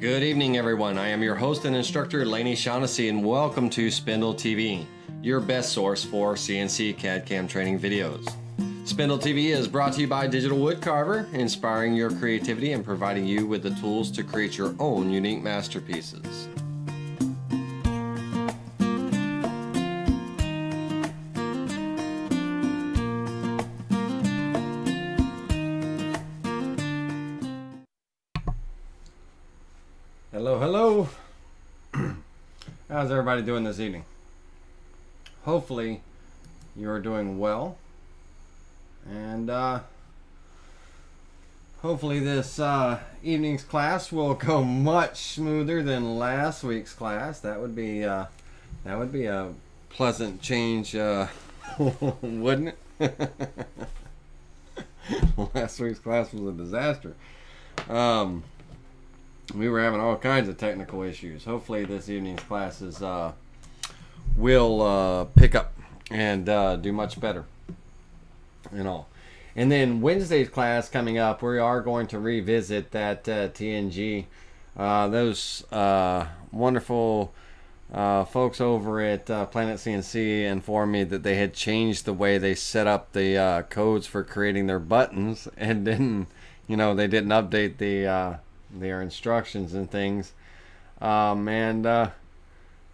Good evening, everyone. I am your host and instructor, Laney Shaughnessy, and welcome to Spindle TV, your best source for CNC CAD CAM training videos. Spindle TV is brought to you by Digital Woodcarver, inspiring your creativity and providing you with the tools to create your own unique masterpieces. How's everybody doing this evening? Hopefully, you're doing well. And uh, hopefully, this uh, evening's class will go much smoother than last week's class. That would be uh, that would be a pleasant change, uh, wouldn't it? last week's class was a disaster. Um, we were having all kinds of technical issues. Hopefully, this evening's classes uh, will uh, pick up and uh, do much better and all. And then Wednesday's class coming up, we are going to revisit that uh, TNG. Uh, those uh, wonderful folks over at Planet CNC informed me that they had changed the way they set up the codes for creating their buttons, and then you know they didn't update the their instructions and things. Um, and, uh,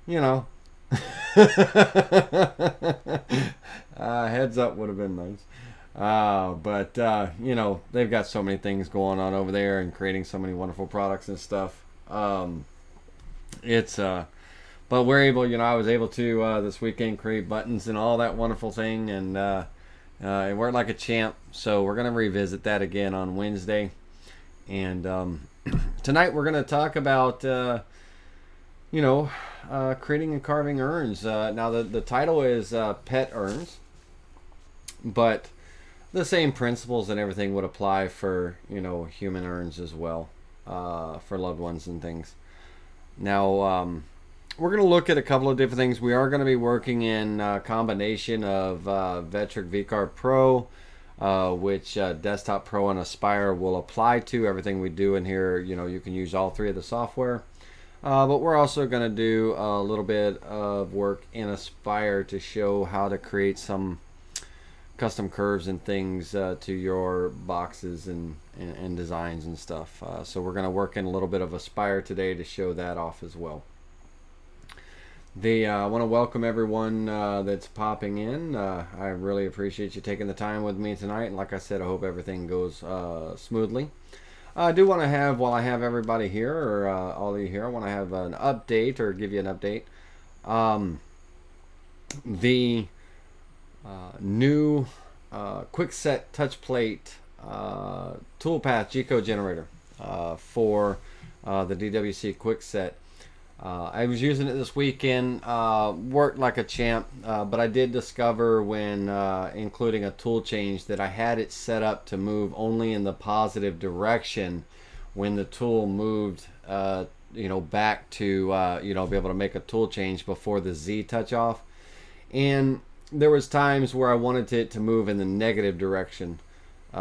you know, uh, heads up would have been nice. Uh, but, uh, you know, they've got so many things going on over there and creating so many wonderful products and stuff. Um, it's, uh, but we're able, you know, I was able to uh, this weekend create buttons and all that wonderful thing, and uh, uh, it worked like a champ. So we're gonna revisit that again on Wednesday, and um, tonight we're going to talk about, uh, you know, uh, creating and carving urns. Uh, now, the, the title is uh, Pet Urns, but the same principles and everything would apply for, you know, human urns as well, uh, for loved ones and things. Now, um, we're going to look at a couple of different things. We are going to be working in a combination of uh, Vectric VCarve Pro, uh, which uh, Desktop Pro and Aspire will apply to. Everything we do in here, you know, you can use all three of the software. Uh, but we're also going to do a little bit of work in Aspire to show how to create some custom curves and things uh, to your boxes and, and, and designs and stuff. Uh, so we're going to work in a little bit of Aspire today to show that off as well. The, uh, want to welcome everyone uh, that's popping in. Uh, I really appreciate you taking the time with me tonight. And like I said, I hope everything goes uh, smoothly. I do want to have, while I have everybody here, or uh, all of you here, I want to have an update or give you an update. Um, the uh, new Quickset touch plate toolpath G-code generator for the DWC Quickset uh, I was using it this weekend, uh, worked like a champ, uh, but I did discover when uh, including a tool change that I had it set up to move only in the positive direction when the tool moved, uh, you know, back to, uh, you know, be able to make a tool change before the Z touch off. And there was times where I wanted it to move in the negative direction, you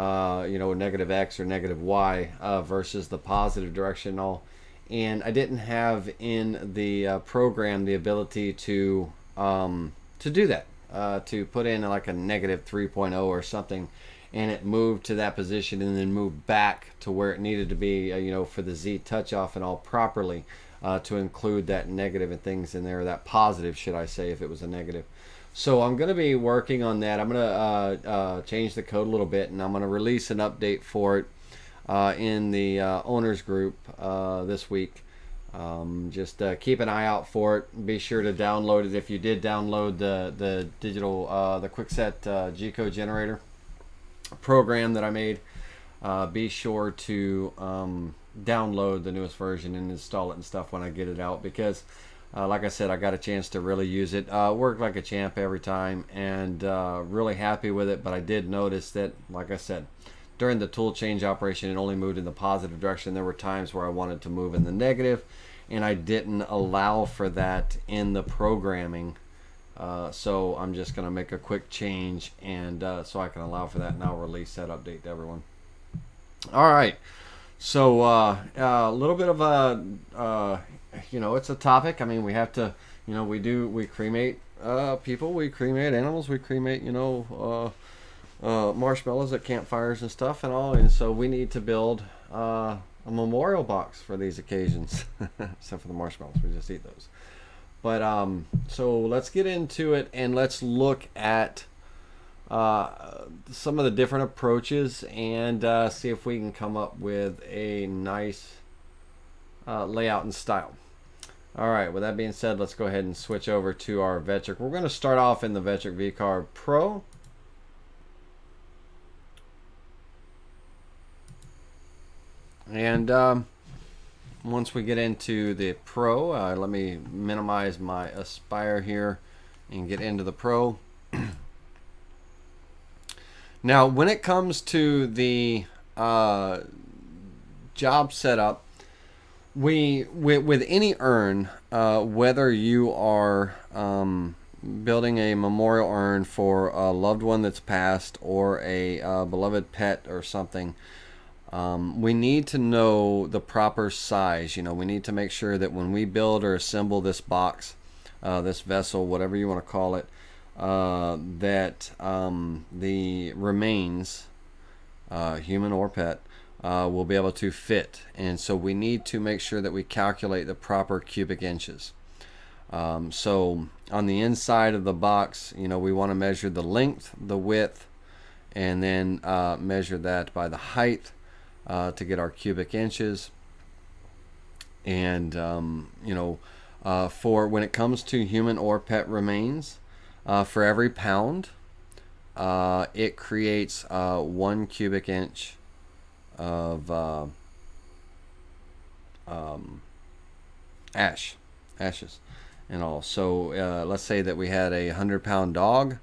know, negative X or negative Y versus the positive direction. All and I didn't have in the uh, program the ability to um, to do that uh, to put in like a negative 3.0 or something and it moved to that position and then moved back to where it needed to be uh, you know for the Z touch off and all properly uh, to include that negative and things in there that positive should I say if it was a negative. So I'm going to be working on that. I'm going to uh, uh, change the code a little bit and I'm going to release an update for it uh, in the uh, owners group uh, this week. Um, just uh, keep an eye out for it. Be sure to download it if you did download the the digital uh, the Quickset G code generator program that I made. be sure to um, download the newest version and install it and stuff when I get it out because. Uh, like I said, I got a chance to really use it. Uh, worked like a champ every time, and uh, really happy with it. But I did notice that, like I said, during the tool change operation, it only moved in the positive direction. There were times where I wanted to move in the negative, and I didn't allow for that in the programming. Uh, so I'm just going to make a quick change, and uh, so I can allow for that, and I'll release that update to everyone. All right. So uh, a little bit of a, uh, you know, it's a topic. I mean, we have to, you know, we do we cremate uh, people, we cremate animals, we cremate, you know, uh, marshmallows at campfires and stuff and all. And so we need to build uh, a memorial box for these occasions, except for the marshmallows. We just eat those. But um, so let's get into it and let's look at uh, some of the different approaches and uh, see if we can come up with a nice uh, layout and style. All right, with that being said, let's go ahead and switch over to our Vectric. We're going to start off in the Vectric VCarve Pro. And um, once we get into the Pro, uh, let me minimize my Aspire here and get into the Pro. Now, when it comes to the uh, job setup, we with, with any urn, uh, whether you are um, building a memorial urn for a loved one that's passed or a uh, beloved pet or something, um, we need to know the proper size. You know, we need to make sure that when we build or assemble this box, uh, this vessel, whatever you want to call it, uh, that um, the remains, uh, human or pet, uh, will be able to fit. And so we need to make sure that we calculate the proper cubic inches. Um, so on the inside of the box, you know, we want to measure the length, the width, and then uh, measure that by the height uh, to get our cubic inches. And, um, you know, uh, for when it comes to human or pet remains, uh, for every pound, uh, it creates uh, one cubic inch of uh, um, ash, ashes, and all. So let's say that we had a hundred pound dog.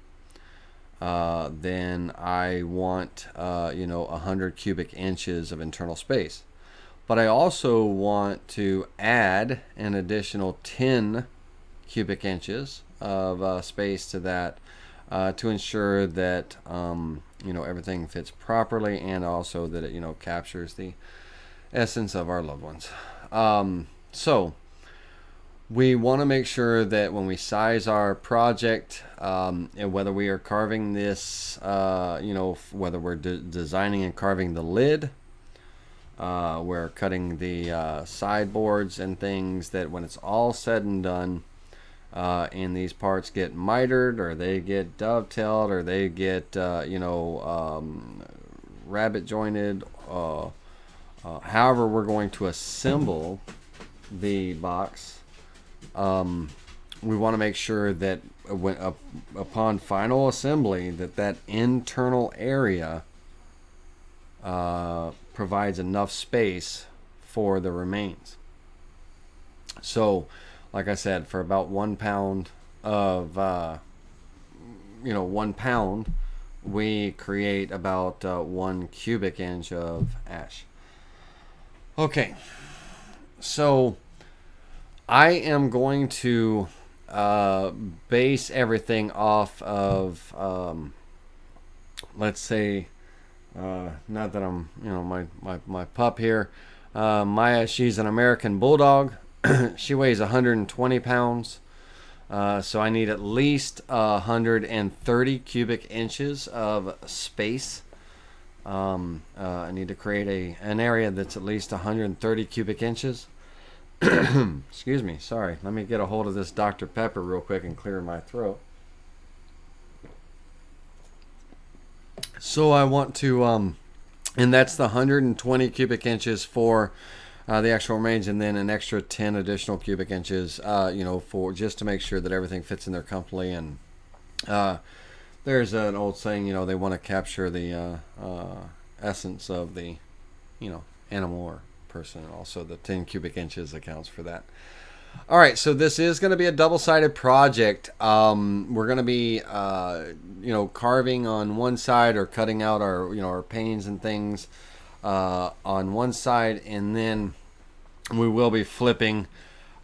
Uh, then I want you know a hundred cubic inches of internal space, but I also want to add an additional ten cubic inches of uh, space to that uh, to ensure that um, you know everything fits properly and also that it you know captures the essence of our loved ones. Um, so we want to make sure that when we size our project, um, and whether we are carving this, uh, you know, whether we're de designing and carving the lid, uh, we're cutting the uh, sideboards and things, that when it's all said and done, uh, and these parts get mitered or they get dovetailed or they get uh, you know um, rabbet jointed uh however we're going to assemble the box um, we want to make sure that when upon final assembly that that internal area uh, provides enough space for the remains so like I said, for about one pound of, uh, you know, one pound, we create about uh, one cubic inch of ash. Okay, so I am going to uh, base everything off of, um, let's say, uh, not that I'm, you know, my, my, my pup here. Uh, Maya, she's an American Bulldog. she weighs 120 pounds. Uh, so I need at least 130 cubic inches of space. Um, uh, I need to create a an area that's at least 130 cubic inches. Excuse me, sorry. Let me get a hold of this Dr. Pepper real quick and clear my throat. So I want to, um, and that's the 120 cubic inches for uh, the actual remains, and then an extra 10 additional cubic inches, uh, you know, for just to make sure that everything fits in there comfortably. And uh, there's an old saying, you know, they want to capture the uh, uh, essence of the, you know, animal or person. Also, the 10 cubic inches accounts for that. All right, so this is going to be a double-sided project. Um, we're going to be, uh, you know, carving on one side or cutting out our, you know, our panes and things uh, on one side, and then we will be flipping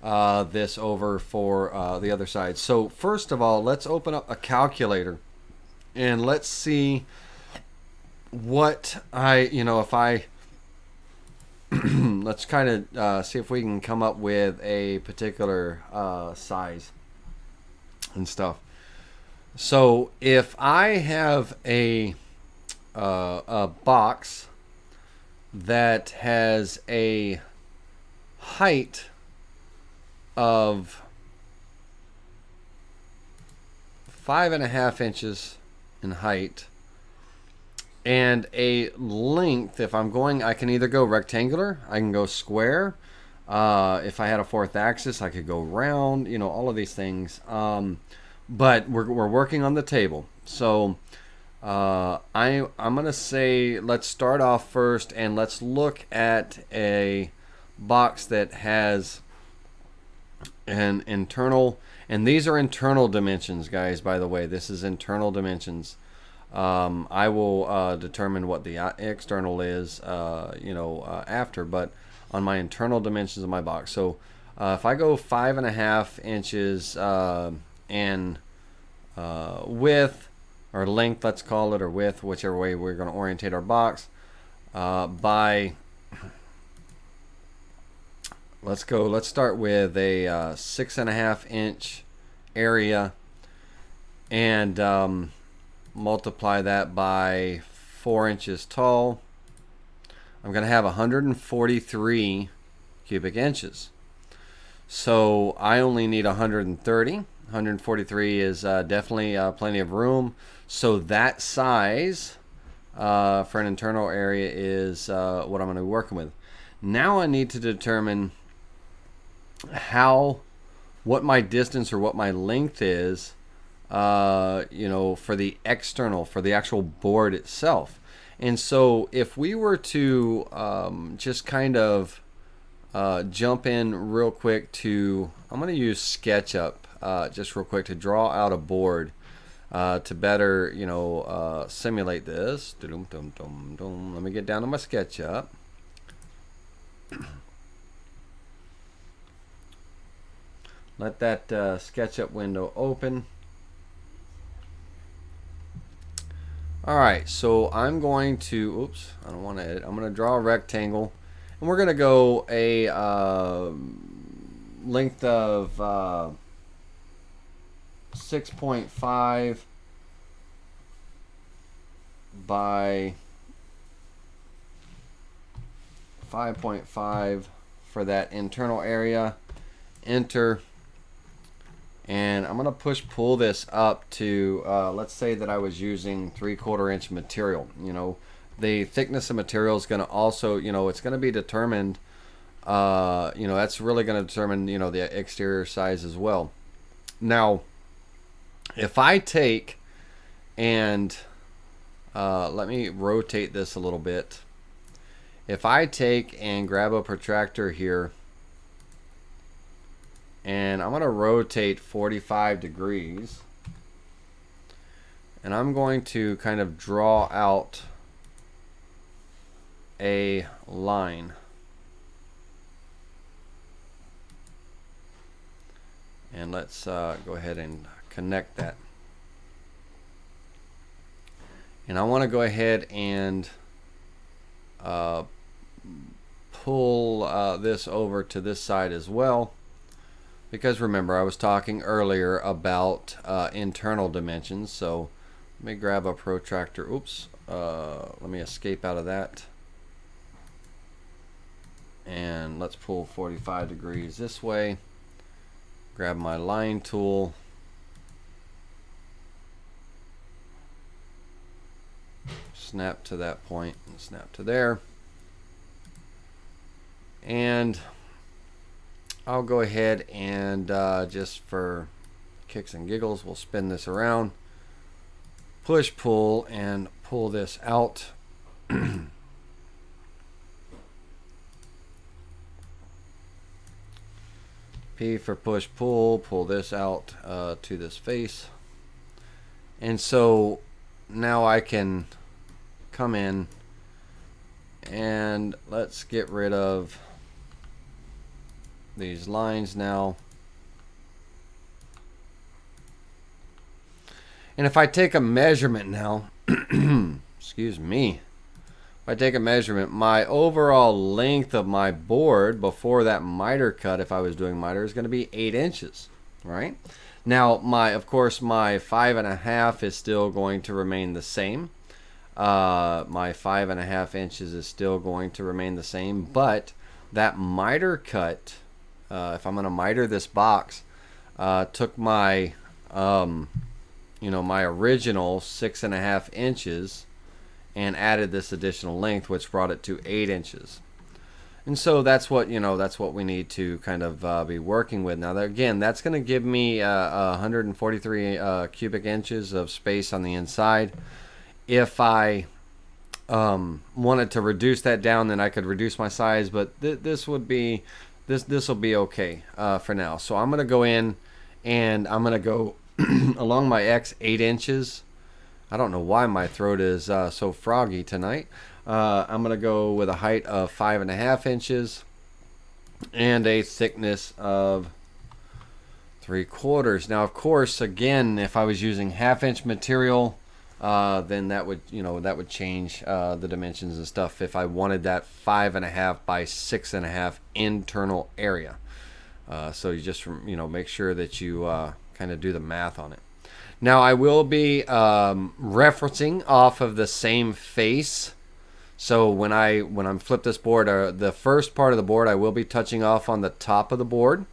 uh, this over for uh, the other side. So first of all, let's open up a calculator and let's see what I, you know, if I let's kind of uh, see if we can come up with a particular uh, size and stuff. So if I have a uh, a box that has a height of five and a half inches in height and a length if I'm going I can either go rectangular I can go square uh, if I had a fourth axis I could go round you know all of these things um, but we're, we're working on the table so uh, I, I'm gonna say let's start off first and let's look at a box that has an internal and these are internal dimensions, guys, by the way. This is internal dimensions. Um, I will uh, determine what the uh, external is, uh, you know, uh, after, but on my internal dimensions of my box. So uh, if I go five and a half inches uh, and width or length, let's call it, or width, whichever way we're going to orientate our box, by let's go let's start with a uh, six and a half inch area and um, multiply that by four inches tall. I'm gonna have 143 cubic inches. So I only need 130 143 is uh, definitely uh, plenty of room. So that size uh, for an internal area is uh, what I'm going to be working with. Now I need to determine how what my distance or what my length is uh, you know for the external for the actual board itself. And so if we were to um, just kind of uh, jump in real quick to I'm going to use SketchUp uh, just real quick to draw out a board uh, to better you know uh, simulate this. Let me get down to my SketchUp. Let that uh, SketchUp window open. Alright, so I'm going to, oops, I don't want to edit. I'm going to draw a rectangle. And we're going to go a uh, length of uh, 6.5 by 5.5 for that internal area. Enter and I'm gonna push pull this up to uh, let's say that I was using three quarter inch material you know. The thickness of material is gonna also you know it's gonna be determined uh, you know that's really gonna determine you know the exterior size as well. Now if I take and uh, let me rotate this a little bit. If I take and grab a protractor here and I'm going to rotate 45 degrees. And I'm going to kind of draw out a line. And let's uh, go ahead and connect that. And I want to go ahead and uh, pull uh, this over to this side as well because remember I was talking earlier about uh, internal dimensions so let me grab a protractor. Oops uh, let me escape out of that. And let's pull 45 degrees this way. Grab my line tool. Snap to that point and snap to there. And I'll go ahead and uh, just for kicks and giggles, we'll spin this around, push, pull, and pull this out. P for push, pull, pull this out uh, to this face. And so now I can come in and let's get rid of these lines now. And if I take a measurement now, excuse me, if I take a measurement, my overall length of my board before that miter cut, if I was doing miter, is going to be 8 inches, right? Now, my of course, my five and a half is still going to remain the same. Uh, my five and a half inches is still going to remain the same, but that miter cut, uh, if I'm going to miter this box, uh, took my, um, you know, my original six and a half inches and added this additional length, which brought it to eight inches. And so that's what you know. That's what we need to kind of uh, be working with. Now, again, that's going to give me uh, 143 uh, cubic inches of space on the inside. If I um, wanted to reduce that down, then I could reduce my size. But th this would be this this will be okay uh, for now. So I'm to go in and I'm to go along my X eight inches I don't know why my throat is uh, so froggy tonight. Uh, I'm to go with a height of five and a half inches and a thickness of three quarters. Now, of course, again, if I was using half inch material, uh, then that would, you know, that would change uh, the dimensions and stuff if I wanted that five and a half by six and a half internal area. Uh, so you just, you know, make sure that you uh, kind of do the math on it. Now I will be um, referencing off of the same face. So when I when I'm flip this board, uh, the first part of the board I will be touching off on the top of the board.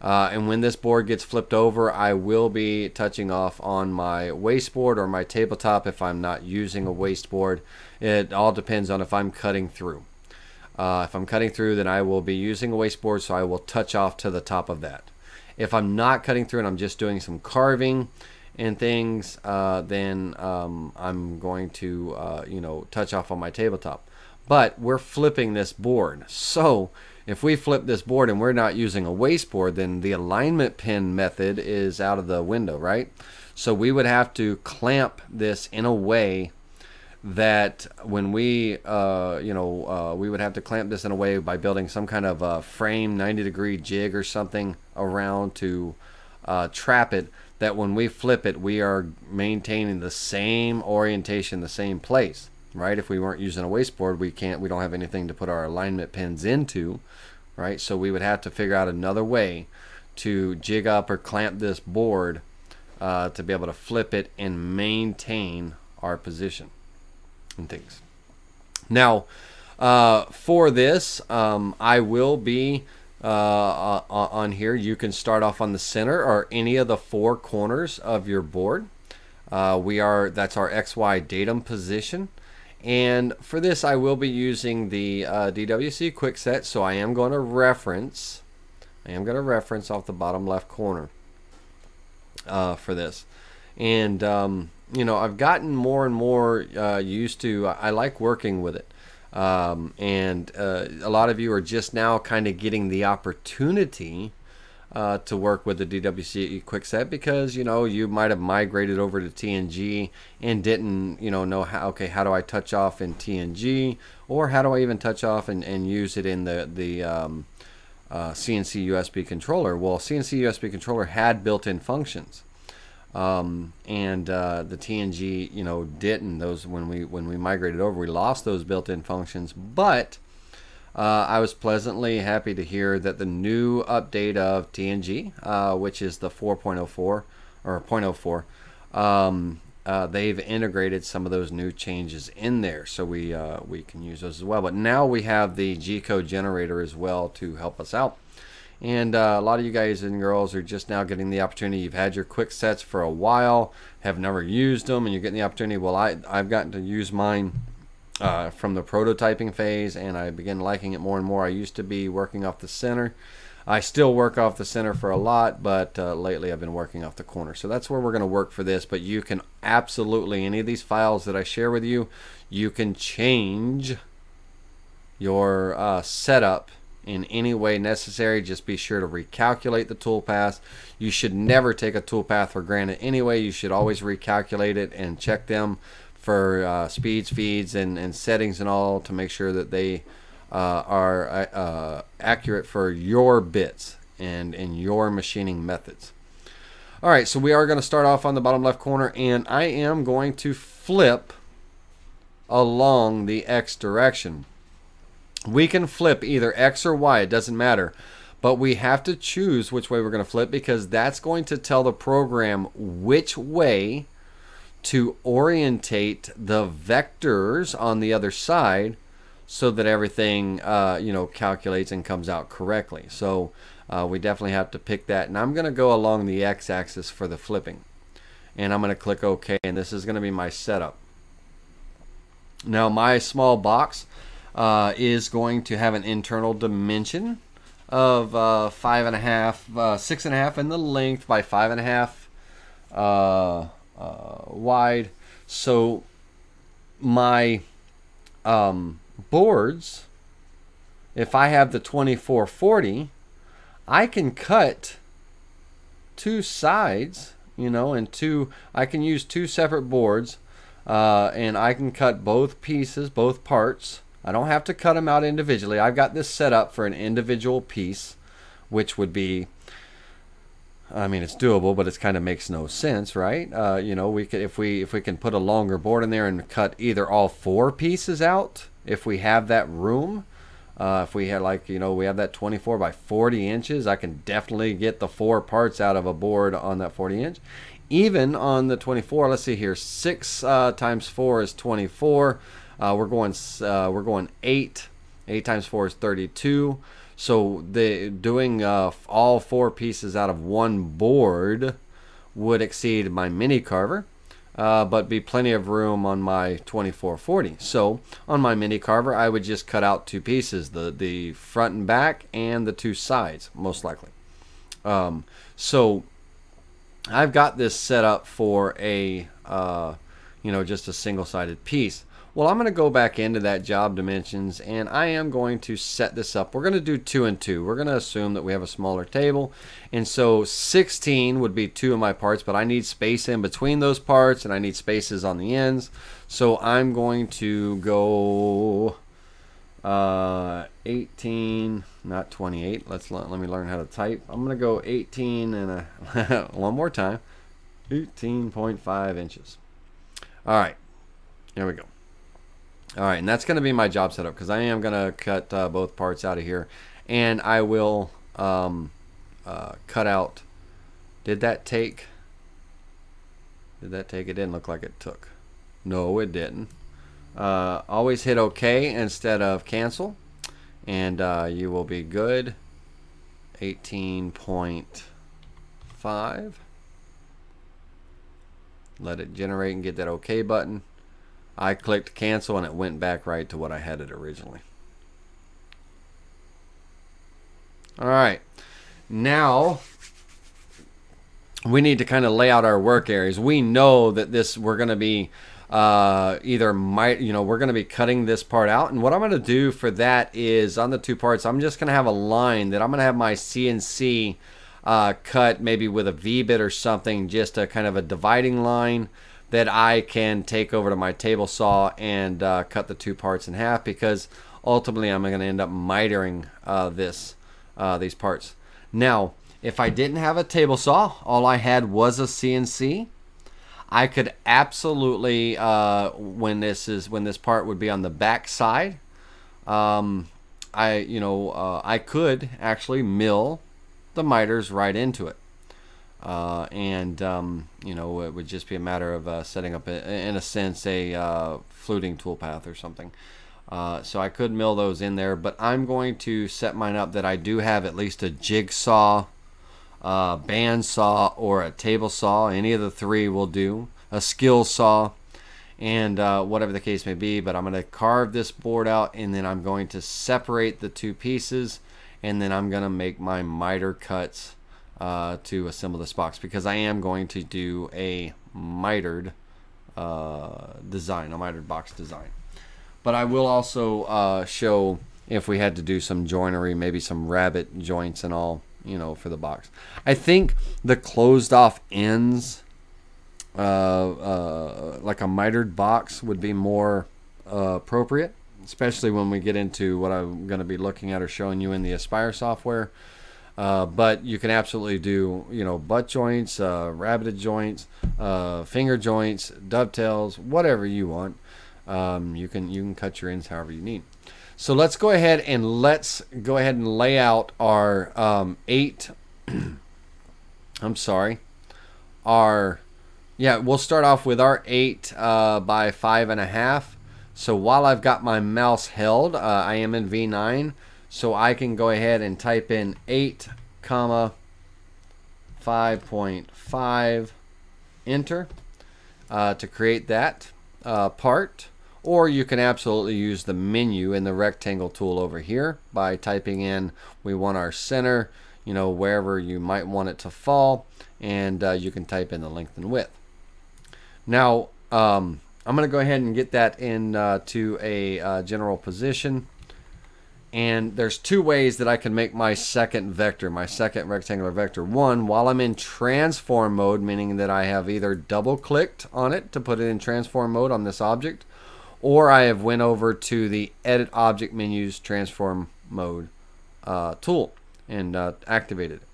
Uh, and when this board gets flipped over, I will be touching off on my wasteboard or my tabletop if I'm not using a wasteboard. It all depends on if I'm cutting through. Uh, if I'm cutting through, then I will be using a wasteboard, so I will touch off to the top of that. If I'm not cutting through and I'm just doing some carving and things, uh, then um, I'm going to, uh, you know, touch off on my tabletop. But we're flipping this board. So if we flip this board and we're not using a waste board, then the alignment pin method is out of the window, right? So we would have to clamp this in a way that when we, uh, you know, uh, we would have to clamp this in a way by building some kind of a frame 90 degree jig or something around to uh, trap it that when we flip it, we are maintaining the same orientation, the same place, right? If we weren't using a wasteboard, we can't, we don't have anything to put our alignment pins into, right? So we would have to figure out another way to jig up or clamp this board uh, to be able to flip it and maintain our position and things. Now, uh, for this, um, I will be uh, uh, on here. You can start off on the center or any of the four corners of your board. Uh, we are that's our XY datum position. And for this, I will be using the uh, DWC quick set. So I am going to reference. I am going to reference off the bottom left corner uh, for this. And um, you know, I've gotten more and more uh, used to. I like working with it, um, and uh, a lot of you are just now kind of getting the opportunity uh, to work with the DWC Quickset because you know you might have migrated over to TNG and didn't you know know how. Okay, how do I touch off in TNG, or how do I even touch off and, and use it in the the um, uh, CNC USB controller? Well, CNC USB controller had built-in functions um, and uh, the TNG, you know, didn't. Those when we when we migrated over, we lost those built-in functions. But uh, I was pleasantly happy to hear that the new update of TNG, uh, which is the 4.04 or 0.04, um, uh, they've integrated some of those new changes in there, so we uh, we can use those as well. But now we have the G code generator as well to help us out. And uh, a lot of you guys and girls are just now getting the opportunity. You've had your quick sets for a while, have never used them, and you're getting the opportunity. Well, I, I've gotten to use mine uh, from the prototyping phase, and I begin liking it more and more. I used to be working off the center. I still work off the center for a lot, but uh, lately I've been working off the corner. So that's where we're going to work for this. But you can absolutely, any of these files that I share with you, you can change your uh, setup in any way necessary. Just be sure to recalculate the toolpath. You should never take a toolpath for granted anyway. You should always recalculate it and check them for uh, speeds, feeds, and, and settings and all to make sure that they uh, are uh, uh accurate for your bits and in your machining methods. All right, so we are going to start off on the bottom left corner, and I am going to flip along the X direction. We can flip either X or Y, it doesn't matter. But we have to choose which way we're going to flip because that's going to tell the program which way to orientate the vectors on the other side so that everything uh, you know calculates and comes out correctly. So uh, we definitely have to pick that. And I'm going to go along the x-axis for the flipping. And I'm going to click OK. And this is going to be my setup. Now my small box uh, is going to have an internal dimension of uh, five and a half, uh, six and a half in the length by five and a half uh, wide. So my um, boards, if I have the 2440, I can cut two sides, you know, and two, I can use two separate boards uh, and I can cut both pieces, both parts. I don't have to cut them out individually. I've got this set up for an individual piece, which would be I mean, it's doable, but it kind of makes no sense, right? Uh, you know, we could if we if we can put a longer board in there and cut either all four pieces out, if we have that room. Uh, if we had like you know we have that 24 by 40 inches, I can definitely get the four parts out of a board on that 40 inch. Even on the 24, let's see here, six uh, times four is 24. Uh, we're going uh, we're going eight. Eight times four is 32. So the doing uh, all four pieces out of one board would exceed my mini carver, uh, but be plenty of room on my 2440. So on my mini carver, I would just cut out two pieces, the, the front and back and the two sides, most likely. Um, so I've got this set up for a, uh, you know, just a single-sided piece. Well, I'm going to go back into that job dimensions and I am going to set this up. We're going to do two and two. We're going to assume that we have a smaller table. And so 16 would be two of my parts, but I need space in between those parts and I need spaces on the ends. So I'm going to go uh, 18, not 28. Let's let, let me learn how to type. I'm going to go 18 and a, one more time, 18.5 inches. All right, here we go. All right, and that's going to be my job setup because I am going to cut uh, both parts out of here. And I will um, uh, cut out. Did that take? Did that take? It didn't look like it took. No, it didn't. Uh, always hit OK instead of cancel. And uh, you will be good. 18.5. Let it generate and get that OK button. I clicked cancel and it went back right to what I had it originally. All right. Now we need to kind of lay out our work areas. We know that this we're going to be uh, either might you know we're going to be cutting this part out, and what I'm going to do for that is on the two parts, I'm just going to have a line that I'm going to have my CNC uh, cut maybe with a V bit or something, just a kind of a dividing line that I can take over to my table saw and uh, cut the two parts in half because ultimately I'm going to end up mitering uh, this uh, these parts. Now, if I didn't have a table saw, all I had was a CNC. I could absolutely uh, when this is when this part would be on the back side. Um, I you know uh, I could actually mill the miters right into it. Uh, and um, you know it would just be a matter of uh, setting up a, in a sense a uh, fluting toolpath or something. Uh, so I could mill those in there but I'm going to set mine up that I do have at least a jigsaw uh, band saw or a table saw. Any of the three will do. A skill saw and uh, whatever the case may be but I'm going to carve this board out and then I'm going to separate the two pieces and then I'm going to make my miter cuts uh, to assemble this box because I am going to do a mitered uh, design, a mitered box design. But I will also uh, show if we had to do some joinery, maybe some rabbet joints and all, you know, for the box. I think the closed off ends, uh, uh, like a mitered box, would be more uh, appropriate, especially when we get into what I'm going to be looking at or showing you in the Aspire software. Uh, but you can absolutely do, you know, butt joints, uh, rabbeted joints, uh, finger joints, dovetails, whatever you want. Um, you can you can cut your ends however you need. So let's go ahead and let's go ahead and lay out our um, eight. I'm sorry, our yeah. We'll start off with our eight uh, by five and a half. So while I've got my mouse held, uh, I am in V9, so I can go ahead and type in eight comma 5.5 enter uh, to create that uh, part. Or you can absolutely use the menu in the rectangle tool over here by typing in we want our center you know wherever you might want it to fall. And uh, you can type in the length and width. Now um, I'm gonna go ahead and get that in uh, to a uh, general position and there's two ways that I can make my second vector, my second rectangular vector. One, while I'm in transform mode, meaning that I have either double clicked on it to put it in transform mode on this object, or I have went over to the edit object menus transform mode uh, tool and uh, activated it.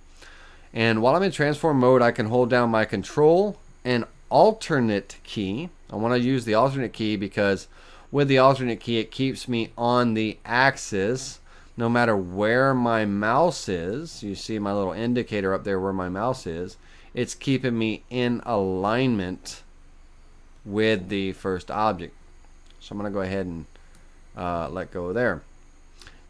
And while I'm in transform mode, I can hold down my control and alternate key. I want to use the alternate key because with the alternate key, it keeps me on the axis no matter where my mouse is. You see my little indicator up there where my mouse is. It's keeping me in alignment with the first object. So I'm going to go ahead and uh, let go there.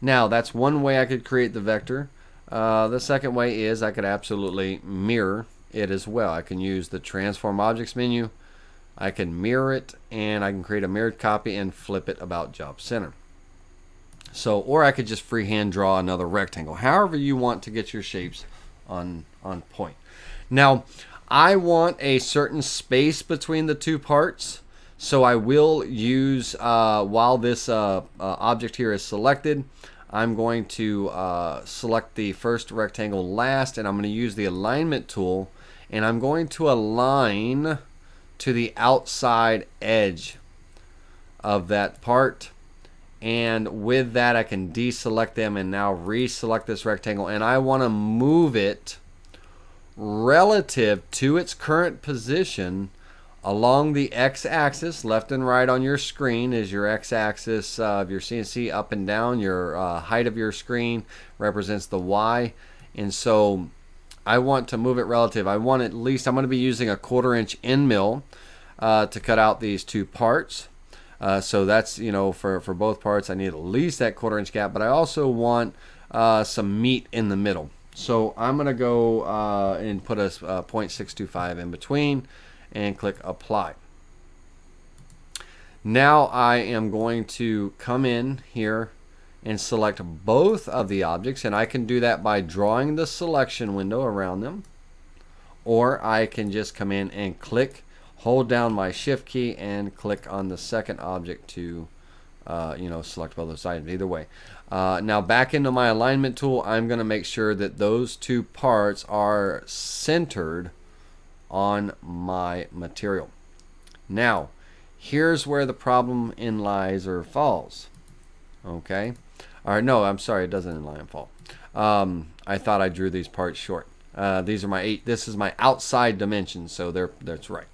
Now that's one way I could create the vector. Uh, the second way is I could absolutely mirror it as well. I can use the transform objects menu. I can mirror it and I can create a mirrored copy and flip it about job center. So, or I could just freehand draw another rectangle. However you want to get your shapes on, on point. Now, I want a certain space between the two parts. So I will use, uh, while this uh, uh, object here is selected, I'm going to uh, select the first rectangle last and I'm going to use the alignment tool and I'm going to align to the outside edge of that part. And with that I can deselect them and now reselect this rectangle. And I want to move it relative to its current position along the x-axis left and right on your screen is your x-axis of your CNC up and down your uh, height of your screen represents the y. And so I want to move it relative. I want at least I'm going to be using a quarter inch end mill uh, to cut out these two parts. Uh, so that's you know for for both parts I need at least that quarter inch gap but I also want uh, some meat in the middle. So I'm gonna go uh, and put a uh, 0.625 in between and click apply. Now I am going to come in here and select both of the objects and I can do that by drawing the selection window around them or I can just come in and click hold down my shift key and click on the second object to uh, you know select both those items either way uh, now back into my alignment tool, I'm going to make sure that those two parts are centered on my material. Now, here's where the problem in lies or falls. Okay? Or no, I'm sorry, it doesn't in and. Um, I thought I drew these parts short. Uh, these are my eight. This is my outside dimensions, so they're that's right.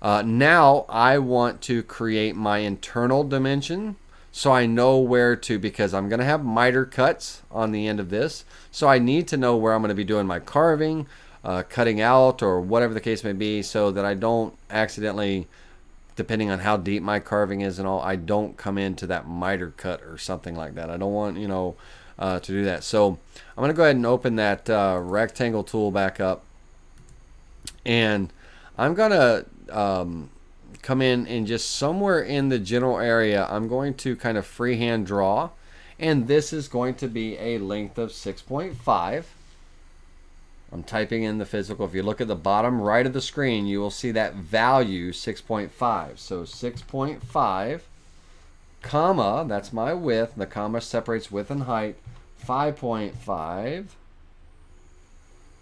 Uh, now I want to create my internal dimension so I know where to because I'm going to have miter cuts on the end of this. So I need to know where I'm going to be doing my carving, uh, cutting out, or whatever the case may be, so that I don't accidentally, depending on how deep my carving is and all, I don't come into that miter cut or something like that. I don't want, you know, uh, to do that. So I'm going to go ahead and open that uh, rectangle tool back up. And I'm going to um, come in and just somewhere in the general area, I'm going to kind of freehand draw. And this is going to be a length of 6.5. I'm typing in the physical. If you look at the bottom right of the screen, you will see that value 6.5. So 6.5, comma, that's my width. The comma separates width and height. 5.5.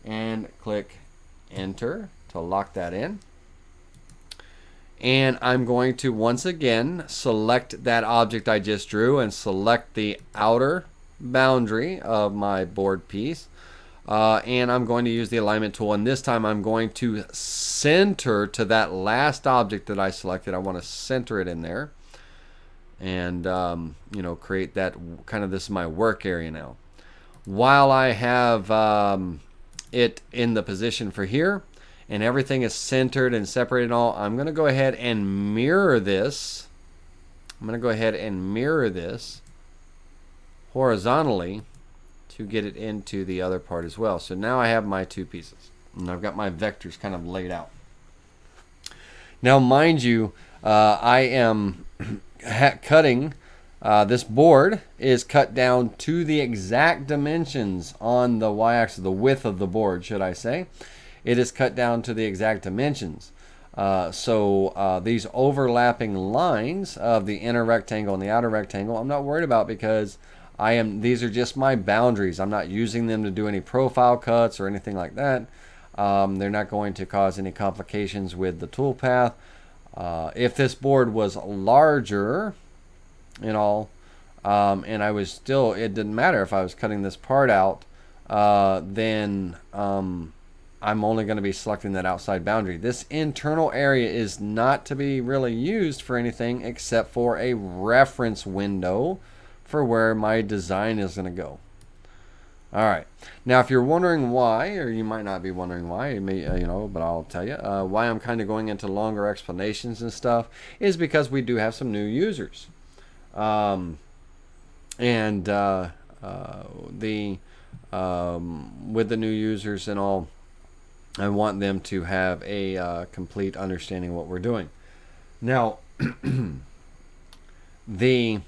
And click enter to lock that in and I'm going to once again select that object I just drew and select the outer boundary of my board piece uh, and I'm going to use the alignment tool. And this time I'm going to center to that last object that I selected. I want to center it in there. And um, you know create that kind of this is my work area now. While I have um, it in the position for here and everything is centered and separated and all I'm gonna go ahead and mirror this. I'm gonna go ahead and mirror this horizontally to get it into the other part as well so now I have my two pieces and I've got my vectors kind of laid out now mind you uh, I am cutting uh, this board is cut down to the exact dimensions on the y-axis, the width of the board, should I say. It is cut down to the exact dimensions. Uh, so uh, these overlapping lines of the inner rectangle and the outer rectangle, I'm not worried about because I am. These are just my boundaries. I'm not using them to do any profile cuts or anything like that. Um, they're not going to cause any complications with the toolpath. Uh, if this board was larger and all, um, and I was still, it didn't matter if I was cutting this part out, uh, then um, I'm only going to be selecting that outside boundary. This internal area is not to be really used for anything except for a reference window for where my design is going to go. All right. Now, if you're wondering why, or you might not be wondering why, you, may, uh, you know, but I'll tell you uh, why I'm kind of going into longer explanations and stuff is because we do have some new users, um, and uh, uh the um, with the new users and all, I want them to have a uh, complete understanding of what we're doing. Now, the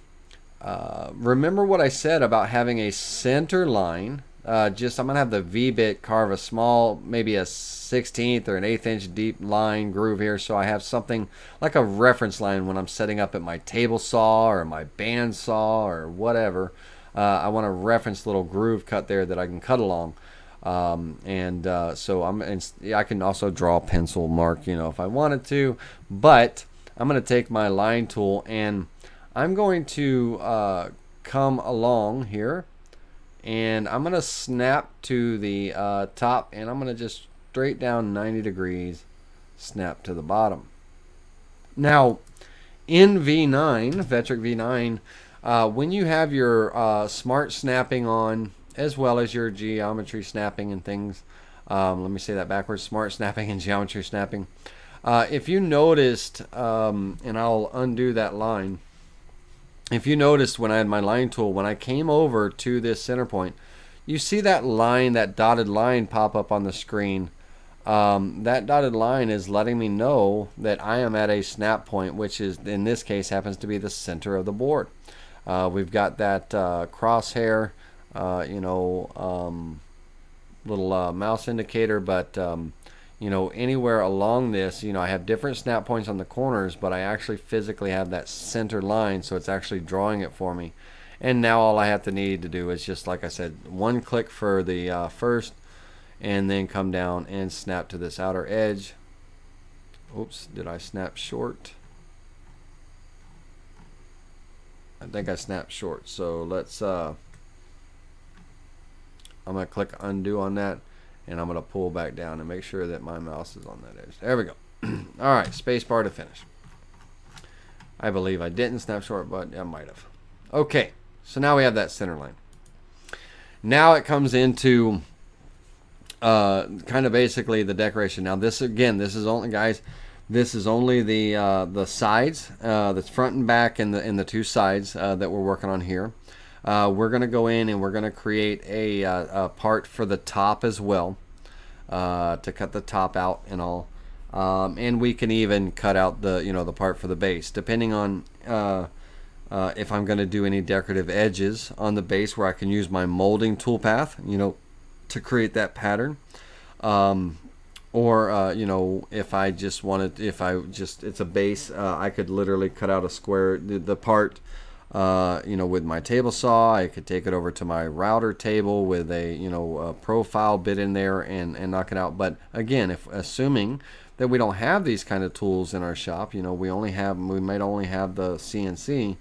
uh, remember what I said about having a center line. Uh, just I'm gonna have the V-bit carve a small, maybe a 16th or an eighth inch deep line groove here, so I have something like a reference line when I'm setting up at my table saw or my band saw or whatever. Uh, I want a reference little groove cut there that I can cut along. Um, and uh, so I'm and I can also draw a pencil mark, you know, if I wanted to. But I'm gonna take my line tool and I'm going to uh, come along here and I'm going to snap to the uh, top and I'm going to just straight down 90 degrees snap to the bottom. Now in V9, Vectric V9, uh, when you have your uh, smart snapping on as well as your geometry snapping and things, um, let me say that backwards, smart snapping and geometry snapping. Uh, if you noticed, um, and I'll undo that line, if you noticed when I had my line tool, when I came over to this center point, you see that line, that dotted line pop up on the screen. Um, that dotted line is letting me know that I am at a snap point, which is in this case happens to be the center of the board. Uh, we've got that uh, crosshair, uh, you know, um, little uh, mouse indicator, but um, you know, anywhere along this, you know, I have different snap points on the corners, but I actually physically have that center line, so it's actually drawing it for me. And now all I have to need to do is just, like I said, one click for the uh, first, and then come down and snap to this outer edge. Oops, did I snap short? I think I snapped short, so let's, uh, I'm going to click undo on that and I'm going to pull back down and make sure that my mouse is on that edge. There we go. All right, space bar to finish. I believe I didn't snap short, but I might have. Okay, so now we have that center line. Now it comes into uh, kind of basically the decoration. Now this again, this is only guys, this is only the uh, the sides, uh, that's front and back, and the in the two sides uh, that we're working on here uh, we're going to go in and we're going to create a, uh, a, part for the top as well uh, to cut the top out and all. Um, and we can even cut out the you know the part for the base depending on uh, uh, if I'm going to do any decorative edges on the base where I can use my molding toolpath you know to create that pattern um, or uh, you know if I just wanted if I just it's a base I could literally cut out a square the, the part uh, you know, with my table saw, I could take it over to my router table with a, you know, a profile bit in there and, and knock it out. But again, if assuming that we don't have these kind of tools in our shop, you know, we only have, we might only have the CNC,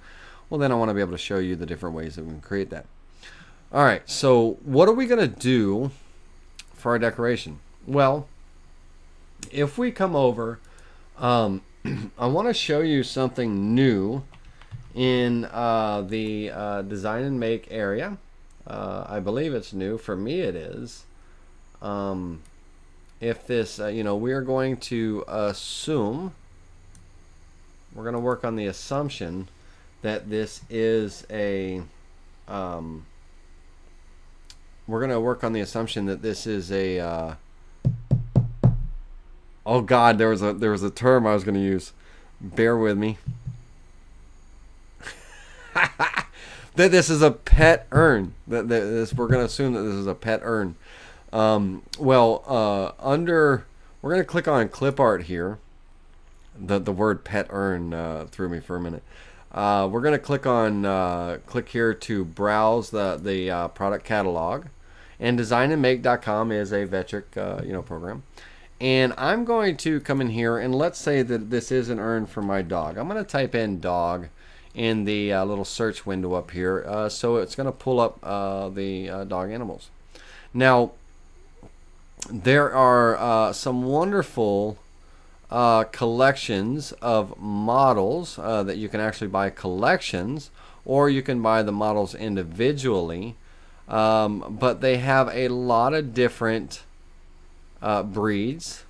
well, then I want to be able to show you the different ways that we can create that. All right, so what are we going to do for our decoration? Well, if we come over, um, I want to show you something new in uh, the uh, design and make area. Uh, I believe it's new. For me, it is. Um, if this, uh, you know, we're going to assume, we're going to work on the assumption that this is a, um, we're going to work on the assumption that this is a, uh, oh God, there was a, there was a term I was going to use. Bear with me. That this is a pet urn. That, this, we're going to assume that this is a pet urn. Um, well, uh, under we're going to click on clip art here. The the word pet urn uh, threw me for a minute. Uh, we're going to click on uh, click here to browse the the uh, product catalog, and designandmake.com is a Vectric uh, you know program. And I'm going to come in here and let's say that this is an urn for my dog. I'm going to type in dog in the uh, little search window up here. Uh, so it's going to pull up uh, the uh, dog animals. Now, there are uh, some wonderful uh, collections of models that you can actually buy collections or you can buy the models individually. Um, but they have a lot of different breeds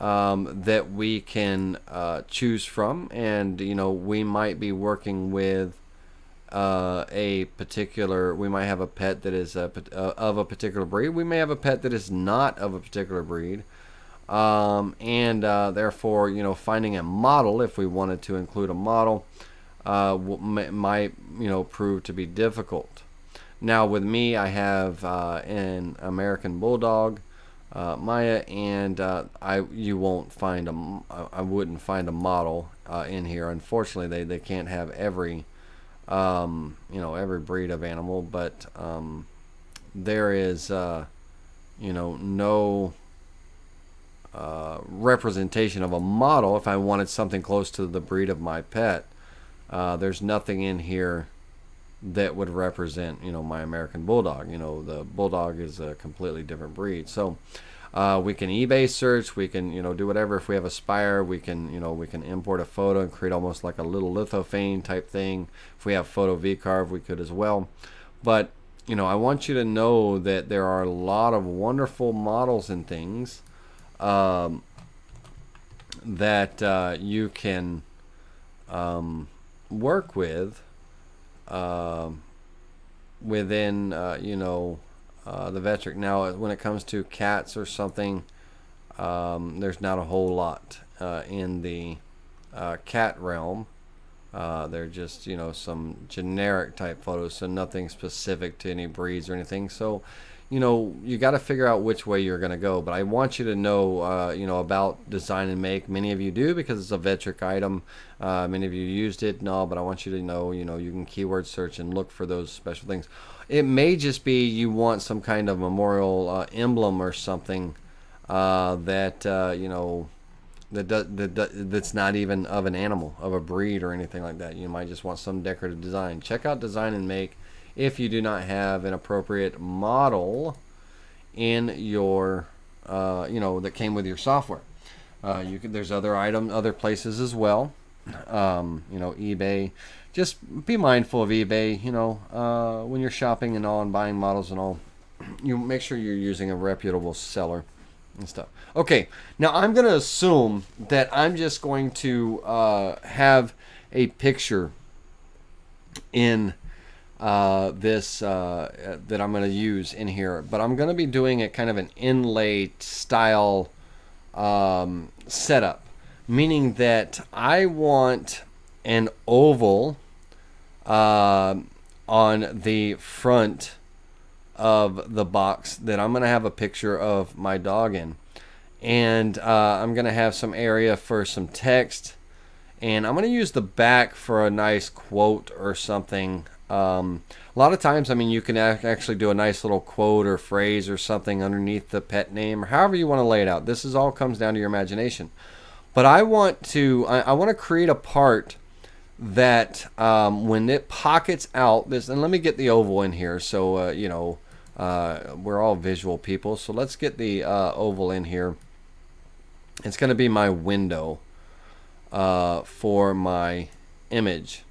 um, that we can uh, choose from, and you know we might be working with uh, a particular. We might have a pet that is a, uh, of a particular breed. We may have a pet that is not of a particular breed, um, and uh, therefore you know finding a model if we wanted to include a model uh, might you know prove to be difficult. Now with me, I have uh, an American Bulldog uh, Maya, and uh, I you won't find a I wouldn't find a model uh, in here. Unfortunately, they they can't have every um, you know every breed of animal, but um, there is uh, you know no uh, representation of a model. If I wanted something close to the breed of my pet, uh, there's nothing in here that would represent you know my American Bulldog. You know the Bulldog is a completely different breed. So uh, we can eBay search. We can you know do whatever. If we have Aspire, we can you know we can import a photo and create almost like a little lithophane type thing. If we have PhotoVCarve, we could as well. But you know I want you to know that there are a lot of wonderful models and things um, that uh, you can um, work with uh, within uh, you know uh, the Vectric. Now, when it comes to cats or something, um, there's not a whole lot uh, in the uh, cat realm. Uh, they're just you know some generic type photos, so nothing specific to any breeds or anything. So you know, you got to figure out which way you're going to go. But I want you to know, uh, you know, about design and make. Many of you do because it's a Vectric item. Uh, many of you used it, no, but I want you to know, you know, you can keyword search and look for those special things. It may just be you want some kind of memorial uh, emblem or something uh, that, uh, you know, that, that that's not even of an animal, of a breed or anything like that. You might just want some decorative design. Check out design and make if you do not have an appropriate model in your, uh, you know, that came with your software. Uh, you can, there's other item, other places as well. Um, you know, eBay. Just be mindful of eBay. You know, uh, when you're shopping and all and buying models and all, you make sure you're using a reputable seller and stuff. Okay, now I'm going to assume that I'm just going to uh, have a picture in uh, this uh, that I'm going to use in here, but I'm going to be doing it kind of an inlay style um, setup, meaning that I want an oval uh, on the front of the box that I'm going to have a picture of my dog in. And uh, I'm going to have some area for some text. And I'm going to use the back for a nice quote or something um, a lot of times, I mean, you can actually do a nice little quote or phrase or something underneath the pet name or however you want to lay it out. This is all comes down to your imagination. But I want to, I, I want to create a part that um, when it pockets out this, and let me get the oval in here. So, uh, you know, uh, we're all visual people. So let's get the uh, oval in here. It's going to be my window uh, for my image.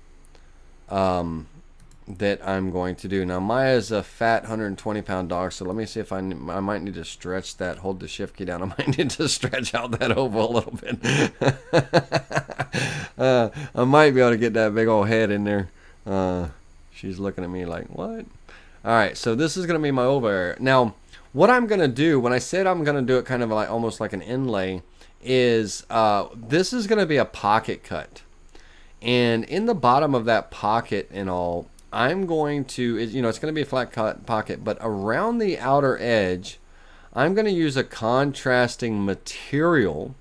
um, that I'm going to do. Now Maya's a fat 120 pound dog, so let me see if I, I might need to stretch that. Hold the shift key down. I might need to stretch out that oval a little bit. uh, I might be able to get that big old head in there. Uh, she's looking at me like, what? All right, so this is going to be my oval area. Now, what I'm going to do, when I said I'm going to do it kind of like almost like an inlay, is uh, this is going to be a pocket cut. And in the bottom of that pocket and all, I'm going to, you know, it's going to be a flat cut pocket, but around the outer edge, I'm going to use a contrasting material.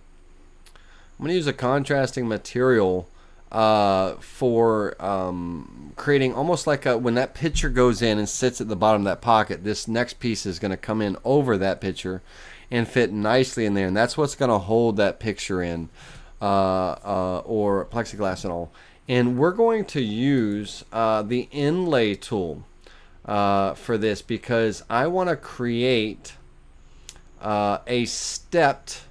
I'm going to use a contrasting material uh, for um, creating almost like a, when that picture goes in and sits at the bottom of that pocket, this next piece is going to come in over that picture and fit nicely in there. And that's what's going to hold that picture in uh, uh, or plexiglass and all and we're going to use uh, the inlay tool uh, for this because I want to create uh, a stepped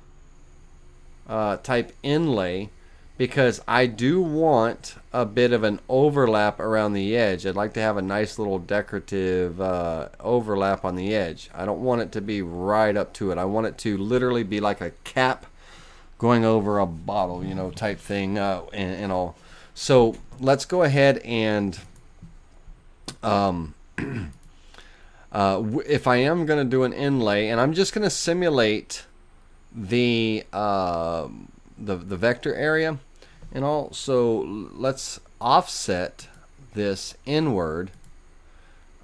uh, type inlay because I do want a bit of an overlap around the edge. I'd like to have a nice little decorative uh, overlap on the edge. I don't want it to be right up to it. I want it to literally be like a cap going over a bottle, you know, type thing uh, and, and all. So let's go ahead and um, uh, if I am going to do an inlay, and I'm just going to simulate the, uh, the the vector area and all. So let's offset this inward,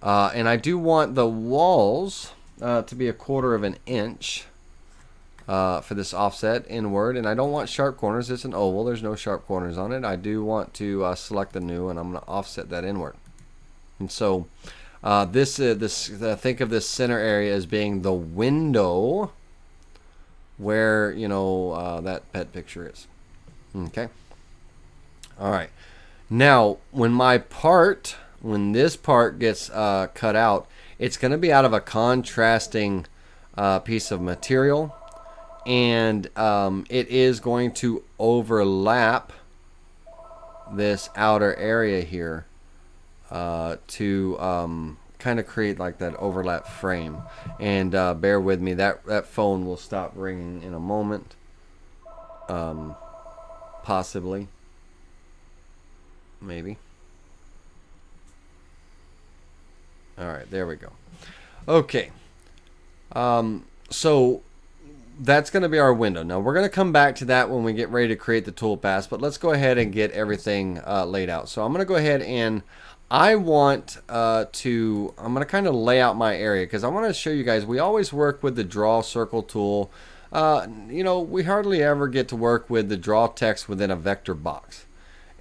uh, and I do want the walls uh, to be a quarter of an inch uh, for this offset inward and I don't want sharp corners. It's an oval. There's no sharp corners on it. I do want to uh, select the new and I'm going to offset that inward. And so uh, this uh, this uh, think of this center area as being the window where you know uh, that pet picture is. Okay? All right. Now when my part when this part gets cut out it's going to be out of a contrasting piece of material and um, it is going to overlap this outer area here uh, to um, kind of create like that overlap frame. And uh, bear with me that that phone will stop ringing in a moment. Um, possibly. Maybe. All right there we go. Okay. Um, so that's going to be our window. Now we're going to come back to that when we get ready to create the toolpath, but let's go ahead and get everything uh, laid out. So I'm going to go ahead and I want uh, to, I'm going to kind of lay out my area because I want to show you guys, we always work with the draw circle tool. Uh, you know, we hardly ever get to work with the draw text within a vector box.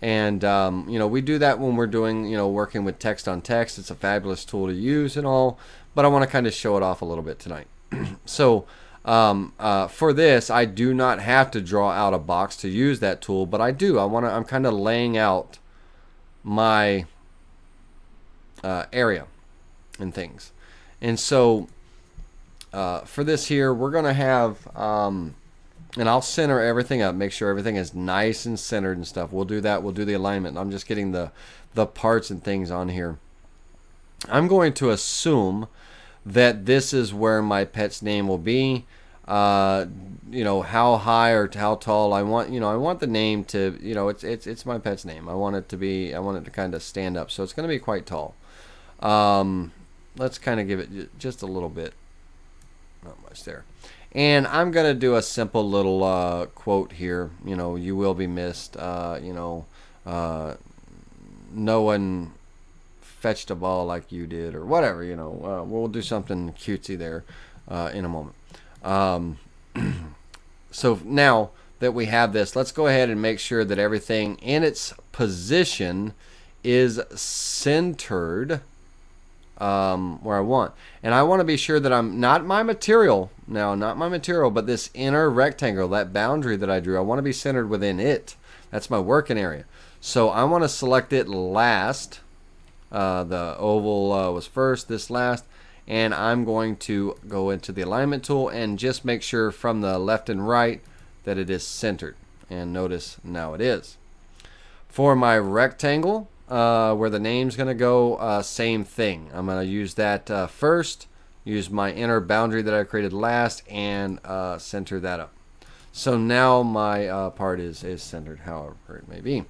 And, um, you know, we do that when we're doing, you know, working with text on text. It's a fabulous tool to use and all, but I want to kind of show it off a little bit tonight. so, um, uh, for this, I do not have to draw out a box to use that tool, but I do. I want to. I'm kind of laying out my uh, area and things, and so uh, for this here, we're gonna have. Um, and I'll center everything up, make sure everything is nice and centered and stuff. We'll do that. We'll do the alignment. I'm just getting the the parts and things on here. I'm going to assume that this is where my pet's name will be. Uh, you know how high or how tall I want. You know I want the name to. You know it's it's it's my pet's name. I want it to be. I want it to kind of stand up. So it's going to be quite tall. Um, let's kind of give it just a little bit. Not much there. And I'm going to do a simple little uh, quote here. You know, you will be missed. Uh, you know, uh, no one fetched a ball like you did or whatever you know uh, we'll do something cutesy there uh, in a moment. Um, so now that we have this let's go ahead and make sure that everything in its position is centered um, where I want. And I want to be sure that I'm not my material now not my material but this inner rectangle that boundary that I drew I want to be centered within it. That's my working area. So I want to select it last uh, the oval uh, was first, this last. And I'm going to go into the alignment tool and just make sure from the left and right that it is centered. And notice now it is. For my rectangle, uh, where the name's going to go, uh, same thing. I'm going to use that uh, first, use my inner boundary that I created last, and center that up. So now my part is, is centered, however it may be.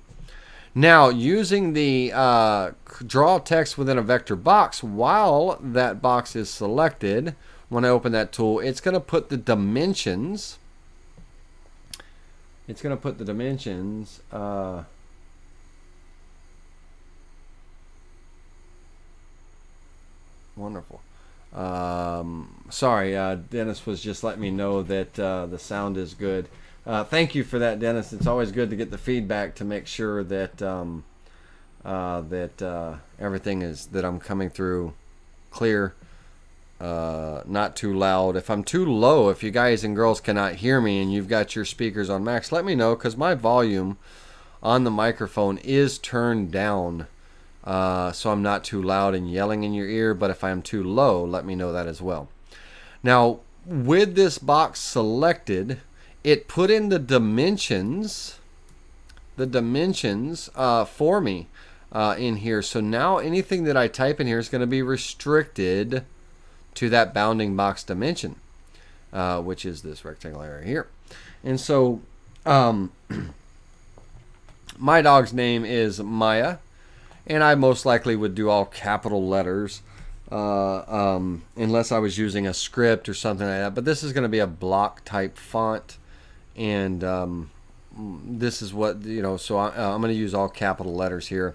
Now, using the uh, draw text within a vector box, while that box is selected, when I open that tool, it's going to put the dimensions. It's going to put the dimensions. Uh, wonderful. Um, sorry, uh, Dennis was just letting me know that uh, the sound is good. Uh, thank you for that, Dennis. It's always good to get the feedback to make sure that um, uh, that uh, everything is that I'm coming through clear, uh, not too loud. If I'm too low, if you guys and girls cannot hear me and you've got your speakers on max, let me know because my volume on the microphone is turned down. Uh, so I'm not too loud and yelling in your ear, but if I'm too low, let me know that as well. Now, with this box selected, it put in the dimensions the dimensions uh, for me uh, in here. So now anything that I type in here is going to be restricted to that bounding box dimension uh, which is this rectangle area here. And so um, my dog's name is Maya and I most likely would do all capital letters uh, um, unless I was using a script or something like that. But this is going to be a block type font and um, this is what you know so I, am going to use all capital letters here.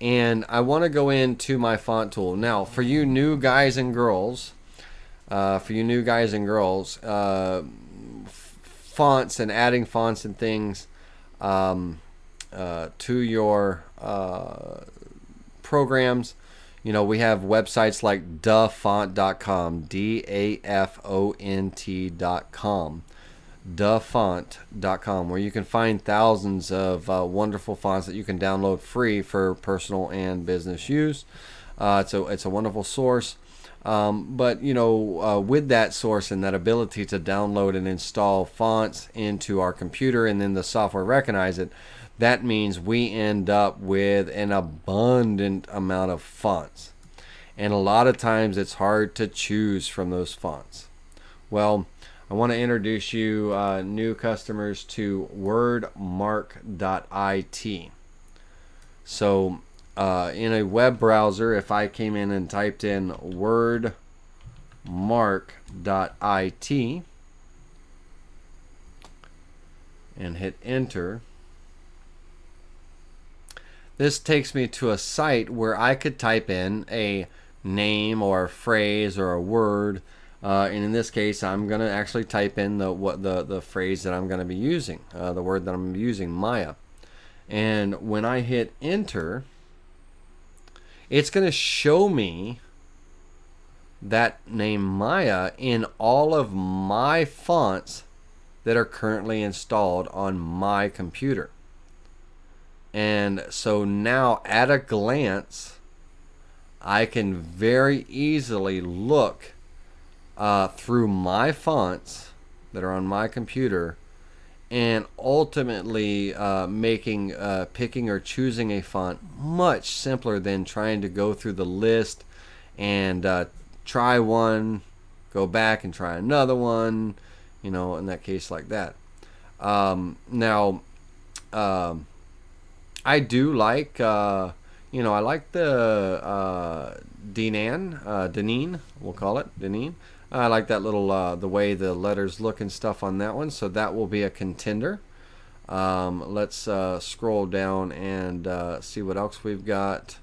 And I want to go into my font tool. Now for you new guys and girls uh, for you new guys and girls uh, fonts and adding fonts and things um, uh, to your uh, programs you know we have websites like dafont.com d-a-f-o-n-t.com dafont.com where you can find thousands of uh, wonderful fonts that you can download free for personal and business use. Uh, it's, a, it's a wonderful source. Um, but you know, uh, with that source and that ability to download and install fonts into our computer, and then the software recognize it, that means we end up with an abundant amount of fonts. And a lot of times it's hard to choose from those fonts. Well, I want to introduce you uh, new customers to wordmark.it. So uh, in a web browser, if I came in and typed in wordmark.it and hit enter, this takes me to a site where I could type in a name or a phrase or a word uh, and in this case, I'm going to actually type in the what the, the phrase that I'm going to be using, uh, the word that I'm using, Maya. And when I hit enter, it's going to show me that name Maya in all of my fonts that are currently installed on my computer. And so now at a glance, I can very easily look uh, through my fonts that are on my computer and ultimately uh, making uh, picking or choosing a font much simpler than trying to go through the list and uh, try one go back and try another one you know in that case like that. Um, now um, I do like uh, you know I like the uh, Dinan uh, Deneen we'll call it Deneen I like that little uh, the way the letters look and stuff on that one so that will be a contender. Um, let's uh, scroll down and uh, see what else we've got.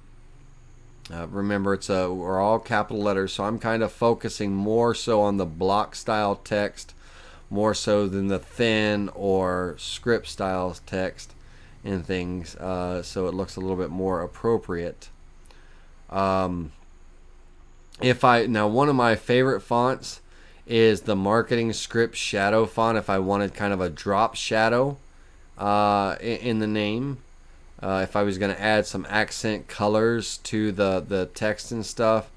Uh, remember it's a we're all capital letters so I'm kind of focusing more so on the block style text more so than the thin or script style text and things uh, so it looks a little bit more appropriate. Um, if I now one of my favorite fonts is the marketing script shadow font if I wanted kind of a drop shadow uh, in the name. Uh, if I was going to add some accent colors to the the text and stuff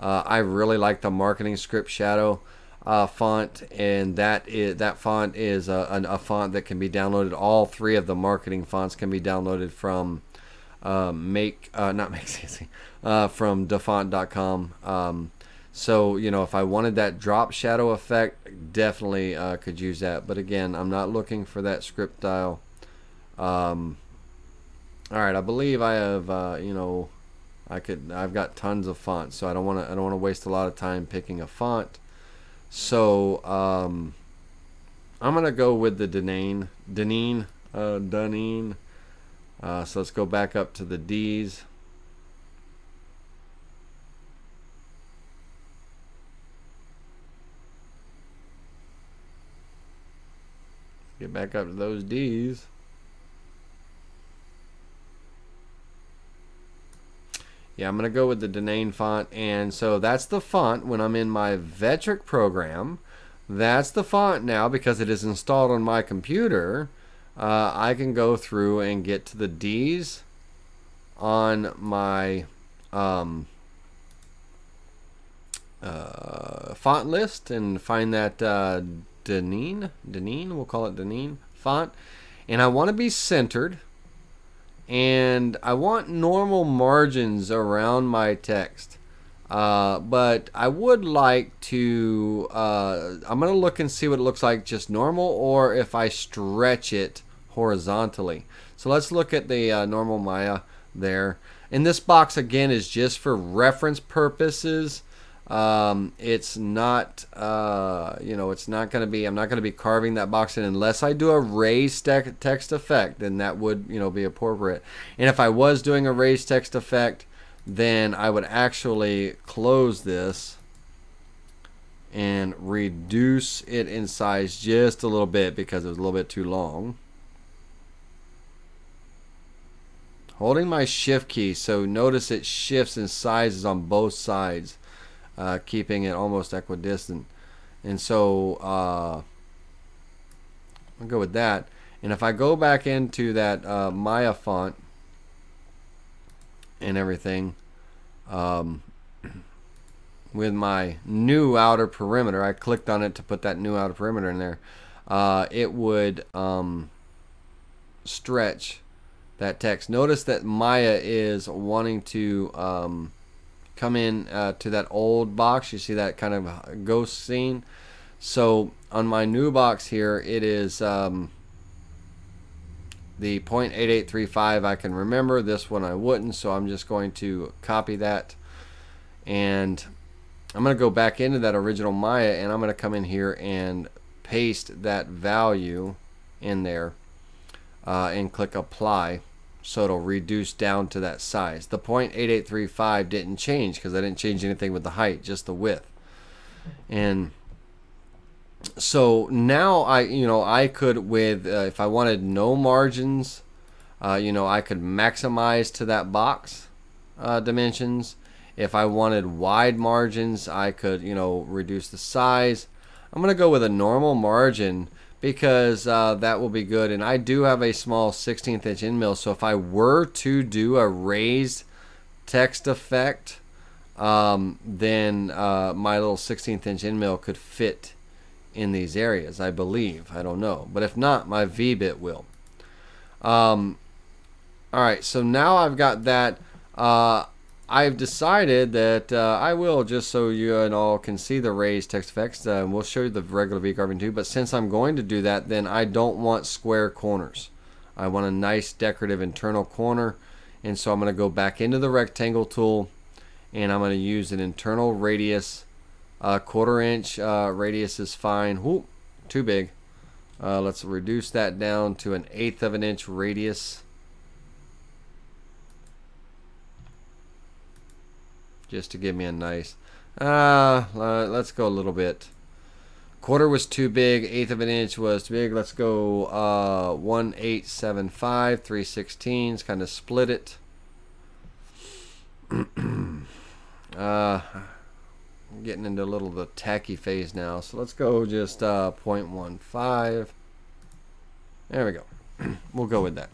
uh, I really like the marketing script shadow uh, font and that is that font is a, a, a, font that can be downloaded. All three of the marketing fonts can be downloaded from uh, make uh, not make CNC uh, from dafont.com. Um, so you know if I wanted that drop shadow effect, definitely uh, could use that. But again, I'm not looking for that script style. Um, all right, I believe I have uh, you know I could I've got tons of fonts, so I don't want to I don't want to waste a lot of time picking a font. So um, I'm gonna go with the Deneen Deneen uh, Duneen. Uh, so let's go back up to the D's. Get back up to those D's. Yeah, I'm going to go with the Deneen font. And so that's the font when I'm in my Vectric program. That's the font now because it is installed on my computer. Uh, I can go through and get to the D's on my um, uh, font list and find that uh, Deneen, Deneen, we'll call it Deneen font. And I want to be centered and I want normal margins around my text. Uh, but I would like to, uh, I'm going to look and see what it looks like just normal or if I stretch it horizontally. So let's look at the uh, normal Maya there. And this box again is just for reference purposes. Um, it's not, uh, you know, it's not going to be, I'm not going to be carving that box in unless I do a raised text effect, then that would, you know, be appropriate. And if I was doing a raised text effect, then I would actually close this and reduce it in size just a little bit because it was a little bit too long. Holding my shift key, so notice it shifts in sizes on both sides uh, keeping it almost equidistant. And so uh, I'll go with that. And if I go back into that uh, Maya font and everything, um, with my new outer perimeter, I clicked on it to put that new outer perimeter in there. Uh, it would um, stretch that text. Notice that Maya is wanting to um, come in uh, to that old box. You see that kind of ghost scene. So on my new box here, it is um, the 0.8835 I can remember. This one I wouldn't, so I'm just going to copy that. And I'm going to go back into that original Maya, and I'm going to come in here and paste that value in there uh, and click apply so it'll reduce down to that size. The 0.8835 didn't change because I didn't change anything with the height, just the width. And so now I, you know, I could with, uh, if I wanted no margins, uh, you know, I could maximize to that box uh, dimensions. If I wanted wide margins, I could, you know, reduce the size. I'm going to go with a normal margin because uh, that will be good. And I do have a small 16th inch end mill, so if I were to do a raised text effect, um, then uh, my little 16th inch end mill could fit in these areas, I believe. I don't know. But if not, my V-bit will. Um, all right, so now I've got that. Uh, I've decided that uh, I will, just so you and all can see the raised text effects, uh, we'll show you the regular V-carving too, but since I'm going to do that, then I don't want square corners. I want a nice decorative internal corner, and so I'm going to go back into the rectangle tool, and I'm going to use an internal radius. Uh, quarter inch uh, radius is fine. Whoop, too big. Uh, let's reduce that down to an eighth of an inch radius. Just to give me a nice uh, uh, let's go a little bit. Quarter was too big eighth of an inch was too big let's go uh, 1875 316s kind of split it. Uh, getting into a little the tacky phase now so let's go just uh, 0.15 there we go. We'll go with that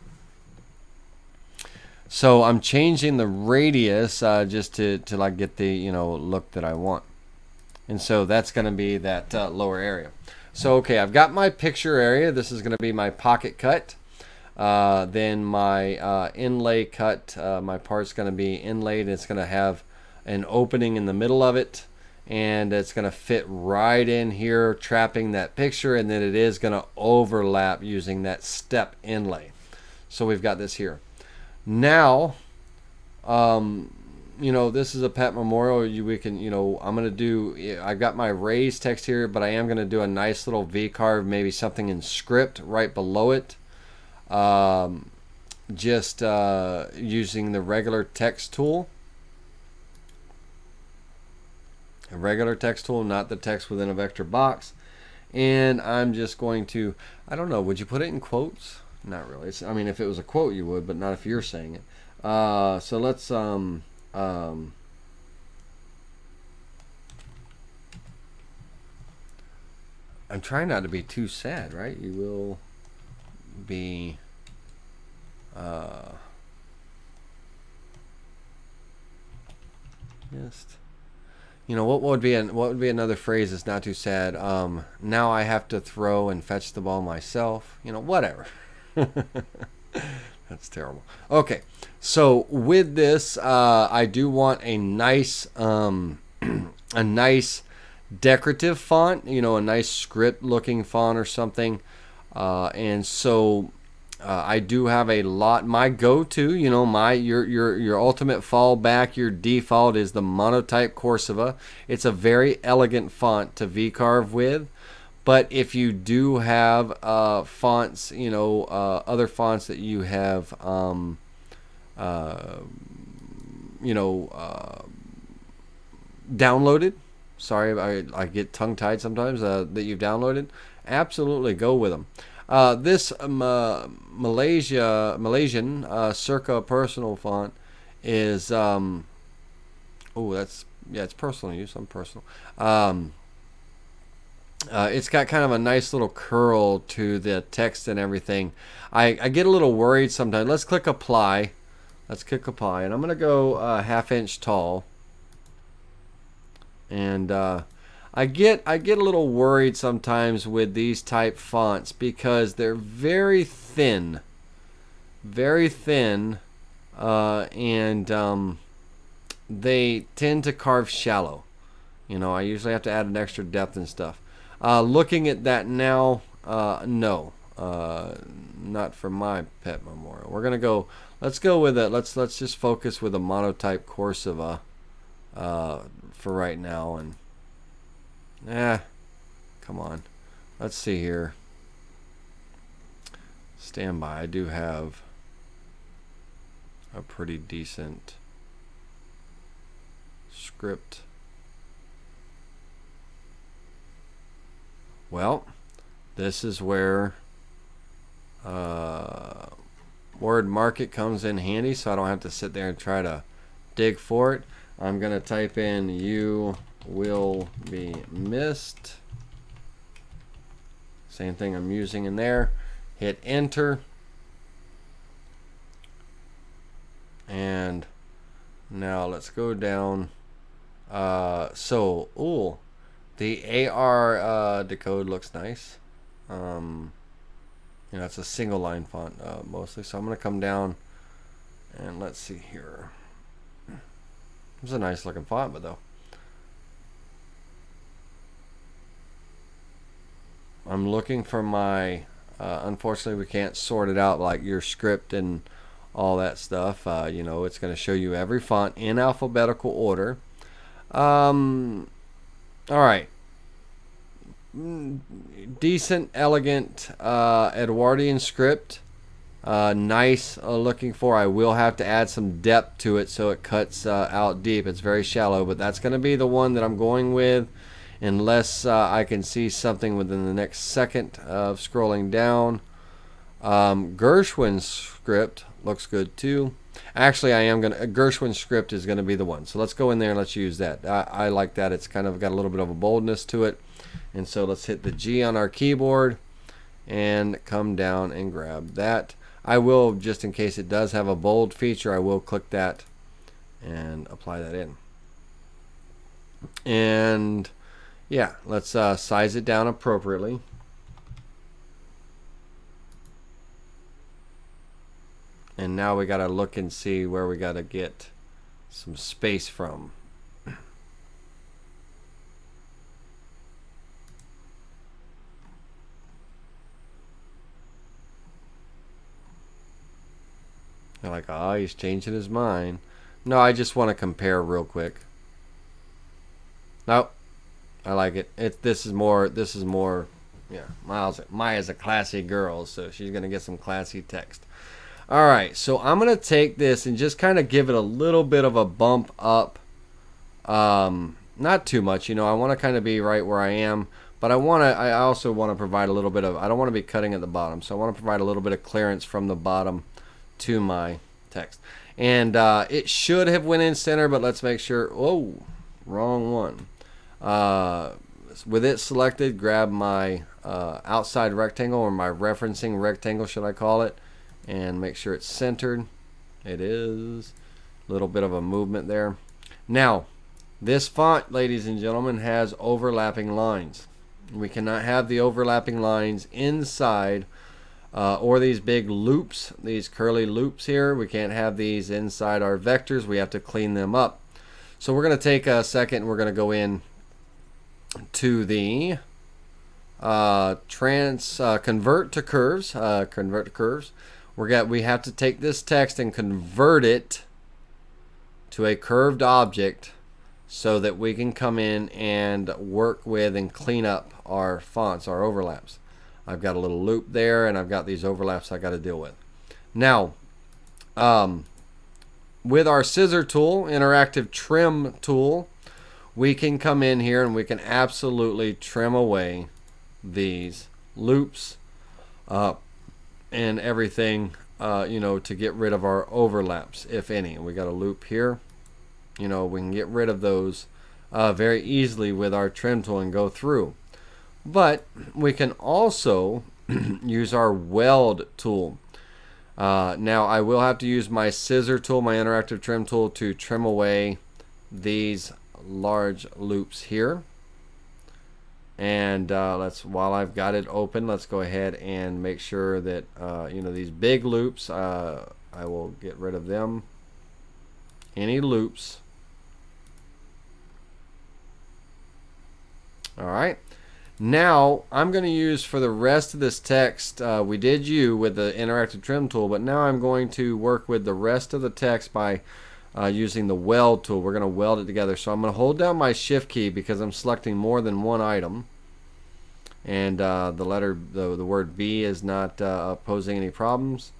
so I'm changing the radius uh, just to, to like get the you know look that I want. And so that's going to be that uh, lower area. So okay, I've got my picture area. This is going to be my pocket cut. Uh, then my uh, inlay cut, uh, my part's going to be inlaid. It's going to have an opening in the middle of it and it's going to fit right in here trapping that picture and then it is going to overlap using that step inlay so we've got this here now um, you know this is a pet memorial you we can you know I'm gonna do I've got my raised text here but I am gonna do a nice little V carve maybe something in script right below it um, just uh, using the regular text tool a regular text tool, not the text within a vector box. And I'm just going to, I don't know, would you put it in quotes? Not really. It's, I mean, if it was a quote, you would, but not if you're saying it. Uh, so let's, um, um, I'm trying not to be too sad, right? You will be, uh, just you know what would be an, what would be another phrase that's not too sad um, now i have to throw and fetch the ball myself you know whatever that's terrible okay so with this uh, i do want a nice um, a nice decorative font you know a nice script looking font or something uh, and so uh, I do have a lot. My go-to, you know, my your your your ultimate fallback, your default is the monotype Corsiva. It's a very elegant font to V-carve with. But if you do have uh, fonts, you know, uh, other fonts that you have, um, uh, you know, uh, downloaded. Sorry, I, I get tongue-tied sometimes. Uh, that you've downloaded, absolutely go with them. Uh, this um, Malaysia Malaysian Circa personal font is um, oh that's yeah it's personal use I'm personal. Uh, it's got kind of a nice little curl to the text and everything. I, I get a little worried sometimes. Let's click apply. Let's click apply, and I'm gonna go uh, half inch tall. And uh, I get I get a little worried sometimes with these type fonts because they're very thin, very thin, uh, and um, they tend to carve shallow. You know, I usually have to add an extra depth and stuff. Uh, looking at that now, uh, no, uh, not for my pet memorial. We're gonna go. Let's go with it. Let's let's just focus with a monotype Corsiva uh, for right now and. yeah, come on. Let's see here. Standby. I do have a pretty decent script. Well, this is where uh, wordmark.it comes in handy so I don't have to sit there and try to dig for it. I'm going to type in you will be missed. Same thing I'm using in there. Hit enter. And now let's go down. Uh, so, oh, the AR uh, decode looks nice. Um, you know, it's a single line font uh, mostly. So I'm going to come down and let's see here. It's a nice looking font, but though. I'm looking for my uh, unfortunately we can't sort it out like your script and all that stuff uh, you know it's going to show you every font in alphabetical order um, all right decent elegant uh, Edwardian script uh, nice uh, looking for I will have to add some depth to it so it cuts uh, out deep it's very shallow but that's going to be the one that I'm going with unless uh, I can see something within the next second of scrolling down. Um, Gershwin's script looks good too. Actually, I am gonna Gershwin's script is gonna be the one. So let's go in there and let's use that. I, I like that. It's kind of got a little bit of a boldness to it. And so let's hit the G on our keyboard and come down and grab that. I will, just in case it does have a bold feature, I will click that and apply that in. And yeah, let's uh, size it down appropriately. And now we got to look and see where we got to get some space from. They're like, oh, he's changing his mind. No, I just want to compare real quick. Nope. I like it. It this is more this is more yeah, Miles Maya's a classy girl, so she's gonna get some classy text. Alright, so I'm gonna take this and just kinda give it a little bit of a bump up. Um not too much, you know, I wanna kinda be right where I am, but I wanna I also wanna provide a little bit of I don't wanna be cutting at the bottom, so I wanna provide a little bit of clearance from the bottom to my text. And uh, it should have went in center, but let's make sure. Oh, wrong one. Uh, with it selected, grab my uh, outside rectangle or my referencing rectangle, should I call it, and make sure it's centered. It is. A little bit of a movement there. Now, this font, ladies and gentlemen, has overlapping lines. We cannot have the overlapping lines inside uh, or these big loops, these curly loops here. We can't have these inside our vectors. We have to clean them up. So we're going to take a second. We're going to go in to the uh, trans uh, convert to curves. Uh, convert to curves. We're got we have to take this text and convert it to a curved object so that we can come in and work with and clean up our fonts, our overlaps. I've got a little loop there and I've got these overlaps I got to deal with. Now, um, with our scissor tool, interactive trim tool, we can come in here and we can absolutely trim away these loops uh, and everything, uh, you know, to get rid of our overlaps, if any. We got a loop here. You know, we can get rid of those uh, very easily with our trim tool and go through. But we can also use our weld tool. Uh, now I will have to use my scissor tool, my interactive trim tool to trim away these large loops here. And uh, let's while I've got it open, let's go ahead and make sure that uh, you know these big loops. Uh, I will get rid of them. Any loops. All right. Now, I'm going to use for the rest of this text, uh, we did you with the interactive trim tool, but now I'm going to work with the rest of the text by uh, using the weld tool. We're going to weld it together. So I'm going to hold down my shift key because I'm selecting more than one item. And uh, the letter, the, the word B is not uh, posing any problems.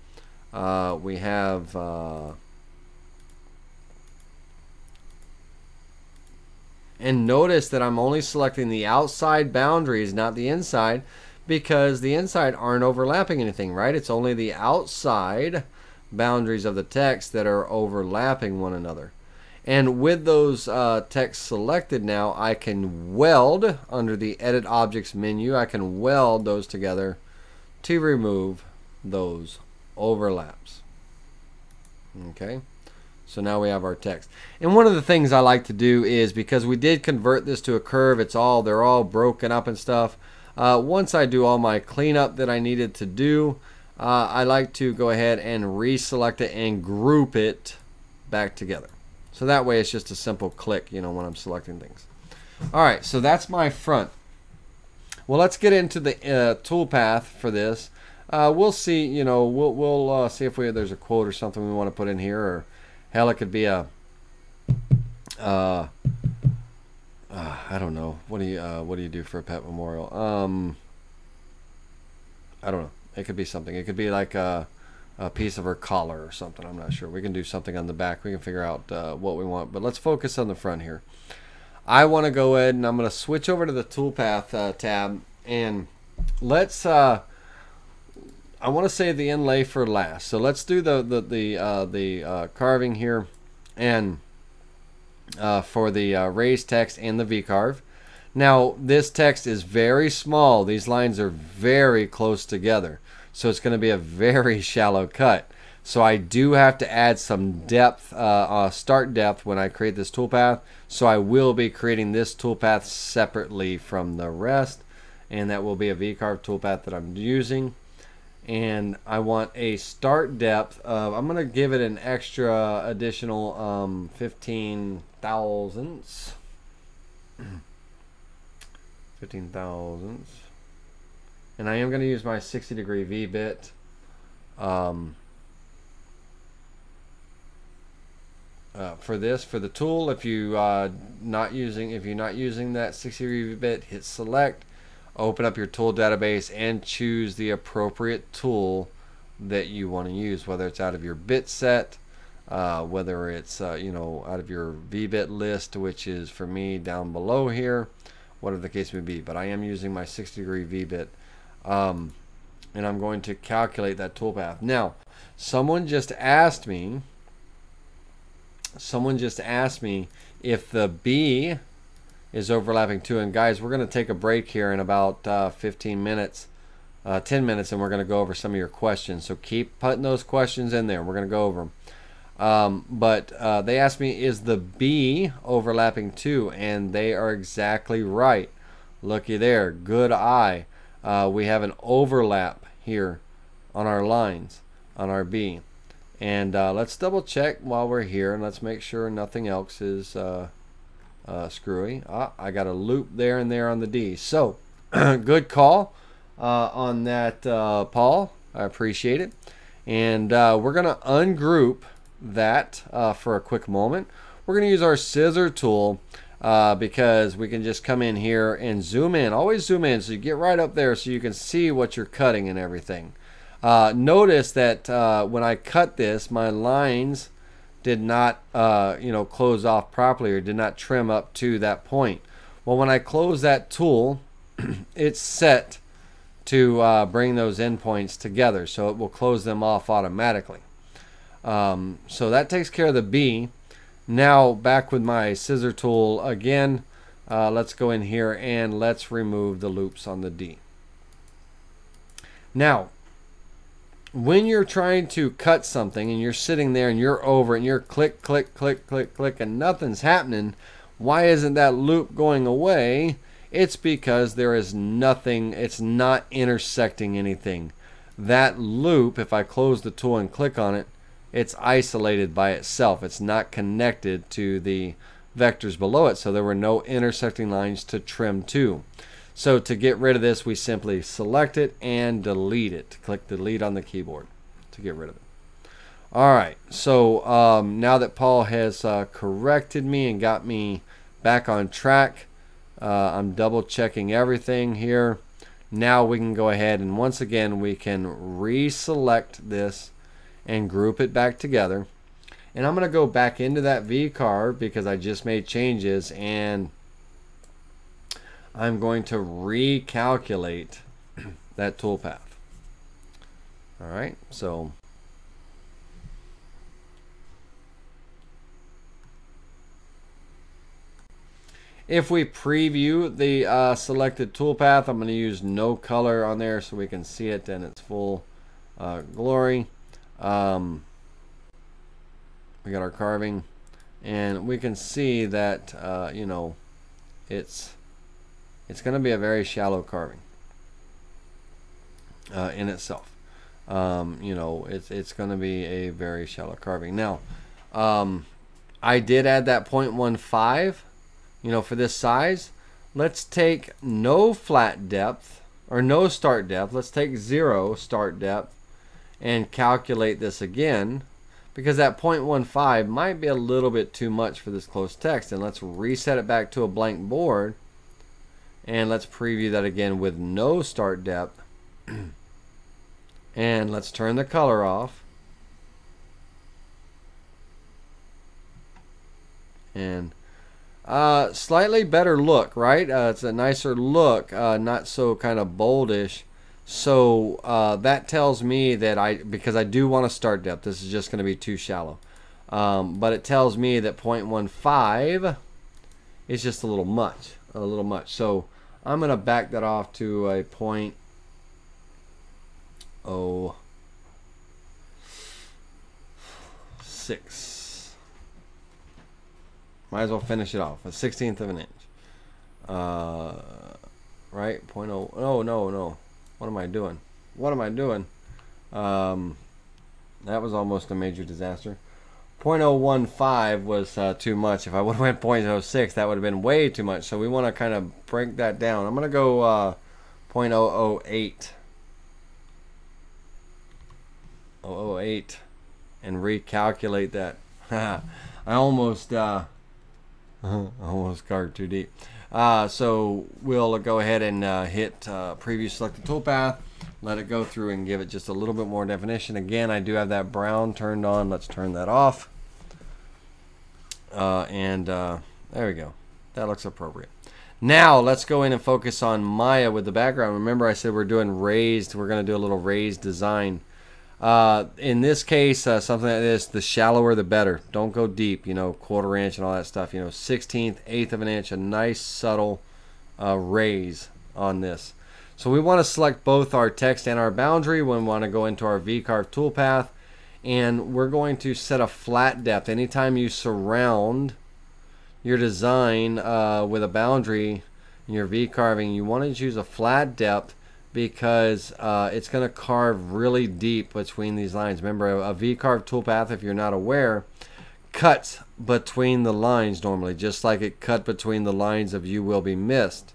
Uh, we have uh, And notice that I'm only selecting the outside boundaries, not the inside, because the inside aren't overlapping anything, right? It's only the outside boundaries of the text that are overlapping one another. And with those uh, texts selected now, I can weld under the Edit Objects menu. I can weld those together to remove those overlaps. Okay. So now we have our text. And one of the things I like to do is because we did convert this to a curve, it's all they're all broken up and stuff. Uh, once I do all my cleanup that I needed to do, uh, I like to go ahead and reselect it and group it back together. So that way it's just a simple click, you know, when I'm selecting things. All right, so that's my front. Well, let's get into the uh, toolpath for this. Uh, we'll see, you know, we'll, we'll uh, see if we, there's a quote or something we want to put in here or Hell, it could be a. Uh, uh, I don't know. What do you uh, What do you do for a pet memorial? Um, I don't know. It could be something. It could be like a, a piece of her collar or something. I'm not sure. We can do something on the back. We can figure out uh, what we want. But let's focus on the front here. I want to go ahead and I'm going to switch over to the toolpath uh, tab and let's. Uh, I want to save the inlay for last. So let's do the the the uh, the uh, carving here, and uh, for the raised text and the V carve. Now this text is very small. These lines are very close together, so it's going to be a very shallow cut. So I do have to add some depth, uh, uh, start depth when I create this toolpath. So I will be creating this toolpath separately from the rest, and that will be a V carve toolpath that I'm using and I want a start depth of, I'm going to give it an extra additional um, 15 thousandths. 15 thousandths. And I am going to use my 60 degree V-bit. Um, uh, for this for the tool if you uh, not using if you're not using that 60 degree V bit hit select open up your tool database and choose the appropriate tool that you want to use whether it's out of your bit set uh, whether it's uh, you know out of your VBit list which is for me down below here whatever the case may be but I am using my 60 degree VBit um, and I'm going to calculate that toolpath now someone just asked me someone just asked me if the B is overlapping too. And guys, we're going to take a break here in about uh, 15 minutes, uh, 10 minutes, and we're going to go over some of your questions. So keep putting those questions in there. We're going to go over them. Um, but uh, they asked me, is the B overlapping too? And they are exactly right. Looky there, good eye. Uh, we have an overlap here on our lines on our B. And uh, let's double check while we're here and let's make sure nothing else is uh, uh, screwy. Ah, I got a loop there and there on the D. So, good call uh, on that, uh, Paul. I appreciate it. And we're going to ungroup that for a quick moment. We're going to use our scissor tool because we can just come in here and zoom in. Always zoom in so you get right up there so you can see what you're cutting and everything. Uh, notice that uh, when I cut this, my lines did not, uh, you know, close off properly or did not trim up to that point. Well, when I close that tool, it's set to uh, bring those endpoints together, so it will close them off automatically. Um, so that takes care of the B. Now back with my scissor tool again. Uh, let's go in here and let's remove the loops on the D. Now, when you're trying to cut something and you're sitting there and you're over and you're click, click, click, click, click, and nothing's happening, why isn't that loop going away? It's because there is nothing, it's not intersecting anything. That loop, if I close the tool and click on it, it's isolated by itself. It's not connected to the vectors below it, so there were no intersecting lines to trim to. So to get rid of this, we simply select it and delete it. Click delete on the keyboard to get rid of it. All right, so um, now that Paul has uh, corrected me and got me back on track, uh, I'm double checking everything here. Now we can go ahead and once again we can reselect this and group it back together. And I'm going to go back into that V carve because I just made changes and I'm going to recalculate that toolpath. All right, so if we preview the uh, selected toolpath, I'm going to use no color on there so we can see it in its full uh, glory. Um, we got our carving, and we can see that uh, you know it's it's going to be a very shallow carving uh, in itself. Um, you know, it's it's going to be a very shallow carving. Now, um, I did add that 0.15, you know, for this size. Let's take no flat depth or no start depth. Let's take zero start depth and calculate this again because that 0.15 might be a little bit too much for this close text. And let's reset it back to a blank board and let's preview that again with no start depth. and let's turn the color off. And uh, slightly better look, right? Uh, it's a nicer look, uh, not so kind of boldish. So uh, that tells me that I, because I do want to start depth, this is just going to be too shallow. Um, but it tells me that 0.15 is just a little much, a little much. So I'm going to back that off to a point oh six. Might as well finish it off. A sixteenth of an inch. Uh, right? Point oh. No, no, no. What am I doing? What am I doing? Um, that was almost a major disaster. 0.015 was uh, too much. If I would have went 0.06, that would have been way too much. So we want to kind of break that down. I'm going to go uh, 0.008. 008 and recalculate that. I almost uh, almost carved too deep. Uh, so we'll go ahead and uh, hit uh, preview selected toolpath let it go through and give it just a little bit more definition. Again, I do have that brown turned on. Let's turn that off. Uh, and uh, there we go. That looks appropriate. Now let's go in and focus on Maya with the background. Remember I said we're doing raised. We're going to do a little raised design. Uh, in this case, uh, something like this, the shallower the better. Don't go deep, you know, quarter inch and all that stuff. You know, 16th, eighth of an inch, a nice subtle uh, raise on this. So we want to select both our text and our boundary when we want to go into our VCarve toolpath. And we're going to set a flat depth. Anytime you surround your design uh, with a boundary in your V-carving, you want to choose a flat depth because uh, it's going to carve really deep between these lines. Remember, a V-carve toolpath, if you're not aware, cuts between the lines normally, just like it cut between the lines of You Will Be Missed.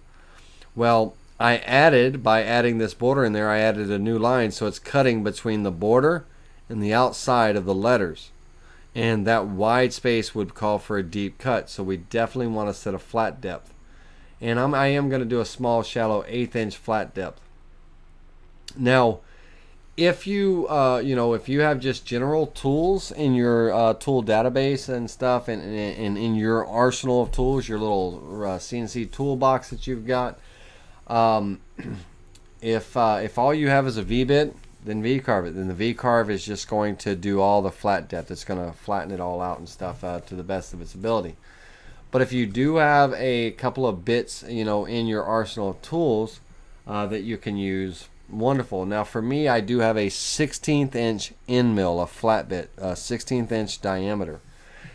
Well, I added, by adding this border in there, I added a new line so it's cutting between the border and the outside of the letters. And that wide space would call for a deep cut. So we definitely want to set a flat depth. And I'm, I am going to do a small, shallow, eighth inch flat depth. Now, if you, uh, you know, if you have just general tools in your uh, tool database and stuff, and, and, and, in your arsenal of tools, your little uh, CNC toolbox that you've got, um, if uh, if all you have is a V-bit, then V-carve it. Then the V-carve is just going to do all the flat depth. It's going to flatten it all out and stuff uh, to the best of its ability. But if you do have a couple of bits, you know, in your arsenal of tools uh, that you can use, wonderful. Now for me, I do have a 16th inch end mill, a flat bit, a 16th inch diameter.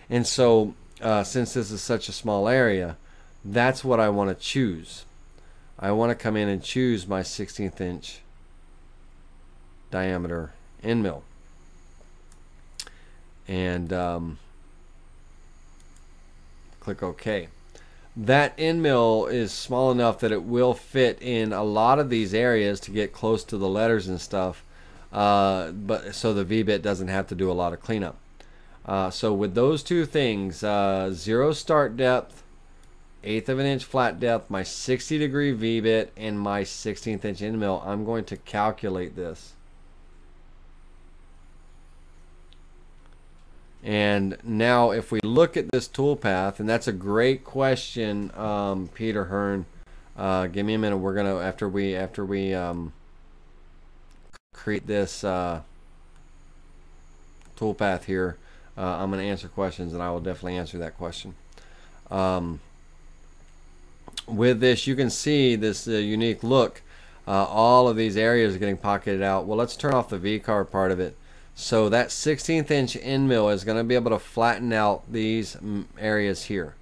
And so uh, since this is such a small area, that's what I want to choose. I want to come in and choose my 16th inch diameter end mill. And um, click OK. That end mill is small enough that it will fit in a lot of these areas to get close to the letters and stuff. Uh, but so the V-bit doesn't have to do a lot of cleanup. Uh, so with those two things, uh, zero start depth, eighth of an inch flat depth, my 60 degree V-bit, and my 16th inch end mill, I'm going to calculate this. And now if we look at this toolpath, and that's a great question, um, Peter Hearn. Uh, give me a minute. We're gonna after we after we um, create this uh, toolpath here. Uh, I'm gonna answer questions, and I will definitely answer that question. Um, with this, you can see this uh, unique look. Uh, all of these areas are getting pocketed out. Well, let's turn off the V-carve part of it. So that 16th inch end mill is going to be able to flatten out these mm, areas here,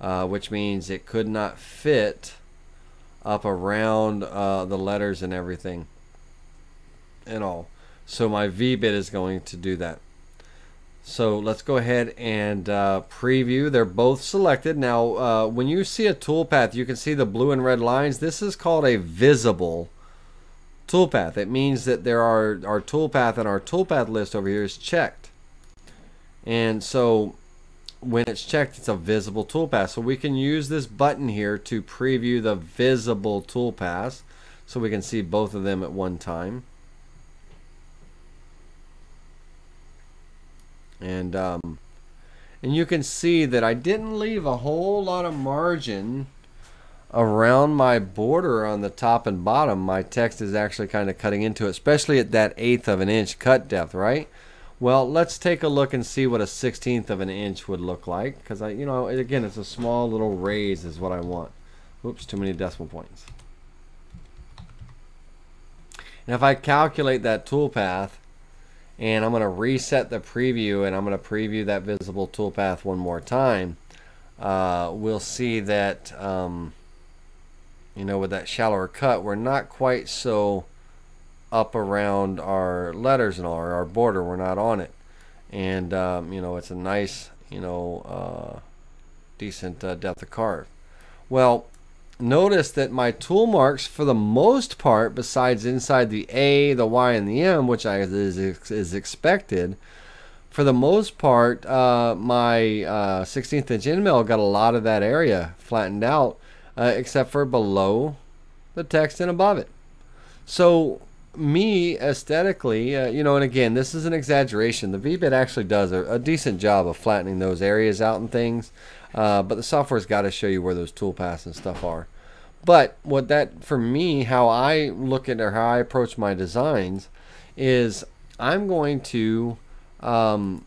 uh, which means it could not fit up around uh, the letters and everything and all. So my V-bit is going to do that. So let's go ahead and uh, preview. They're both selected. Now, uh, when you see a toolpath, you can see the blue and red lines. This is called a visible toolpath. It means that there are our toolpath and our toolpath list over here is checked. And so when it's checked, it's a visible toolpath. So we can use this button here to preview the visible toolpaths so we can see both of them at one time. and um, and you can see that I didn't leave a whole lot of margin around my border on the top and bottom my text is actually kind of cutting into it especially at that eighth of an inch cut depth right? Well let's take a look and see what a sixteenth of an inch would look like because I you know again it's a small little raise is what I want. Oops too many decimal points. And if I calculate that toolpath and I'm going to reset the preview and I'm going to preview that visible toolpath one more time uh, we'll see that um, you know with that shallower cut we're not quite so up around our letters and all, our border. We're not on it. And, um, you know, it's a nice, you know, uh, decent uh, depth of carve. Well, notice that my tool marks, for the most part, besides inside the A, the Y, and the M, which I, is, is expected, for the most part, uh, my uh, 16th inch end mill got a lot of that area flattened out, uh, except for below the text and above it. So me aesthetically, uh, you know, and again, this is an exaggeration. The VBit actually does a, a decent job of flattening those areas out and things, uh, but the software's got to show you where those toolpaths and stuff are. But what that, for me, how I look at or how I approach my designs is I'm going to um,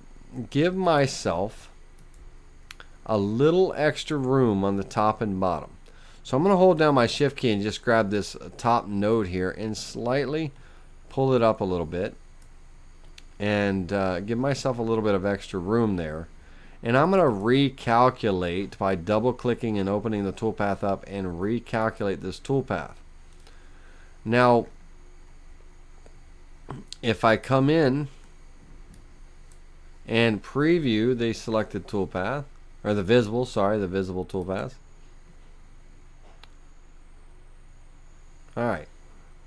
give myself a little extra room on the top and bottom. So I'm going to hold down my shift key and just grab this top node here and slightly pull it up a little bit and uh, give myself a little bit of extra room there. And I'm going to recalculate by double clicking and opening the toolpath up and recalculate this toolpath. Now, if I come in and preview the selected toolpath, or the visible, sorry, the visible toolpath, Alright.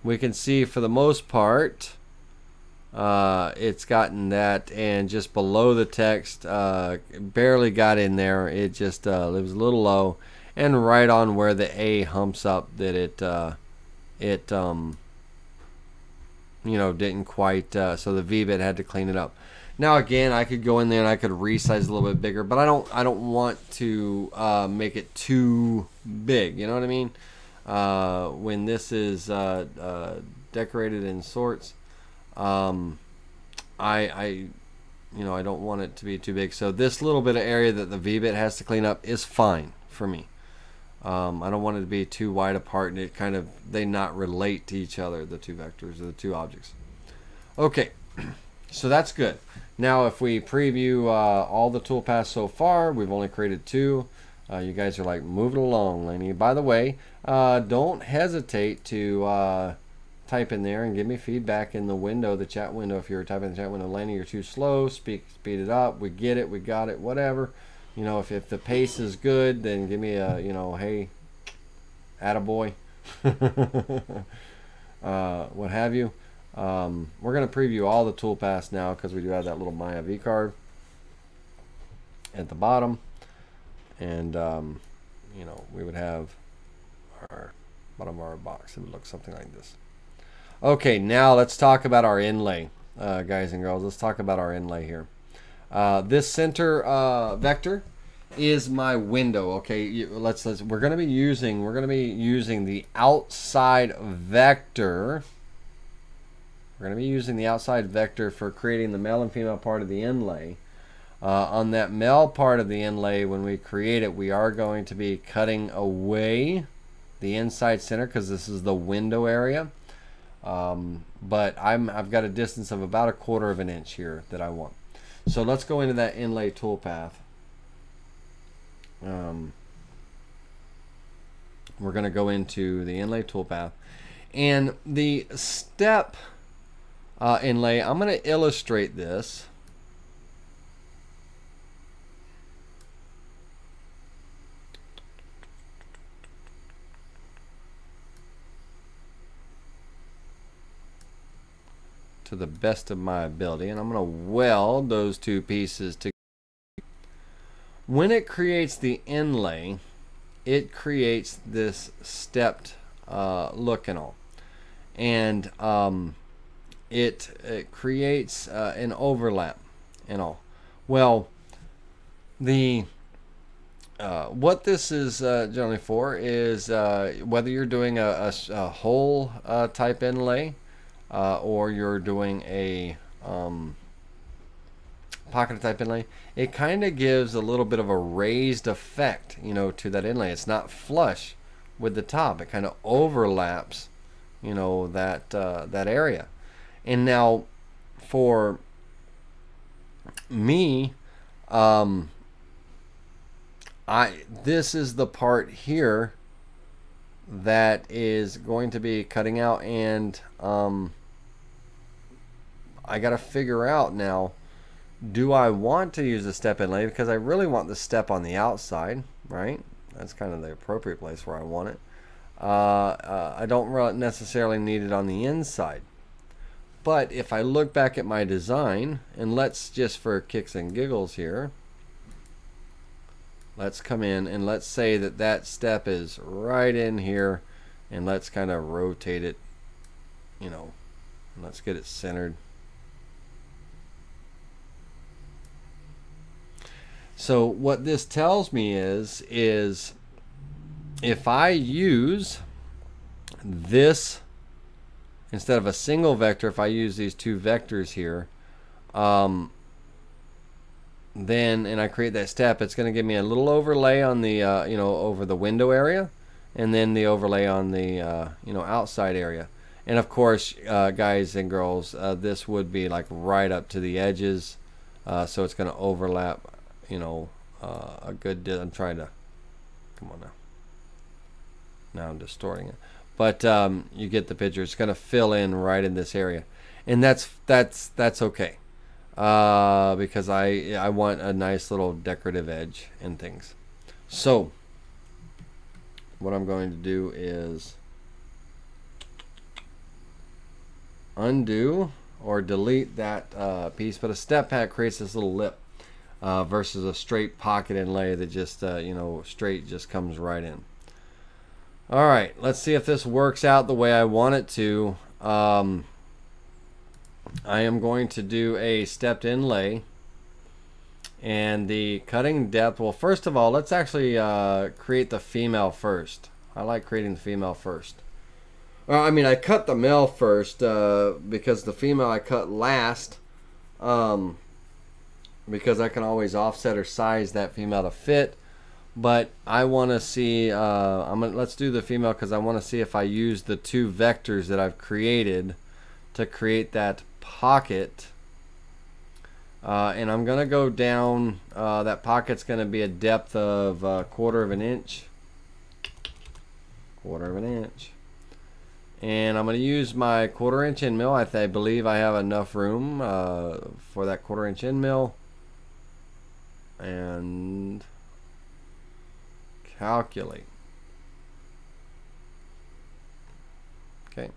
We can see for the most part, uh, it's gotten that and just below the text, uh, barely got in there. It just uh, it was a little low and right on where the A humps up that it, uh, it, um, you know, didn't quite, uh, so the V-bit had to clean it up. Now again, I could go in there and I could resize a little bit bigger, but I don't, I don't want to uh, make it too big. You know what I mean? Uh, when this is uh, uh, decorated in sorts. Um, I, I, you know, I don't want it to be too big. So this little bit of area that the V-bit has to clean up is fine for me. Um, I don't want it to be too wide apart and it kind of, they not relate to each other, the two vectors or the two objects. Okay, so that's good. Now if we preview uh, all the toolpaths so far, we've only created two. Uh, you guys are like moving along, Laney. By the way, uh, don't hesitate to uh, type in there and give me feedback in the window, the chat window. If you're typing in the chat window, Laney, you're too slow. Speak, speed it up. We get it. We got it. Whatever. You know, if, if the pace is good, then give me a, you know, hey, attaboy. uh, what have you. Um, we're going to preview all the toolpaths now because we do have that little Maya V carve at the bottom and um, you know we would have our bottom of our box it would look something like this. Okay now let's talk about our inlay uh, guys and girls. Let's talk about our inlay here. Uh, this center uh, vector is my window okay? Let's, let's we're to be using we're going to be using the outside vector. We're going to be using the outside vector for creating the male and female part of the inlay uh, on that male part of the inlay, when we create it, we are going to be cutting away the inside center because this is the window area. Um, but I'm, I've got a distance of about a quarter of an inch here that I want. So let's go into that inlay toolpath. Um, we're going to go into the inlay toolpath. And the step uh, inlay, I'm going to illustrate this. To the best of my ability and I'm going to weld those two pieces together. When it creates the inlay, it creates this stepped uh, look and all. And um, it, it creates uh, an overlap and all. Well, the uh, what this is uh, generally for is uh, whether you're doing a, a, a hole uh, type inlay uh, or you're doing a um, pocket type inlay, it kind of gives a little bit of a raised effect, you know, to that inlay. It's not flush with the top. It kind of overlaps, you know, that uh, that area. And now, for me, um, I this is the part here that is going to be cutting out and um, I got to figure out now, do I want to use the step inlay? Because I really want the step on the outside, right? That's kind of the appropriate place where I want it. Uh, uh, I don't necessarily need it on the inside. But if I look back at my design, and let's just for kicks and giggles here, let's come in and let's say that that step is right in here and let's kind of rotate it you know let's get it centered so what this tells me is is if I use this instead of a single vector if I use these two vectors here um, then and I create that step it's going to give me a little overlay on the uh, you know over the window area and then the overlay on the uh, you know outside area. And of course uh, guys and girls uh, this would be like right up to the edges uh, so it's going to overlap you know uh, a good I'm trying to come on now. Now I'm distorting it. But um, you get the picture. It's going to fill in right in this area. And that's that's that's okay. Uh, because I I want a nice little decorative edge and things. So what I'm going to do is undo or delete that uh, piece, but a step pad creates this little lip uh, versus a straight pocket inlay that just uh, you know straight just comes right in. All right, let's see if this works out the way I want it to. Um, I am going to do a stepped inlay and the cutting depth well first of all let's actually uh, create the female first I like creating the female first uh, I mean I cut the male first uh, because the female I cut last um, because I can always offset or size that female to fit but I want to see uh, I'm gonna, let's do the female because I want to see if I use the two vectors that I've created to create that pocket. Uh, and I'm going to go down, uh, that pocket's going to be a depth of a quarter of an inch. Quarter of an inch. And I'm going to use my quarter inch end mill. I, I believe I have enough room uh, for that quarter inch end mill. And calculate. Okay.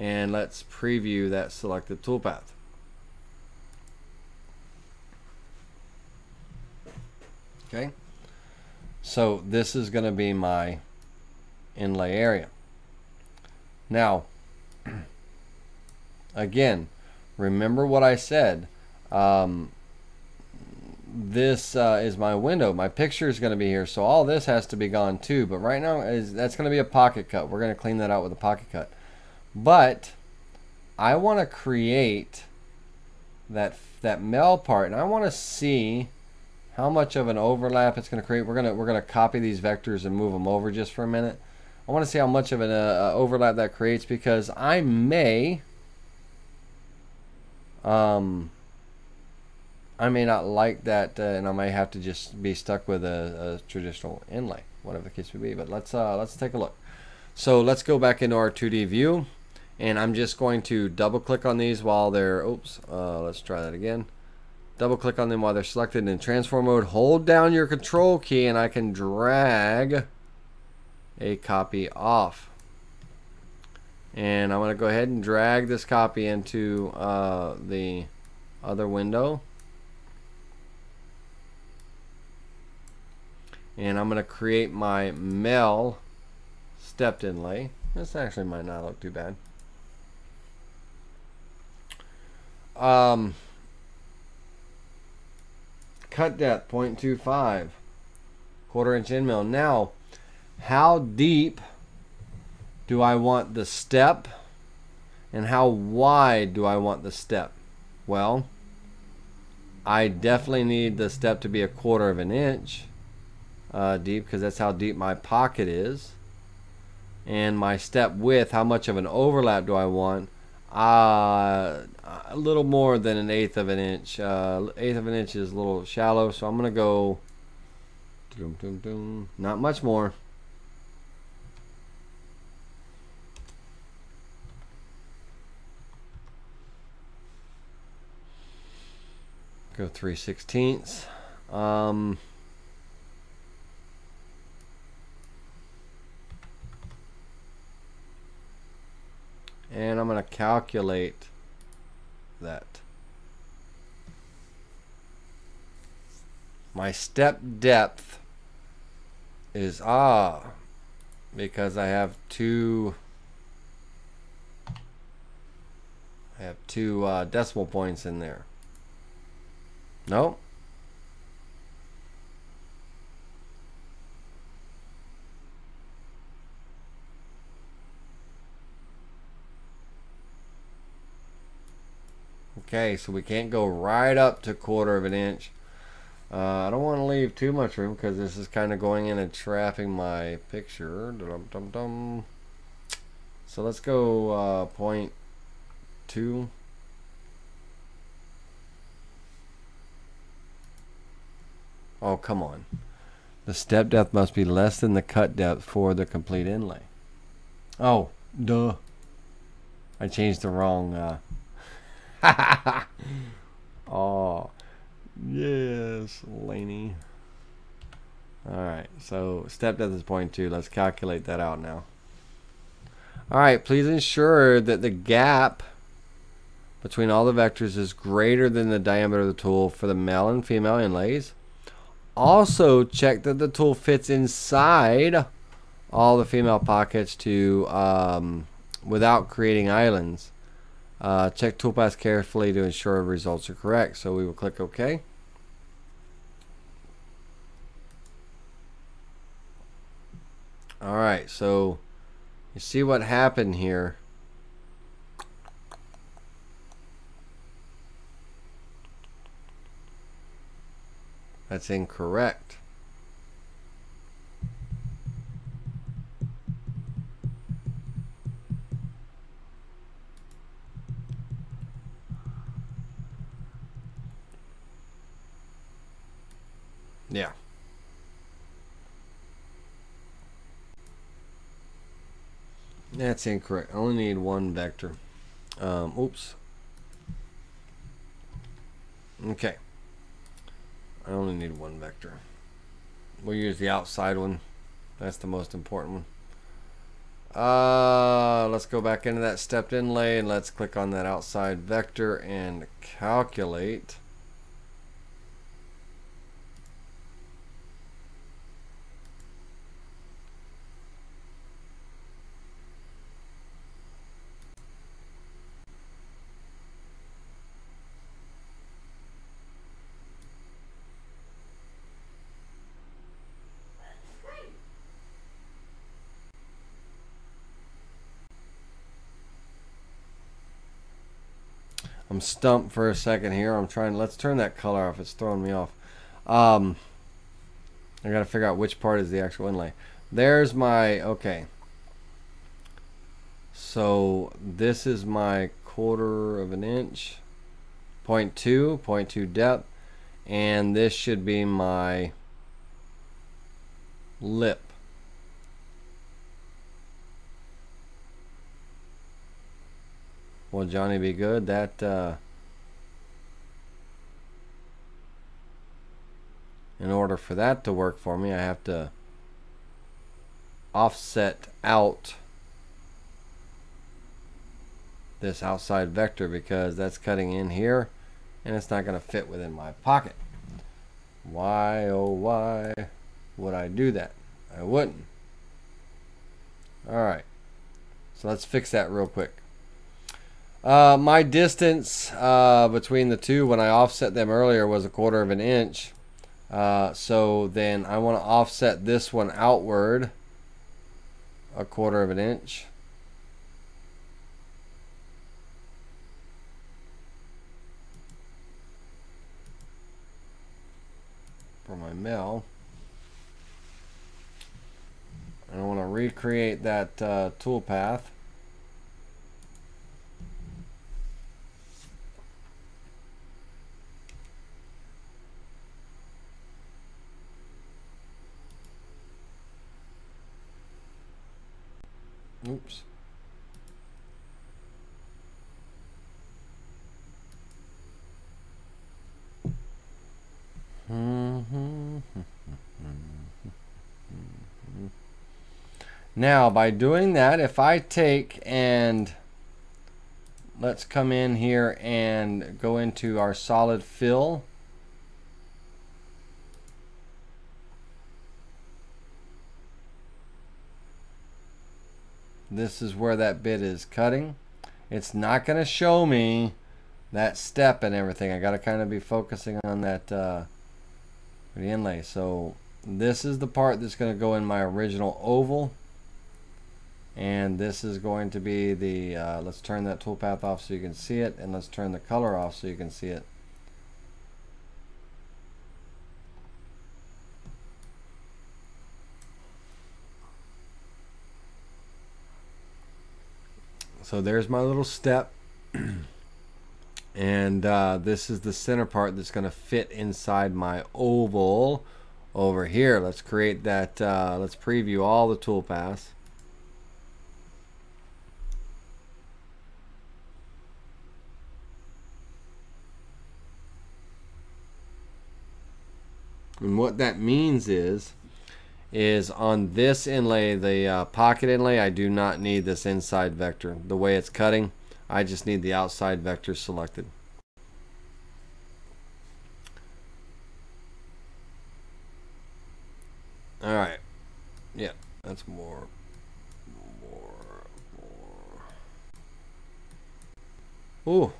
and let's preview that selected toolpath. Okay, so this is going to be my inlay area. Now, again, remember what I said. Um, this uh, is my window. My picture is going to be here, so all this has to be gone too. But right now, is that's going to be a pocket cut. We're going to clean that out with a pocket cut. But I want to create that that male part, and I want to see how much of an overlap it's going to create. We're gonna we're gonna copy these vectors and move them over just for a minute. I want to see how much of an uh, uh, overlap that creates because I may um I may not like that uh, and I may have to just be stuck with a, a traditional inlay whatever the case may be but let's uh, let's take a look. So let's go back into our 2d view and I'm just going to double click on these while they're oops uh, let's try that again. Double click on them while they're selected in transform mode. Hold down your control key and I can drag a copy off. And I'm going to go ahead and drag this copy into uh, the other window and I'm going to create my Male stepped inlay this actually might not look too bad. Um, cut depth 0.25 quarter inch end mill. Now, how deep do I want the step? And how wide do I want the step? Well, I definitely need the step to be a quarter of an inch uh, deep because that's how deep my pocket is. And my step width, how much of an overlap do I want? Uh, a little more than an eighth of an inch. Uh, eighth of an inch is a little shallow, so I'm going to go doom, doom, doom. not much more. Go 3 sixteenths. Um, and I'm going to calculate that. My step depth is ah because I have two I have two uh, decimal points in there. No. Okay, so we can't go right up to quarter of an inch. Uh, I don't want to leave too much room because this is kind of going in and trapping my picture. Dum -dum -dum. So let's go uh, point two. Oh, come on. The step depth must be less than the cut depth for the complete inlay. Oh, duh. I changed the wrong. Uh... oh. Yes, Laney. Alright, so step depth is point two. Let's calculate that out now. Alright, please ensure that the gap between all the vectors is greater than the diameter of the tool for the male and female inlays. Also, check that the tool fits inside all the female pockets to um, without creating islands. Uh, check toolpaths carefully to ensure results are correct. So we will click OK. Alright, so you see what happened here. That's incorrect. Yeah. That's incorrect. I only need one vector. Um, oops. Okay. I only need one vector. We'll use the outside one. That's the most important one. Uh, let's go back into that stepped inlay and let's click on that outside vector and calculate. Stumped for a second here. I'm trying. Let's turn that color off. It's throwing me off. Um, I got to figure out which part is the actual inlay. There's my okay. So this is my quarter of an inch, point two, point two depth, and this should be my lip. Will Johnny be good? That, uh, in order for that to work for me, I have to offset out this outside vector because that's cutting in here and it's not going to fit within my pocket. Why, oh why would I do that? I wouldn't. Alright, so let's fix that real quick. Uh, my distance uh, between the two when I offset them earlier was a quarter of an inch. Uh, so then I want to offset this one outward a quarter of an inch. For my mill. I want to recreate that uh, tool path. Oops. Now, by doing that, if I take and let's come in here and go into our solid fill This is where that bit is cutting. It's not going to show me that step and everything. I got to kind of be focusing on that uh, the inlay. So this is the part that's going to go in my original oval and this is going to be the uh, let's turn that toolpath off so you can see it and let's turn the color off so you can see it so there's my little step. And uh, this is the center part that's going to fit inside my oval over here. Let's create that uh, let's preview all the toolpaths And what that means is, is on this inlay, the uh, pocket inlay, I do not need this inside vector. The way it's cutting, I just need the outside vector selected. All right. Yeah, that's more, more, more. Ooh,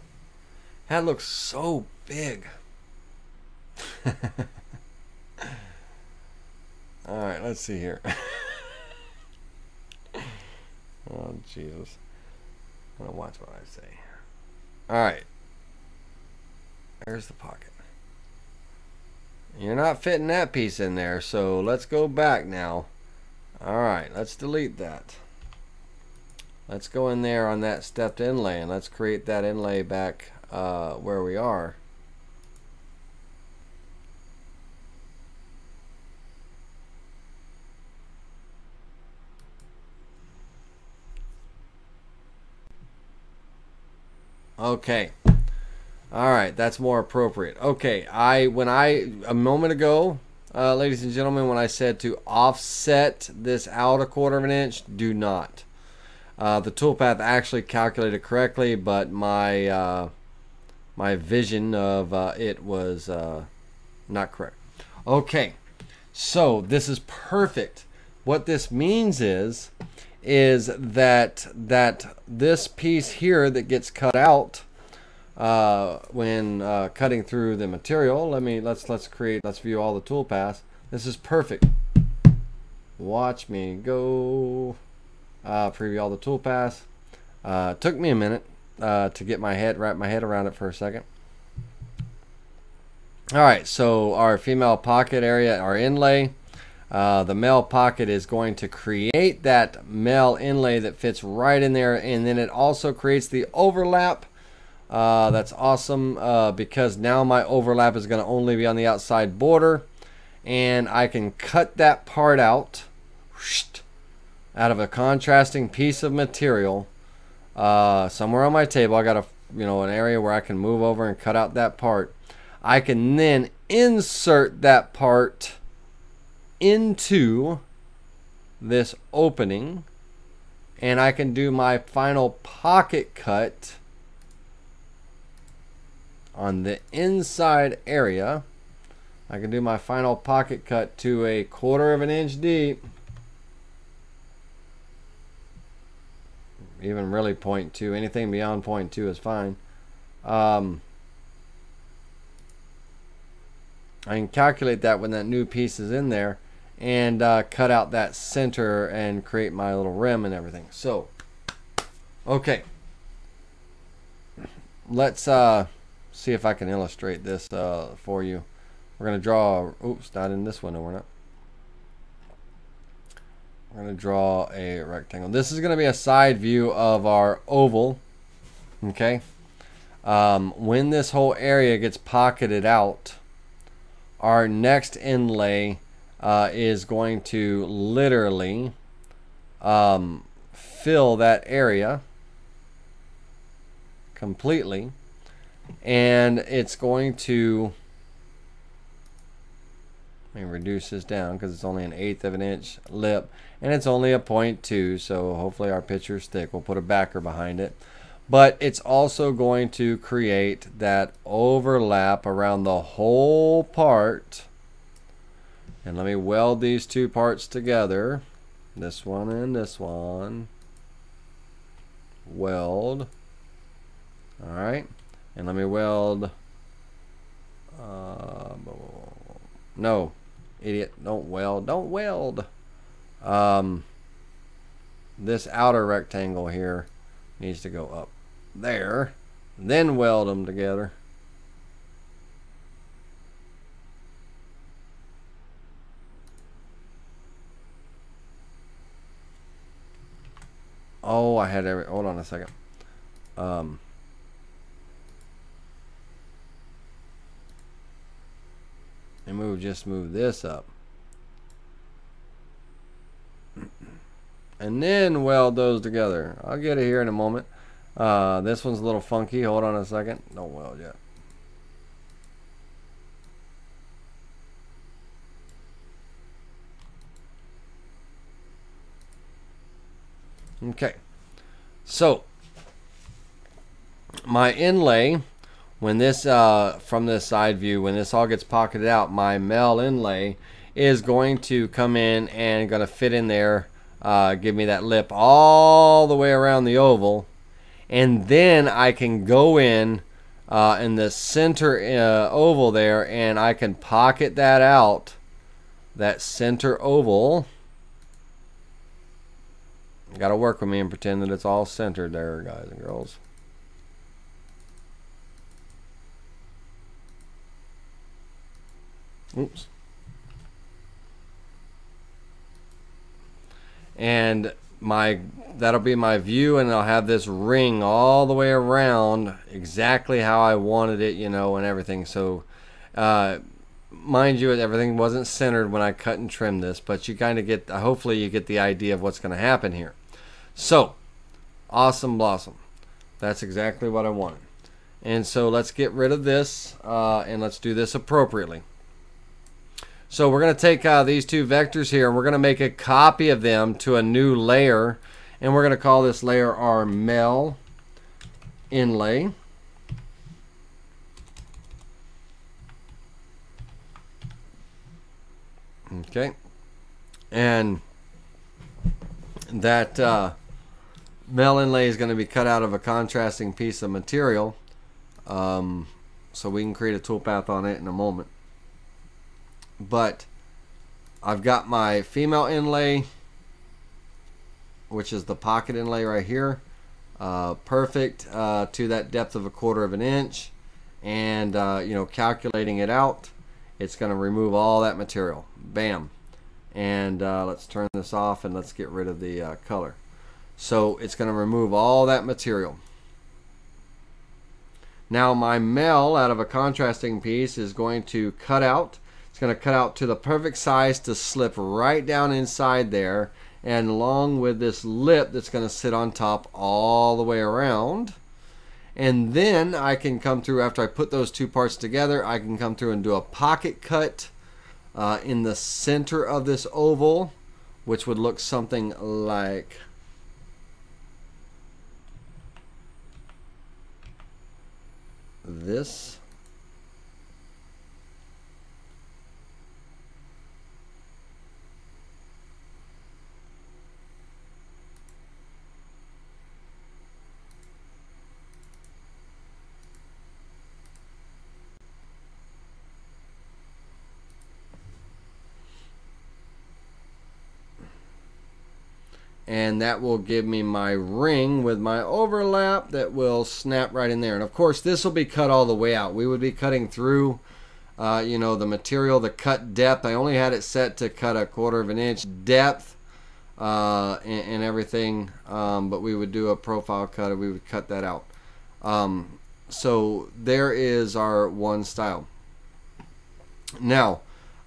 that looks so big. All right, let's see here. oh, Jesus. I'm going to watch what I say. All right. There's the pocket. You're not fitting that piece in there, so let's go back now. All right, let's delete that. Let's go in there on that stepped inlay and let's create that inlay back uh, where we are. Okay. All right, that's more appropriate. Okay, I when I a moment ago, uh, ladies and gentlemen, when I said to offset this out a quarter of an inch, do not. Uh, the toolpath actually calculated correctly, but my uh, my vision of uh, it was uh, not correct. Okay, so this is perfect. What this means is is that that this piece here that gets cut out uh, when uh, cutting through the material. Let me let's let's create let's view all the tool paths. This is perfect. Watch me go. Uh, preview all the tool paths. Uh, took me a minute uh, to get my head wrap my head around it for a second. All right, so our female pocket area, our inlay. Uh, the male pocket is going to create that male inlay that fits right in there and then it also creates the overlap. Uh, that's awesome uh, because now my overlap is going to only be on the outside border and I can cut that part out out of a contrasting piece of material uh, somewhere on my table. I got a you know an area where I can move over and cut out that part. I can then insert that part into this opening and I can do my final pocket cut on the inside area. I can do my final pocket cut to a quarter of an inch deep. Even really point two. Anything beyond point two is fine. Um, I can calculate that when that new piece is in there and uh, cut out that center and create my little rim and everything. So, okay. Let's uh, see if I can illustrate this uh, for you. We're going to draw, oops, not in this window, we're not. We're going to draw a rectangle. This is going to be a side view of our oval. Okay. Um, when this whole area gets pocketed out, our next inlay uh, is going to literally um, fill that area completely and it's going to Let me reduce this down because it's only an eighth of an inch lip and it's only a 0.2 so hopefully our picture is thick. We'll put a backer behind it. But it's also going to create that overlap around the whole part. And let me weld these two parts together. This one and this one. Weld. Alright. And let me weld. Uh, no. Idiot. Don't weld. Don't weld. Um, this outer rectangle here needs to go up there. Then weld them together. Oh, I had every. Hold on a second. Um, and move just move this up. And then weld those together. I'll get it here in a moment. Uh, this one's a little funky. Hold on a second. Don't weld yet. Okay. So, my inlay, when this, uh, from this side view, when this all gets pocketed out, my male inlay is going to come in and going to fit in there, uh, give me that lip all the way around the oval. And then I can go in uh, in the center uh, oval there and I can pocket that out, that center oval. Got to work with me and pretend that it's all centered there, guys and girls. Oops. And my that'll be my view and I'll have this ring all the way around exactly how I wanted it, you know, and everything. So uh, mind you, everything wasn't centered when I cut and trimmed this, but you kind of get, hopefully you get the idea of what's going to happen here. So, awesome blossom. That's exactly what I wanted. And so let's get rid of this uh, and let's do this appropriately. So we're going to take uh, these two vectors here and we're going to make a copy of them to a new layer. And we're going to call this layer our male inlay. Okay. And that uh, male inlay is going to be cut out of a contrasting piece of material. Um, so we can create a toolpath on it in a moment. But I've got my female inlay which is the pocket inlay right here uh, perfect uh, to that depth of a quarter of an inch. And uh, you know calculating it out it's going to remove all that material. Bam. And uh, let's turn this off and let's get rid of the uh, color so it's going to remove all that material. Now my male out of a contrasting piece is going to cut out. It's going to cut out to the perfect size to slip right down inside there and along with this lip that's going to sit on top all the way around. And then I can come through after I put those two parts together I can come through and do a pocket cut uh, in the center of this oval which would look something like this and that will give me my ring with my overlap that will snap right in there. And of course this will be cut all the way out. We would be cutting through uh, you know the material the cut depth. I only had it set to cut a quarter of an inch depth uh, and, and, everything um, but we would do a profile cut and we would cut that out. Um, so there is our one style. Now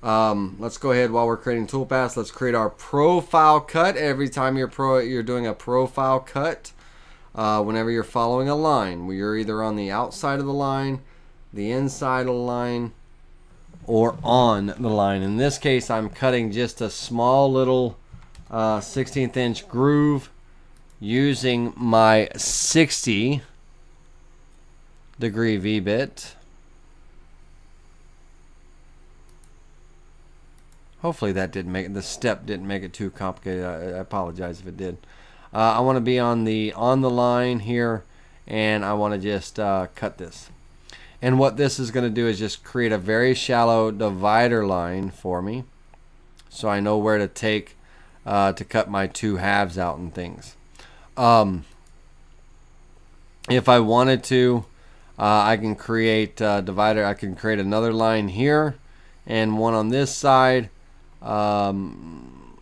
um, let's go ahead while we're creating toolpaths. Let's create our profile cut. Every time you're pro, you're doing a profile cut. Uh, whenever you're following a line, you're either on the outside of the line, the inside of the line, or on the line. In this case, I'm cutting just a small little uh, 16th inch groove using my 60 degree V-bit. Hopefully that didn't make it, the step didn't make it too complicated. I, I apologize if it did. Uh, I want to be on the on the line here and I want to just uh, cut this. And what this is going to do is just create a very shallow divider line for me so I know where to take uh, to cut my two halves out and things. Um, if I wanted to, uh, I can create a divider. I can create another line here and one on this side. Um,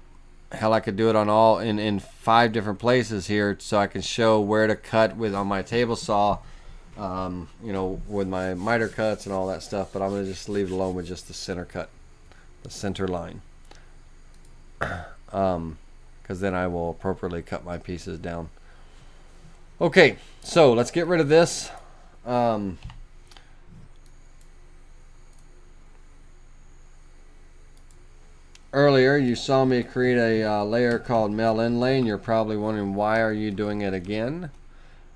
hell, I could do it on all in, in five different places here so I can show where to cut with on my table saw um, you know, with my miter cuts and all that stuff, but I'm going to just leave it alone with just the center cut, the center line. um, because then I will appropriately cut my pieces down. Okay, so let's get rid of this. Um, earlier you saw me create a uh, layer called male inlay and you're probably wondering why are you doing it again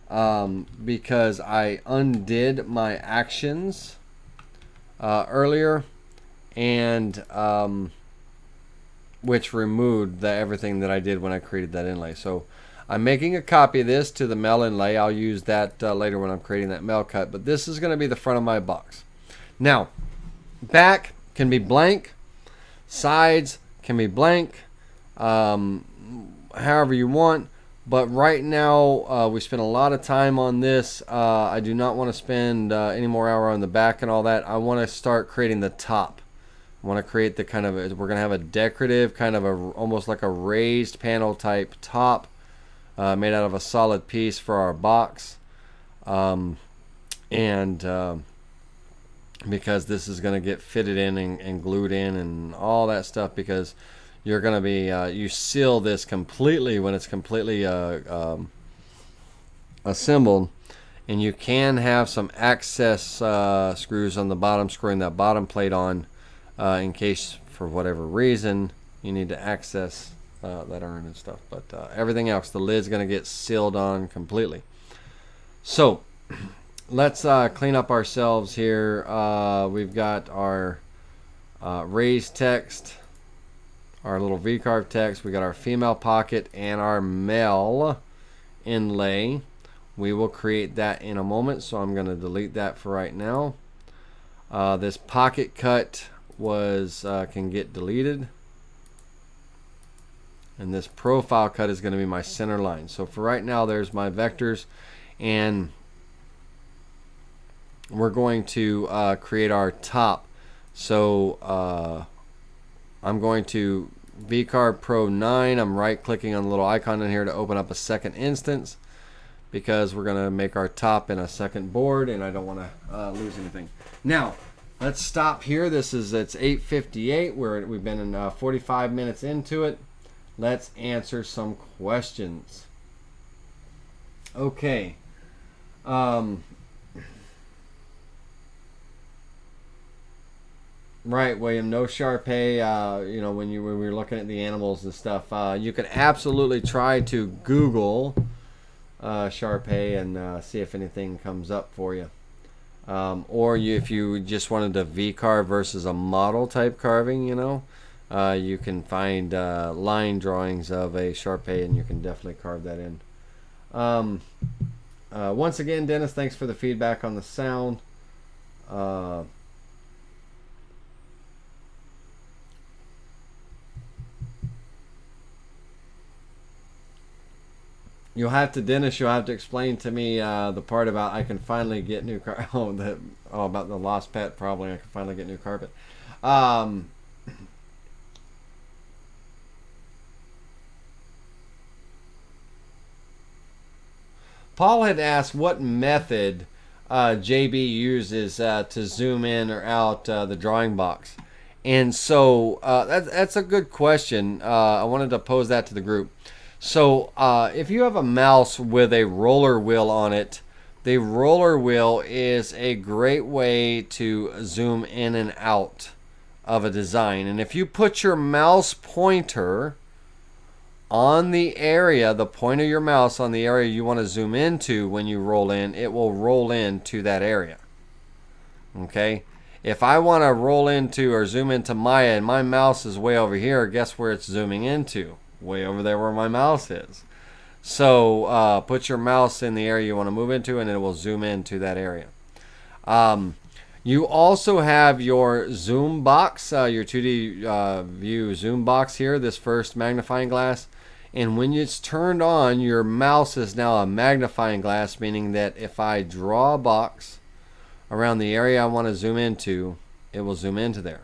um, because I undid my actions uh, earlier and um, which removed the, everything that I did when I created that inlay. So I'm making a copy of this to the male inlay. I'll use that uh, later when I'm creating that male cut, but this is going to be the front of my box. Now, back can be blank, sides can be blank, um, however you want. But right now, uh, we spent a lot of time on this. Uh, I do not want to spend uh, any more hour on the back and all that. I want to start creating the top. I want to create the kind of, we're going to have a decorative, kind of a, almost like a raised panel type top uh, made out of a solid piece for our box. Um, and uh, because this is going to get fitted in and, and glued in and all that stuff because you're going to be uh, you seal this completely when it's completely uh, um, assembled and you can have some access uh, screws on the bottom screwing that bottom plate on uh, in case for whatever reason you need to access uh, that urn and stuff but uh, everything else the lid's going to get sealed on completely. So let's clean up ourselves here we've got our raised text our little V-carve text. We got our female pocket and our male inlay. We will create that in a moment, so I'm going to delete that for right now. Uh, this pocket cut was uh, can get deleted. And this profile cut is going to be my center line. So for right now, there's my vectors. And we're going to uh, create our top. So uh, I'm going to VCarve Pro 9. I'm right clicking on the little icon in here to open up a second instance because we're going to make our top in a second board and I don't want to uh, lose anything. Now, let's stop here. This is it's 8:58. We're we've been in uh, 45 minutes into it. Let's answer some questions. Okay. Um, Right, William. No Shar-Pei. Uh, you know, when you when we were looking at the animals and stuff, uh, you can absolutely try to Google uh, Shar-Pei and uh, see if anything comes up for you. Um, or you, if you just wanted a V carve versus a model type carving, you know, uh, you can find uh, line drawings of a Shar-Pei and you can definitely carve that in. Um, uh, once again, Dennis, thanks for the feedback on the sound. You'll have to, Dennis. You'll have to explain to me uh, the part about I can finally get new car. Oh, the oh about the lost pet. Probably I can finally get new carpet. Um, Paul had asked what method uh, JB uses uh, to zoom in or out uh, the drawing box, and so uh, that, that's a good question. Uh, I wanted to pose that to the group. So uh, if you have a mouse with a roller wheel on it, the roller wheel is a great way to zoom in and out of a design. And if you put your mouse pointer on the area, the point of your mouse on the area you want to zoom into when you roll in, it will roll into that area. Okay? If I want to roll into or zoom into Maya and my mouse is way over here, guess where it's zooming into? Way over there where my mouse is. So uh, put your mouse in the area you want to move into and it will zoom into that area. Um, you also have your zoom box, uh, your 2D uh, view zoom box here, this first magnifying glass. And when it's turned on, your mouse is now a magnifying glass, meaning that if I draw a box around the area I want to zoom into, it will zoom into there.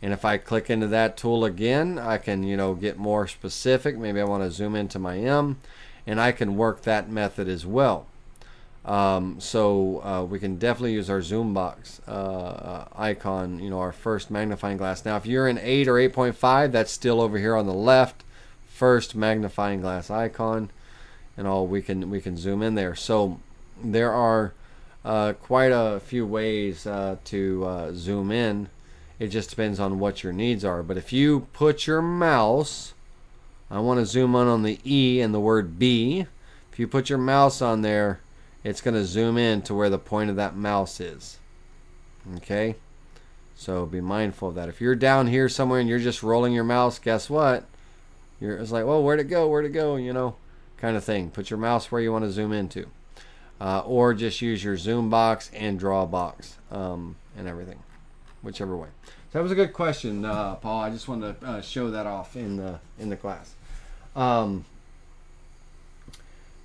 And if I click into that tool again, I can, you know, get more specific. Maybe I want to zoom into my M and I can work that method as well. Um, so uh, we can definitely use our zoom box uh, uh, icon, you know, our first magnifying glass. Now, if you're in 8 or 8.5, that's still over here on the left, first magnifying glass icon, and all we can we can zoom in there. So there are uh, quite a few ways uh, to uh, zoom in. It just depends on what your needs are. But if you put your mouse I want to zoom in on the E and the word B. If you put your mouse on there, it's going to zoom in to where the point of that mouse is. Okay? So be mindful of that. If you're down here somewhere and you're just rolling your mouse, guess what? You're, it's like, well, where'd it go? Where'd it go? You know, kind of thing. Put your mouse where you want to zoom into. Uh, or just use your zoom box and draw box um, and everything. Whichever way. So that was a good question, uh, Paul. I just wanted to uh, show that off in the in the class. Um,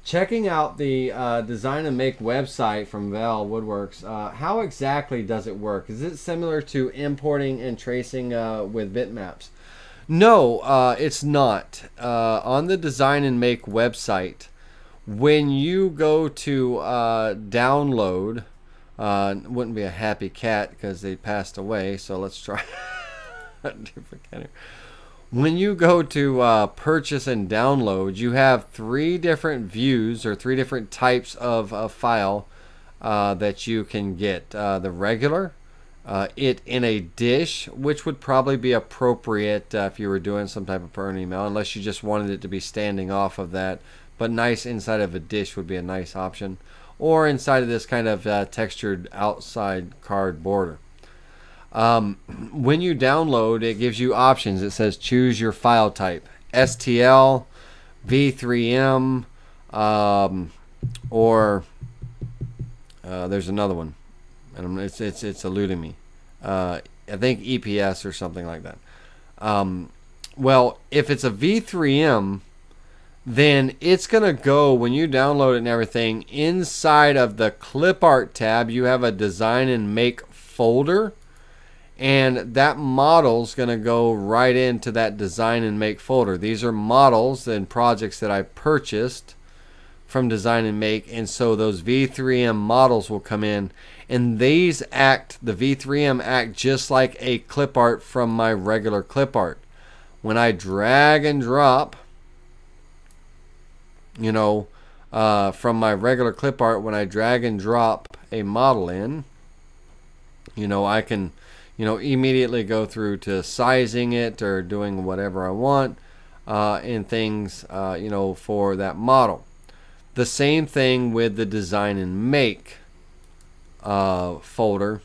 checking out the uh, design and make website from Val Woodworks, uh, how exactly does it work? Is it similar to importing and tracing uh, with bitmaps? No, uh, it's not. On the design and make website, when you go to uh, wouldn't be a happy cat because they passed away. So let's try when you go to uh, purchase and download, you have three different views or three different types of a file uh, that you can get. Uh, the regular, uh, it in a dish, which would probably be appropriate uh, if you were doing some type of burn email, unless you just wanted it to be standing off of that. But nice inside of a dish would be a nice option. Or inside of this kind of uh, textured outside card border. Um, when you download, it gives you options. It says choose your file type STL, V3M, um, or uh, there's another one, and it's it's it's eluding me. Uh, I think EPS or something like that. Um, well, if it's a V3M, then it's going to go when you download it and everything inside of the clip art tab. You have a design and make folder and that model is going to go right into that design and make folder. These are models and projects that I purchased from design and make and so those V3M models will come in and these act the V3M act just like a clip art from my regular clip art. When I drag and drop you know uh, from my regular clip art when I drag and drop a model in you know I can you know, immediately go through to sizing it or doing whatever I want uh, and things, uh, you know, for that model. The same thing with the design and make uh, folder.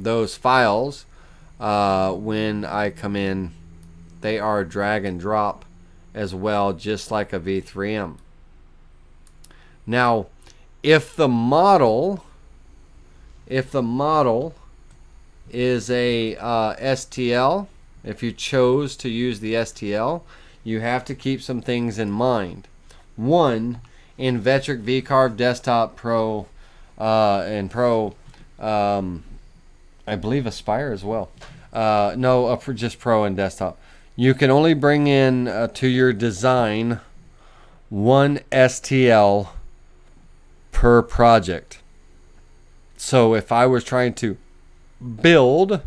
Those files, uh, when I come in, they are drag and drop as well, just like a V3M. Now, if the model if the model is a uh, STL, if you chose to use the STL, you have to keep some things in mind. One, in Vectric VCarve Desktop Pro uh, and Pro, um, I believe Aspire as well. Uh, no, uh, just Pro and Desktop. You can only bring in uh, to your design one STL per project. So if I was trying to build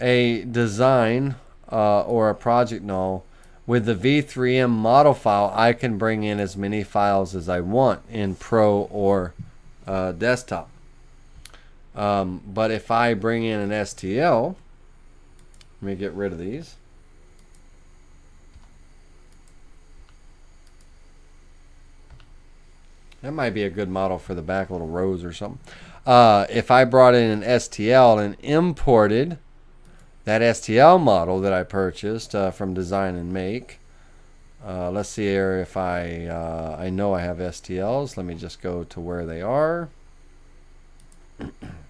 a design uh, or a project null With the V3M model file, I can bring in as many files as I want in Pro or uh, desktop. Um, but if I bring in an STL, let me get rid of these. That might be a good model for the back little rows or something. Uh, if I brought in an STL and imported that STL model that I purchased uh, from Design and Make, uh, let's see here if I uh, I know I have STLs. Let me just go to where they are.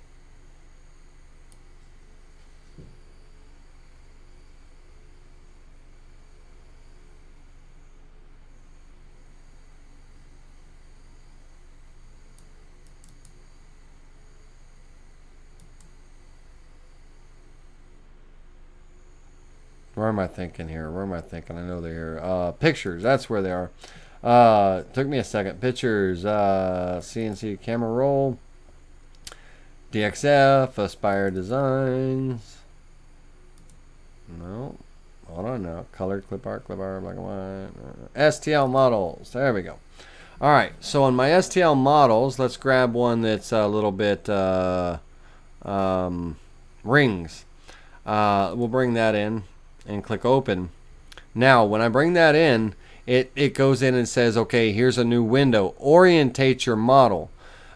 Where am I thinking here? Where am I thinking? I know they're here. Uh, pictures. That's where they are. Uh, took me a second. Pictures. Uh, CNC camera roll. DXF. Aspire Designs. No. Hold on now. Colored clip art, clip art, black and white. STL models. There we go. All right. So on my STL models, let's grab one that's a little bit uh, um, rings. Uh, we'll bring that in and click open. Now, when I bring that in, it, it goes in and says, okay, here's a new window. Orientate your model.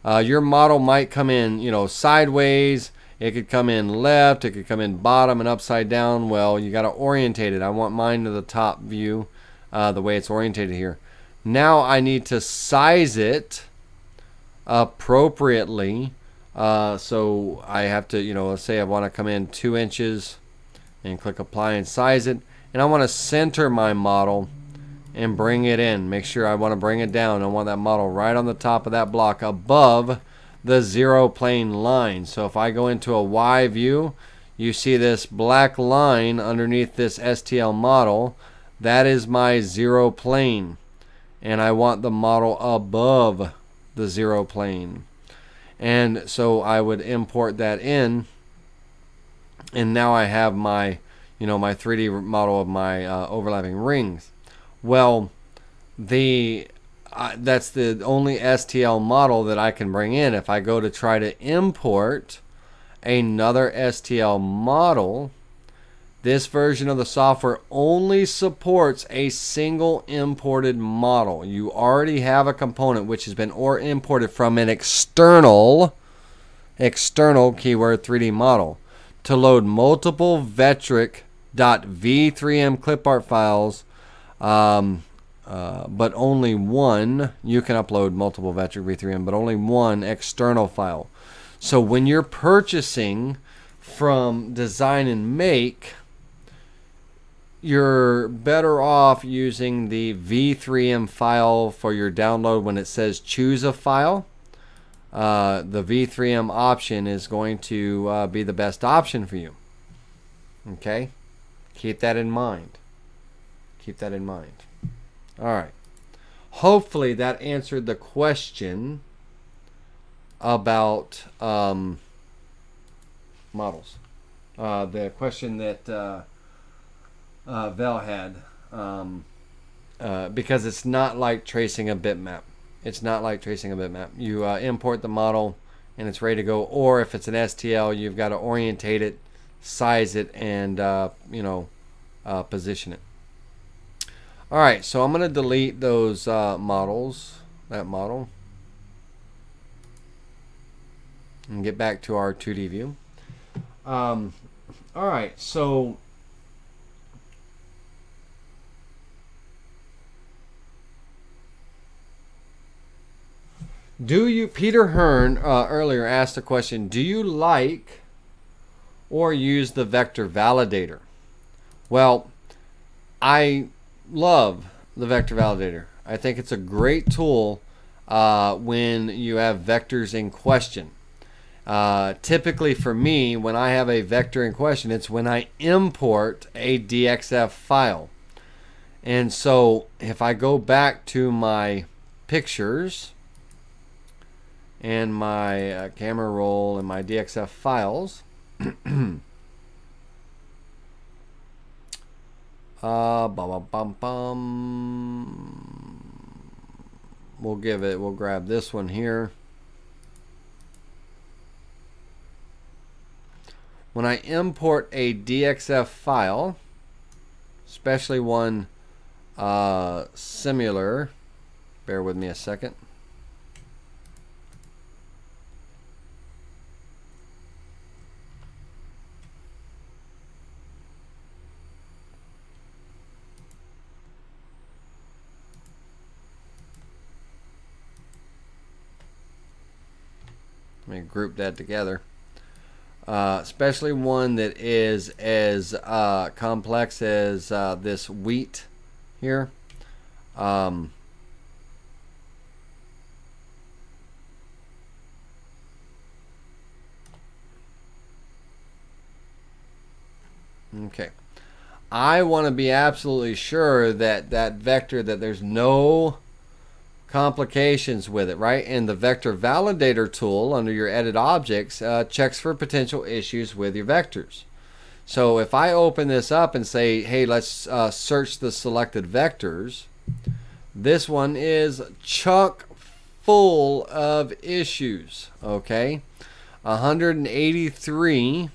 Uh, your model might come in, you know, sideways. It could come in left. It could come in bottom and upside down. Well, you got to orientate it. I want mine to the top view, uh, the way it's orientated here. Now I need to size it appropriately. Uh, so I have to, you know, let's say I want to come in two inches and click apply and size it. And I want to center my model and bring it in. Make sure I want to bring it down. I want that model right on the top of that block above the zero plane line. So if I go into a Y view you see this black line underneath this STL model. That is my zero plane. And I want the model above the zero plane. And so I would import that in and now I have my you know my 3D model of my uh, overlapping rings. Well the uh, that's the only STL model that I can bring in. If I go to try to import another STL model this version of the software only supports a single imported model. You already have a component which has been or imported from an external external keyword 3D model to load multiple Vectric.v3m clipart files, um, uh, but only one. You can upload multiple Vectric v3m, but only one external file. So when you're purchasing from Design and Make, you're better off using the v3m file for your download when it says choose a file uh, the V3M option is going to uh, be the best option for you. Okay? Keep that in mind. Keep that in mind. All right. Hopefully that answered the question about um, models. Uh, the question that uh, uh, Vel had. Um, because it's not like tracing a bitmap. It's not like tracing a bitmap. You uh, import the model and it's ready to go. Or if it's an STL, you've got to orientate it, size it, and uh, you know uh, position it. All right, so I'm going to delete those uh, models, that model, and get back to our 2D view. Um, all right, so Do you, Peter Hearn uh, earlier asked a question, do you like or use the vector validator? Well, I love the vector validator. I think it's a great tool uh, when you have vectors in question. Uh, typically for me, when I have a vector in question, it's when I import a DXF file. And so if I go back to my pictures, and my uh, camera roll and my DXF files. Uh, bum, bum, bum. We'll give it, we'll grab this one here. When I import a DXF file, especially one uh, similar, bear with me a second. Let me group that together. Uh, especially one that is as uh, complex as uh, this wheat here. Um, okay. I want to be absolutely sure that that vector, that there's no complications with it, right? And the vector validator tool under your edit objects uh, checks for potential issues with your vectors. So if I open this up and say, hey, let's uh, search the selected vectors, this one is chock full of issues, okay? 183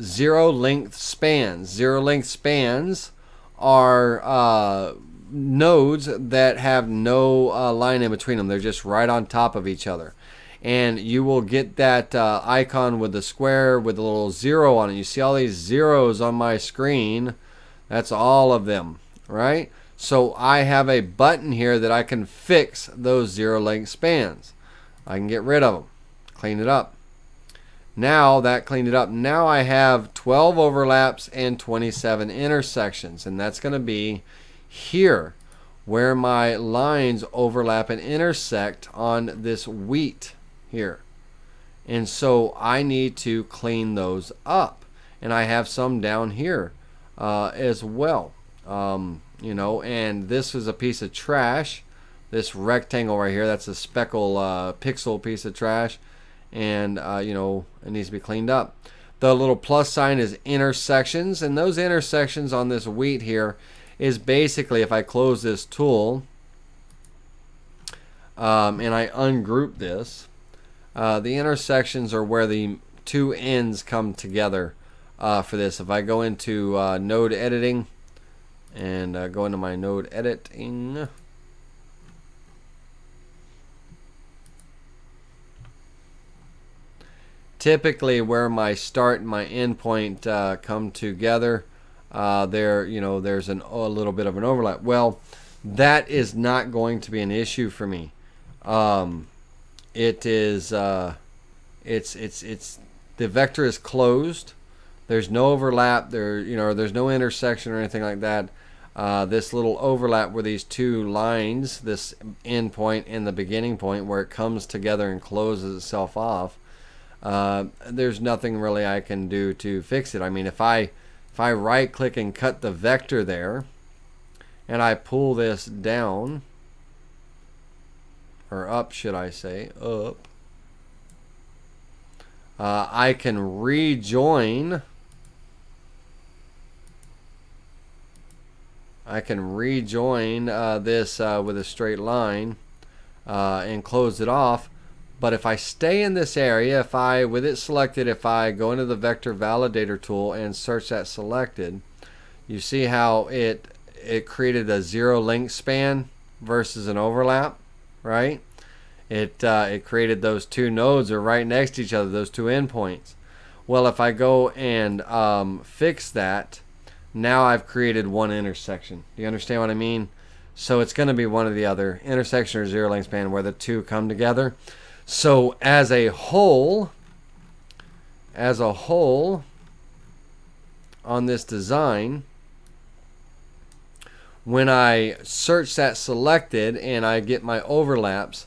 zero length spans. Zero length spans are uh, nodes that have no uh, line in between them. They're just right on top of each other. And you will get that uh, icon with the square with a little zero on it. You see all these zeros on my screen. That's all of them, right? So I have a button here that I can fix those zero length spans. I can get rid of them, clean it up. Now that cleaned it up. Now I have 12 overlaps and 27 intersections. And that's going to be here where my lines overlap and intersect on this wheat here. And so I need to clean those up. And I have some down here uh, as well. Um, you know, and this is a piece of trash. This rectangle right here, that's a speckle uh, pixel piece of trash. And, uh, you know, it needs to be cleaned up. The little plus sign is intersections. And those intersections on this wheat here is basically if I close this tool um, and I ungroup this, uh, the intersections are where the two ends come together uh, for this. If I go into uh, node editing and uh, go into my node editing, typically where my start and my end point uh, come together uh, there you know there's an, a little bit of an overlap. Well, that is not going to be an issue for me. Um, it is uh, it's it's it's the vector is closed. There's no overlap. There you know there's no intersection or anything like that. Uh, this little overlap where these two lines, this end point and the beginning point, where it comes together and closes itself off. Uh, there's nothing really I can do to fix it. I mean, if I if I right click and cut the vector there, and I pull this down, or up should I say, up, uh, I can rejoin I can rejoin uh, this uh, with a straight line uh, and close it off but if I stay in this area, if I, with it selected, if I go into the vector validator tool and search that selected, you see how it it created a zero length span versus an overlap, right? It uh, it created those two nodes are right next to each other, those two endpoints. Well, if I go and um, fix that, now I've created one intersection. Do you understand what I mean? So it's going to be one or the other, intersection or zero length span, where the two come together. So as a whole, as a whole on this design, when I search that selected and I get my overlaps,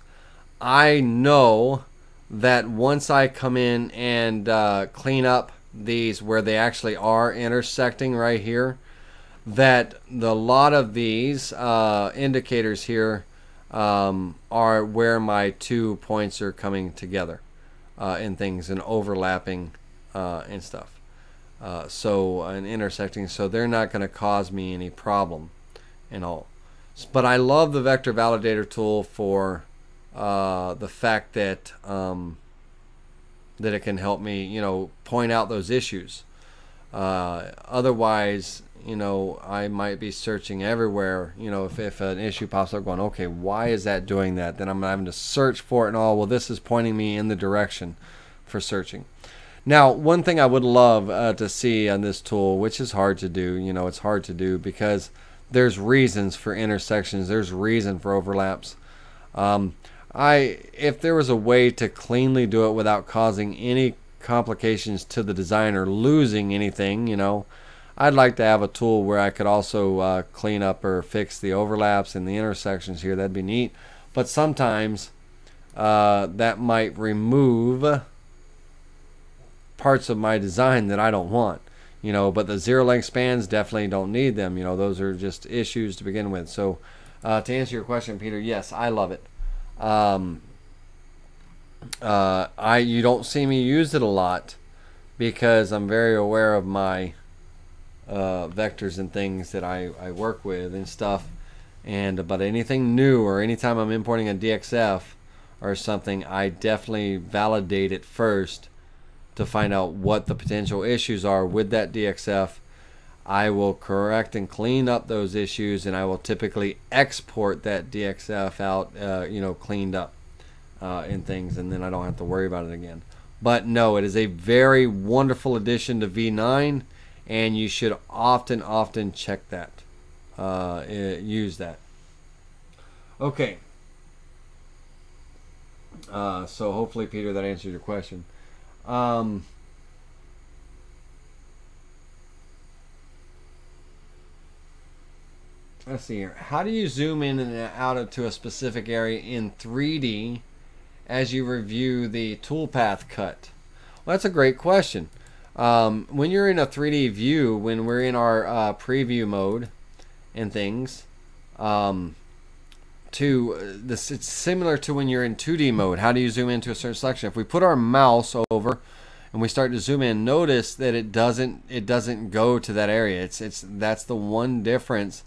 I know that once I come in and uh, clean up these where they actually are intersecting right here, that the lot of these uh, indicators here um, are where my two points are coming together uh, and things and overlapping uh, and stuff. Uh, so and intersecting, so they're not going to cause me any problem and all. But I love the vector validator tool for uh, the fact that um, that it can help me, you know, point out those issues. Uh, otherwise, you know, I might be searching everywhere. You know, if, if an issue pops up, going, okay, why is that doing that? Then I'm having to search for it and all. Well, this is pointing me in the direction for searching. Now, one thing I would love uh, to see on this tool, which is hard to do, you know, it's hard to do because there's reasons for intersections, there's reason for overlaps. Um, I, if there was a way to cleanly do it without causing any complications to the designer, losing anything, you know, I'd like to have a tool where I could also uh, clean up or fix the overlaps and the intersections here. That'd be neat. But sometimes uh, that might remove parts of my design that I don't want. You know, but the zero length spans definitely don't need them. You know, those are just issues to begin with. So, uh, to answer your question, Peter, yes, I love it. Um, uh, I you don't see me use it a lot because I'm very aware of my uh, vectors and things that I, I work with and stuff. And about anything new or anytime I'm importing a DXF or something, I definitely validate it first to find out what the potential issues are with that DXF. I will correct and clean up those issues, and I will typically export that DXF out, uh, you know, cleaned up uh, in things, and then I don't have to worry about it again. But no, it is a very wonderful addition to V9 and you should often, often check that, uh, use that. Okay. Uh, so hopefully, Peter, that answers your question. Um, let's see here. How do you zoom in and out to a specific area in 3D as you review the toolpath cut? Well, that's a great question. Um, when you're in a 3D view, when we're in our uh, preview mode and things, um, to uh, this, it's similar to when you're in 2D mode. How do you zoom into a certain selection? If we put our mouse over and we start to zoom in, notice that it doesn't it doesn't go to that area. It's it's that's the one difference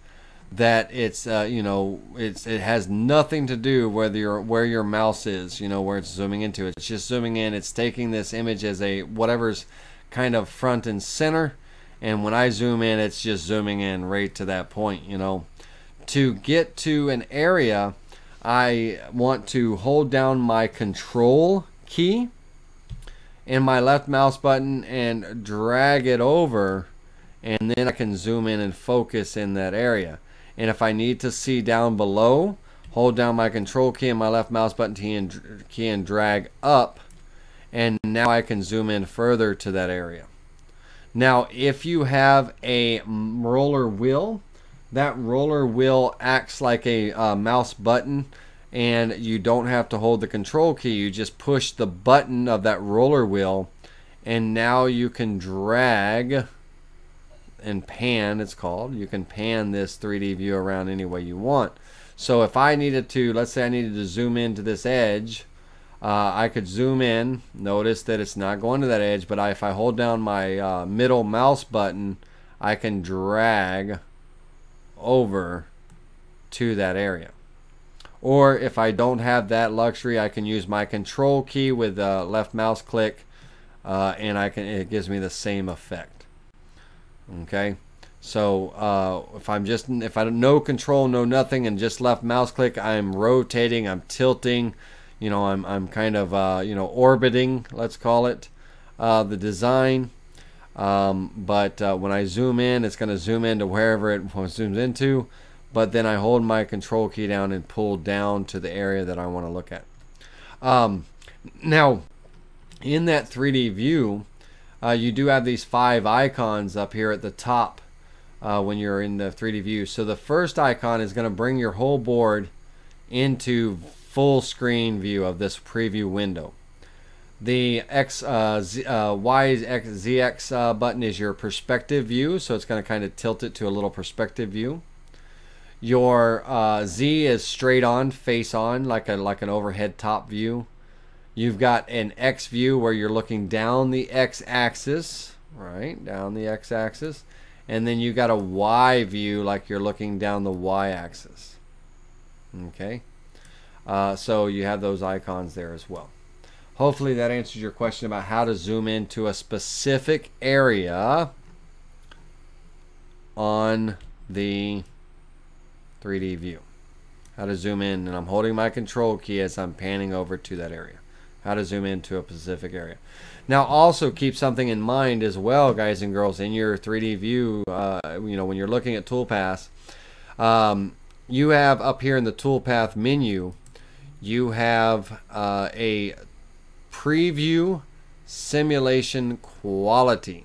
that it's uh, you know it's it has nothing to do whether your where your mouse is you know where it's zooming into it's just zooming in it's taking this image as a whatever's kind of front and center. And when I zoom in, it's just zooming in right to that point, you know. To get to an area, I want to hold down my control key and my left mouse button and drag it over and then I can zoom in and focus in that area. And if I need to see down below, hold down my control key and my left mouse button key and, key and drag up and now I can zoom in further to that area. Now, if you have a roller wheel, that roller wheel acts like a uh, mouse button and you don't have to hold the control key. You just push the button of that roller wheel and now you can drag and pan, it's called. You can pan this 3D view around any way you want. So if I needed to, let's say I needed to zoom into this edge, uh, I could zoom in. Notice that it's not going to that edge, but I, if I hold down my uh, middle mouse button, I can drag over to that area. Or if I don't have that luxury, I can use my control key with the left mouse click, uh, and I can it gives me the same effect. Okay, so uh, if I'm just if I don't no control, no nothing, and just left mouse click, I'm rotating, I'm tilting you know, I'm, I'm kind of, uh, you know, orbiting, let's call it, uh, the design. Um, but uh, when I zoom in, it's going to zoom into wherever it zooms into. But then I hold my control key down and pull down to the area that I want to look at. Um, now, in that 3D view, uh, you do have these five icons up here at the top uh, when you're in the 3D view. So the first icon is going to bring your whole board into full screen view of this preview window. The X, uh, Z, uh, Y, X, uh, button is your perspective view, so it's going to kind of tilt it to a little perspective view. Your uh, Z is straight on, face on, like a like an overhead top view. You've got an X view where you're looking down the X axis, right, down the x-axis. And then you've got a Y view like you're looking down the Y-axis. Okay, uh, so you have those icons there as well. Hopefully that answers your question about how to zoom into a specific area on the 3D view. How to zoom in, and I'm holding my control key as I'm panning over to that area. How to zoom into a specific area. Now also keep something in mind as well, guys and girls, in your 3D view, uh, you know, when you're looking at toolpaths, um, you have up here in the toolpath menu, you have uh, a preview simulation quality.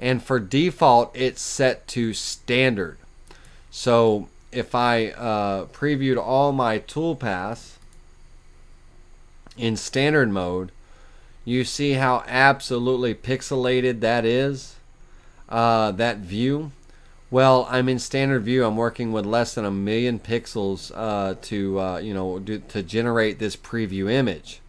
And for default, it's set to standard. So if I uh, previewed all my toolpaths in standard mode, you see how absolutely pixelated that is, uh, that view. Well, I'm in standard view. I'm working with less than a million pixels uh, to, uh, you know, do, to generate this preview image.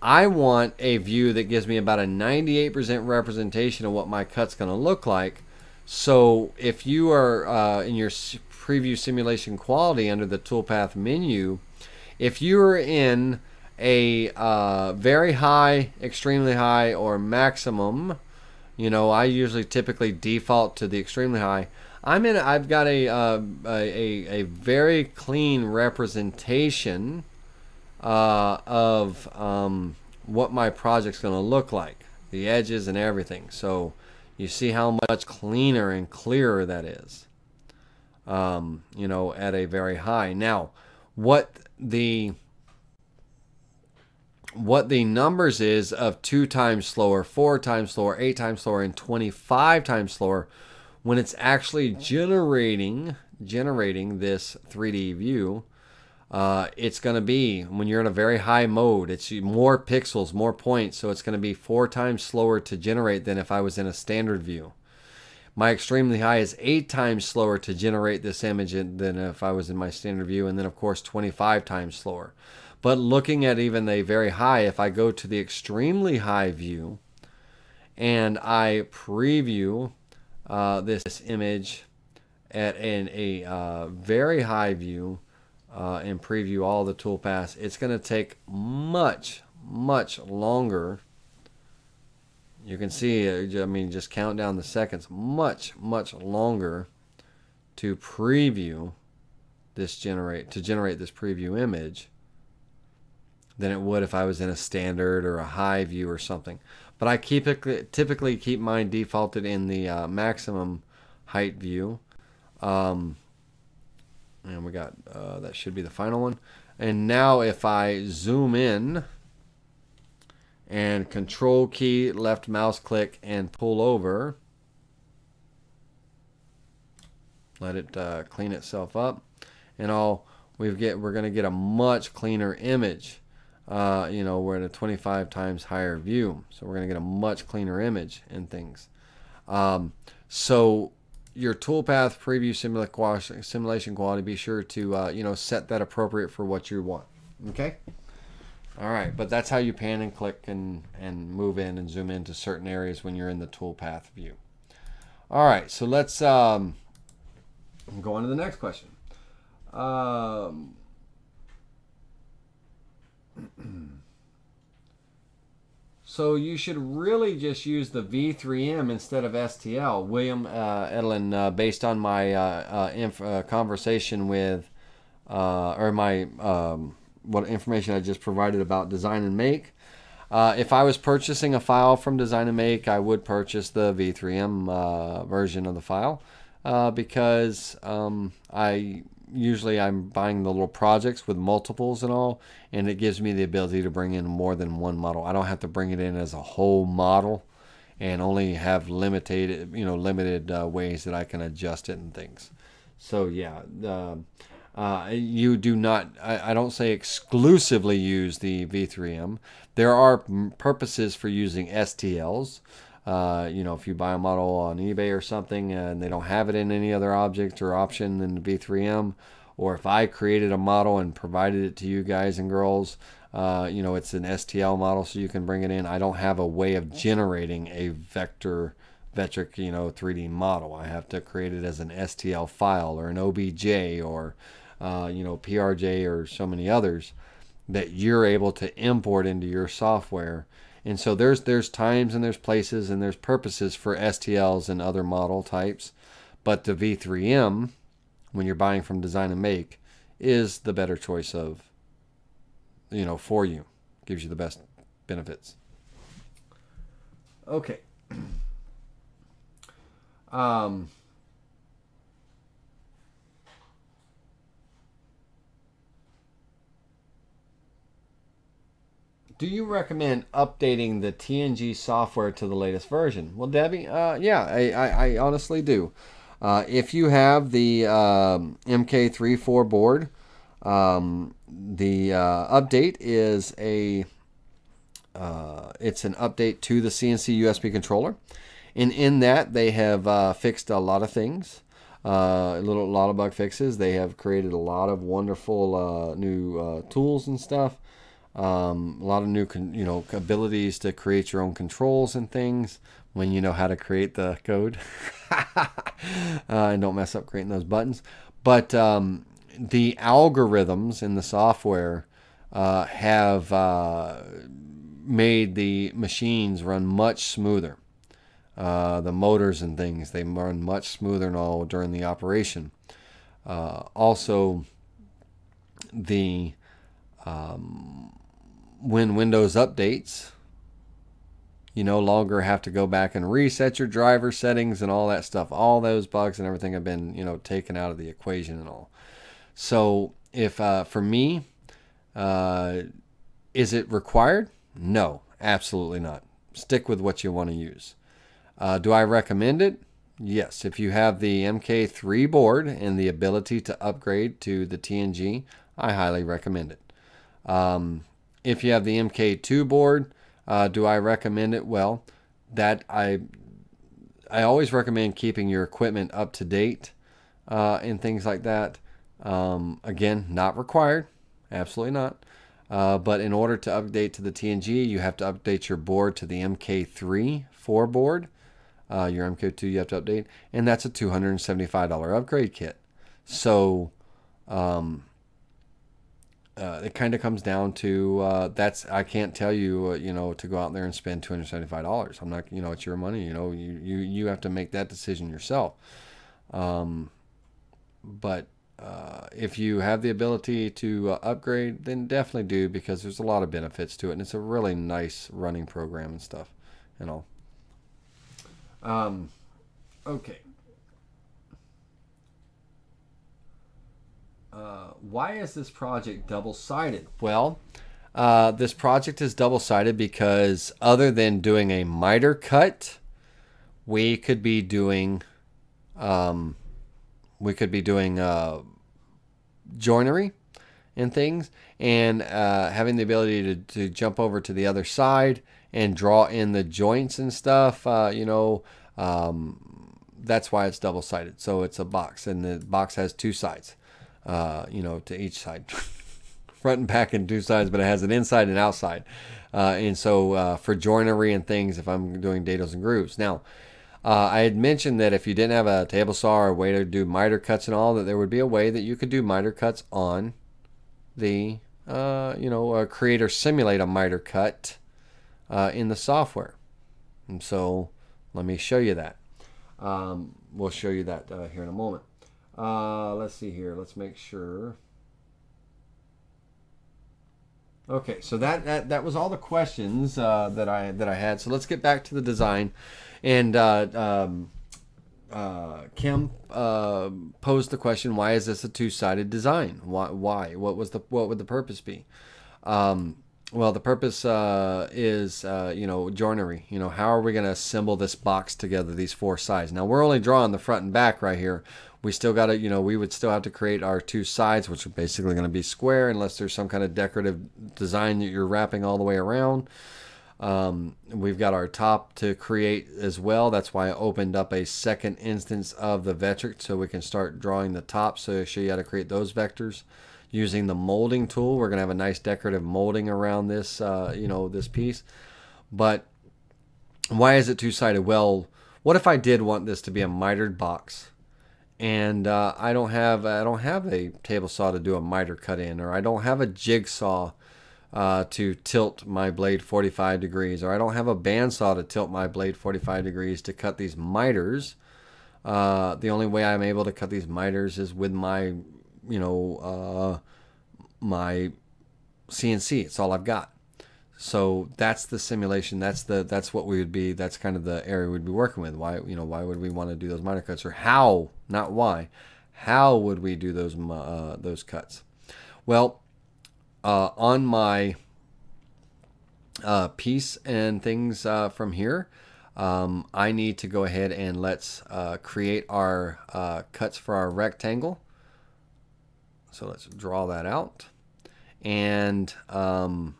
I want a view that gives me about a 98% representation of what my cut's going to look like. So if you are uh, in your preview simulation quality under the toolpath menu, if you're in a uh, very high, extremely high, or maximum, you know, I usually typically default to the extremely high. I'm in. I've got a uh, a, a very clean representation uh, of um, what my project's going to look like, the edges and everything. So you see how much cleaner and clearer that is, um, you know, at a very high. Now, what the what the numbers is of two times slower, four times slower, eight times slower, and 25 times slower when it's actually generating generating this 3D view uh, it's going to be when you're in a very high mode it's more pixels more points so it's going to be four times slower to generate than if I was in a standard view. My extremely high is eight times slower to generate this image than if I was in my standard view and then of course 25 times slower but looking at even the very high if I go to the extremely high view and I preview uh, this image at a uh, very high view uh, and preview all the toolpaths, it's going to take much, much longer. You can see, uh, I mean, just count down the seconds, much, much longer to preview this generate, to generate this preview image than it would if I was in a standard or a high view or something. But I keep it, typically keep mine defaulted in the uh, maximum height view. Um, and we got, uh, that should be the final one. And now if I zoom in and control key, left mouse click and pull over, let it uh, clean itself up. And all we get, we're going to get a much cleaner image. Uh, you know, we're at a 25 times higher view. So we're going to get a much cleaner image and things. Um, so your toolpath preview simulation quality, be sure to uh, you know set that appropriate for what you want. Okay. All right, but that's how you pan and click and and move in and zoom into certain areas when you're in the toolpath view. All right, so let's um, go on to the next question. Um, So you should really just use the V3M instead of STL. William uh, Edelin, uh, based on my uh, uh, uh conversation with, uh, or my um, what information I just provided about design and make. if I was purchasing a file from Design and Make, I would purchase the V3M version of the file because um, I usually I'm buying the little projects with multiples and all, and it gives me the ability to bring in more than one model. I don't have to bring it in as a whole model and only have limited, you know, limited uh, ways that I can adjust it and things. So yeah, uh, uh, you do not, I, I, don't say exclusively use the V3M. There are purposes for using STLs. Uh, you know, if you buy a model on eBay or something and they don't have it in any other object or option than the V3M, or if I created a model and provided it to you guys and girls, Uh, you know, it's an STL model, so you can bring it in. I don't have a way of generating a vector Vectric, you know, 3D model. I have to create it as an STL file or an OBJ or, uh, you know, PRJ or so many others that you're able to import into your software. And so there's there's times and there's places and there's purposes for STLs and other model types, but the V3M, when you're buying from Design and Make, is the better choice of, you know, for you. Gives you the best benefits. Okay. Um, do you recommend updating the TNG software to the latest version? Well, Debbie, uh, yeah, I, I, I, honestly do. Uh, if you have the um, MK34 board, um, the uh, update is a uh, it's an update to the CNC USB controller. And in that, they have uh, fixed a lot of things. Uh, a little, a lot of bug fixes. They have created a lot of wonderful uh, new uh, tools and stuff. Um, a lot of new, you know, abilities to create your own controls and things when you know how to create the code uh, and don't mess up creating those buttons. But um, the algorithms in the software uh, have made the machines run much smoother. Uh, the motors and things they run much smoother now during the operation. Uh, also, the um, when Windows updates, you no longer have to go back and reset your driver settings and all that stuff. All those bugs and everything have been you know taken out of the equation and all. So if uh, for me, uh, is it required? No, absolutely not. Stick with what you want to use. Uh, do I recommend it? Yes. If you have the MK3 board and the ability to upgrade to the TNG, I highly recommend it. Um, if you have the MK2 board, uh, do I recommend it? Well, that I I always recommend keeping your equipment up to date uh, and things like that. Um, again, not required, absolutely not. Uh, but in order to update to the TNG, you have to update your board to the MK3 4 board uh, your MK2 you have to update, and that's a $275 upgrade kit. So um, uh, it kind of comes down to uh, that's I can't tell you uh, you know to go out there and spend $275. I'm not you know it's your money. You know you you you have to make that decision yourself. Um, but uh, if you have the ability to uh, upgrade, then definitely do because there's a lot of benefits to it, and it's a really nice running program and stuff, and all. Um, okay. Uh, why is this project double-sided? Well, uh, this project is double-sided because other than doing a miter cut, we could be doing, um, we could be doing uh, joinery and things, and uh, having the ability to, to jump over to the other side and draw in the joints and stuff. Uh, you know, um, that's why it's double sided. So it's a box, and the box has two sides. Uh, you know, to each side, front and back, and two sides, but it has an inside and outside. Uh, and so uh, for joinery and things, if I'm doing dados and grooves, now. Uh, I had mentioned that if you didn't have a table saw or a way to do miter cuts and all, that there would be a way that you could do miter cuts on the, uh, you know, create or simulate a miter cut uh, in the software. And so let me show you that. Um, we'll show you that here in a moment. Uh, let's see here. Let's make sure. Okay, so that, that that was all the questions uh, that I that I had. So let's get back to the design, and uh, um, uh, Kim uh, posed the question: Why is this a two-sided design? Why? Why? What was the what would the purpose be? Um, well, the purpose uh, is, uh, you know, joinery. You know, how are we going to assemble this box together, these four sides? Now, we're only drawing the front and back right here. We still got to, you know, we would still have to create our two sides, which are basically going to be square unless there's some kind of decorative design that you're wrapping all the way around. Um, we've got our top to create as well. That's why I opened up a second instance of the Vectric so we can start drawing the top. So I show you how to create those vectors. using the molding tool. We're going to have a nice decorative molding around this, uh, you know, this piece. But why is it two-sided? Well, what if I did want this to be a mitered box? And uh, I don't have I don't have a table saw to do a miter cut in, or I don't have a jigsaw uh, to tilt my blade 45 degrees, or I don't have a bandsaw to tilt my blade 45 degrees to cut these miters. Uh, the only way I'm able to cut these miters is with my, you know, uh, my CNC. It's all I've got. So that's the simulation. That's the that's what we would be. That's kind of the area we'd be working with. Why you know why would we want to do those miter cuts or how not why how would we do those uh, those cuts? Well, uh, on my uh, piece and things uh, from here, um, I need to go ahead and let's uh, create our uh, cuts for our rectangle. So let's draw that out and. Um,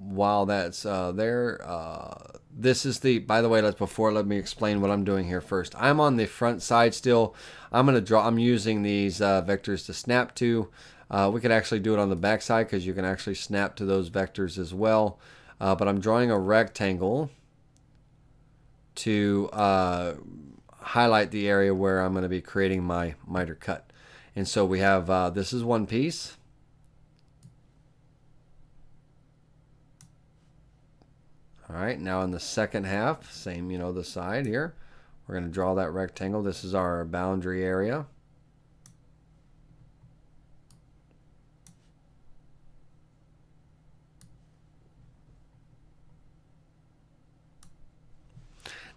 while that's uh, there, uh, this is the, by the way, let's before, let me explain what I'm doing here first. I'm on the front side still. I'm going to draw, I'm using these uh, vectors to snap to. Uh, we could actually do it on the back side because you can actually snap to those vectors as well. Uh, but I'm drawing a rectangle to uh, highlight the area where I'm going to be creating my miter cut. And so we have, this is one piece. All right, now in the second half, same, you know, the side here. We're going to draw that rectangle. This is our boundary area.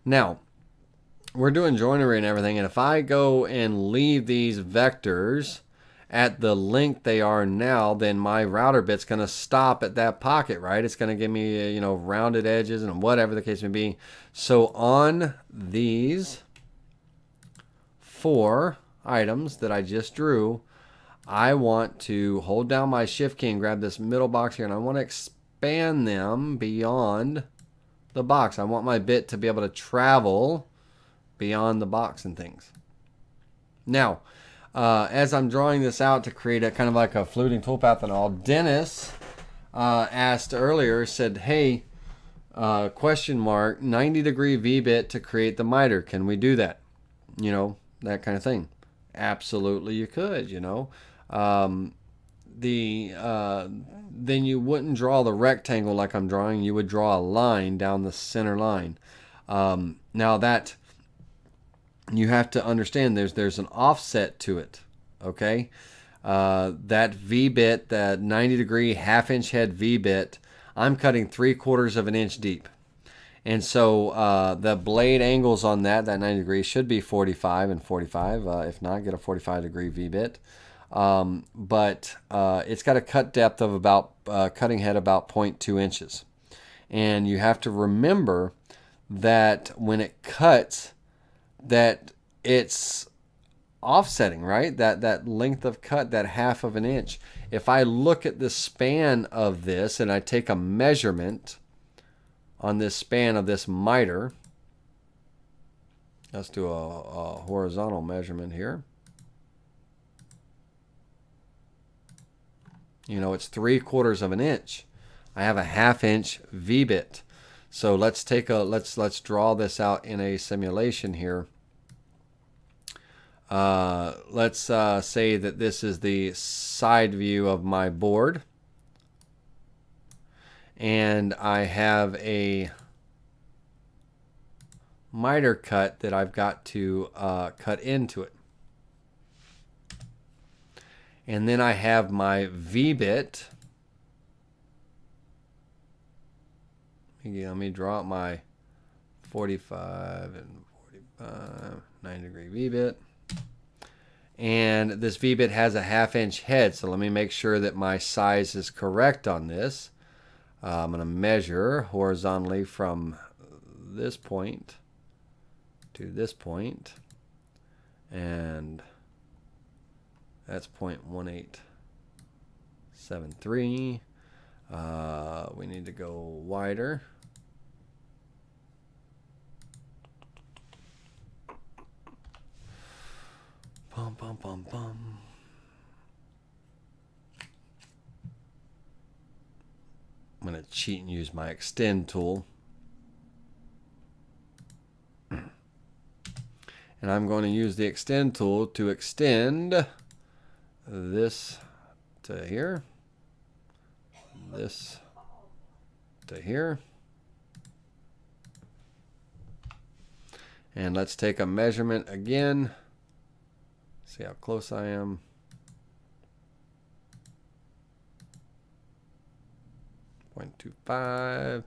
Now, we're doing joinery and everything, and if I go and leave these vectors at the length they are now, then my router bit's going to stop at that pocket, right? It's going to give me, uh, you know, rounded edges and whatever the case may be. So on these four items that I just drew, I want to hold down my shift key and grab this middle box here and I want to expand them beyond the box. I want my bit to be able to travel beyond the box and things. Now, uh, as I'm drawing this out to create a kind of like a fluting toolpath and all, Dennis uh, asked earlier, said, hey, uh, question mark, 90 degree V-bit to create the miter. Can we do that? You know, that kind of thing. Absolutely you could, you know. Um, the uh, then you wouldn't draw the rectangle like I'm drawing. You would draw a line down the center line. Um, now that you have to understand there's there's an offset to it. Okay, uh, that V bit, that 90 degree half inch head V bit, I'm cutting three quarters of an inch deep. And so uh, the blade angles on that, that 90 degrees, should be 45 and 45. Uh, if not, get a 45 degree V-bit. Um, but uh, it's got a cut depth of about, uh, cutting head about 0.2 inches. And you have to remember that when it cuts, that it's offsetting, right? That that length of cut, that half of an inch. If I look at the span of this and I take a measurement on this span of this miter, let's do a, a horizontal measurement here. You know, it's three quarters of an inch. I have a half inch V-bit. So let's take a let's let's draw this out in a simulation here. Uh, let's uh, say that this is the side view of my board. And I have a miter cut that I've got to uh, cut into it. And then I have my V-bit. Let me draw out my 45 and 45, 9 degree V-bit and this V-bit has a half inch head so let me make sure that my size is correct on this. Uh, I'm going to measure horizontally from this point to this point and that's 0.1873 uh, we need to go wider Bum, bum, bum, bum. I'm going to cheat and use my extend tool. And I'm going to use the extend tool to extend this to here, this to here. And let's take a measurement again. See how close I am. Point two five.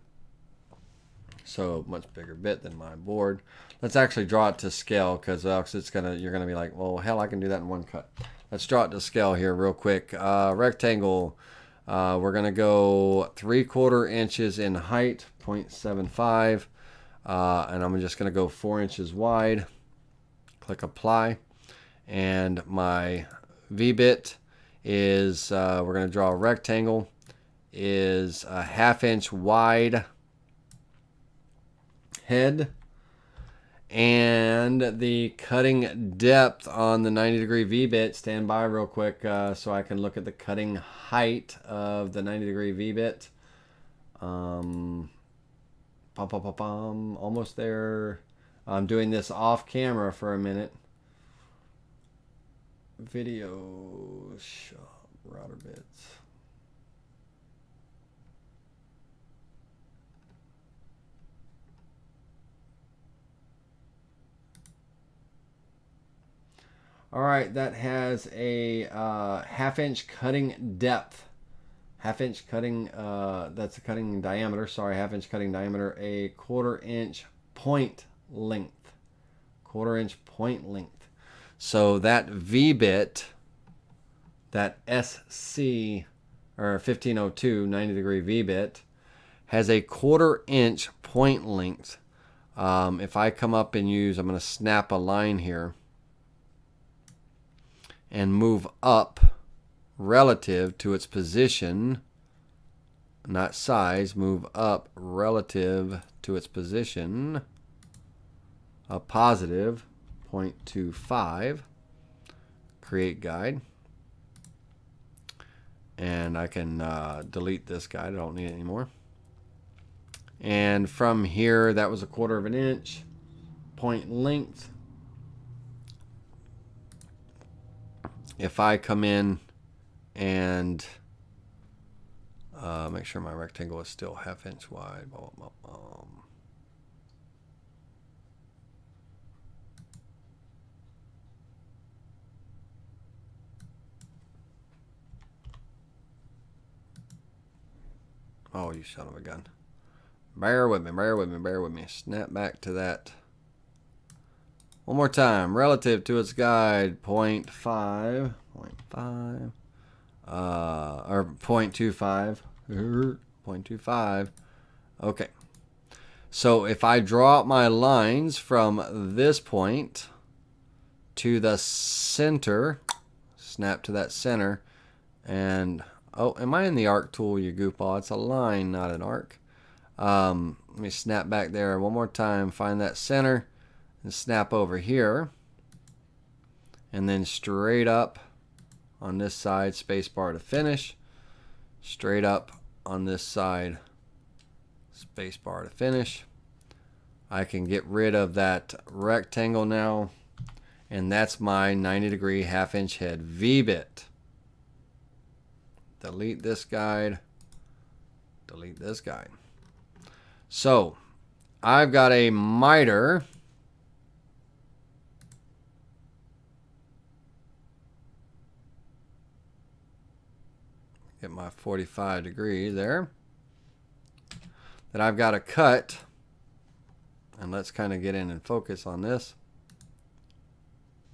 So much bigger bit than my board. Let's actually draw it to scale because else it's gonna you're gonna be like, well, hell, I can do that in one cut. Let's draw it to scale here real quick. Uh, rectangle. Uh, we're gonna go three quarter inches in height, 0.75, uh, and I'm just gonna go four inches wide. Click apply, and my V bit is uh, we're gonna draw a rectangle is a half inch wide head. And the cutting depth on the 90 degree V-bit stand by real quick uh, so I can look at the cutting height of the 90 degree V-bit um, bum, bum, bum, almost there. I'm doing this off camera for a minute video shop router bits All right, that has a uh, half inch cutting depth. Half inch cutting, uh, that's a cutting diameter, sorry, half inch cutting diameter. A quarter inch point length. Quarter inch point length. So that V-bit, that SC, or 1502 90 degree V-bit, has a quarter inch point length. Um, if I come up and use, I'm going to snap a line here and move up relative to its position, not size, move up relative to its position, a positive 0.25, create guide. And I can uh, delete this guide, I don't need it anymore. And from here, that was a quarter of an inch, point length, if I come in and uh, make sure my rectangle is still half inch wide, blah, blah, blah, Oh, you son of a gun. Bear with me, bear with me, bear with me. Snap back to that. One more time. Relative to its guide, 0.5. 0.5. Uh, or 0.25. 0.25. Okay. So if I draw out my lines from this point to the center, snap to that center, and, oh, am I in the arc tool, you goofball? It's a line, not an arc. Um, let me snap back there one more time, find that center, and snap over here. And then straight up on this side spacebar to finish. Straight up on this side spacebar to finish. I can get rid of that rectangle now. And that's my 90 degree half inch head V-bit delete this guide. Delete this guide. So I've got a miter. Get my 45 degree there. That I've got to cut. And let's kind of get in and focus on this.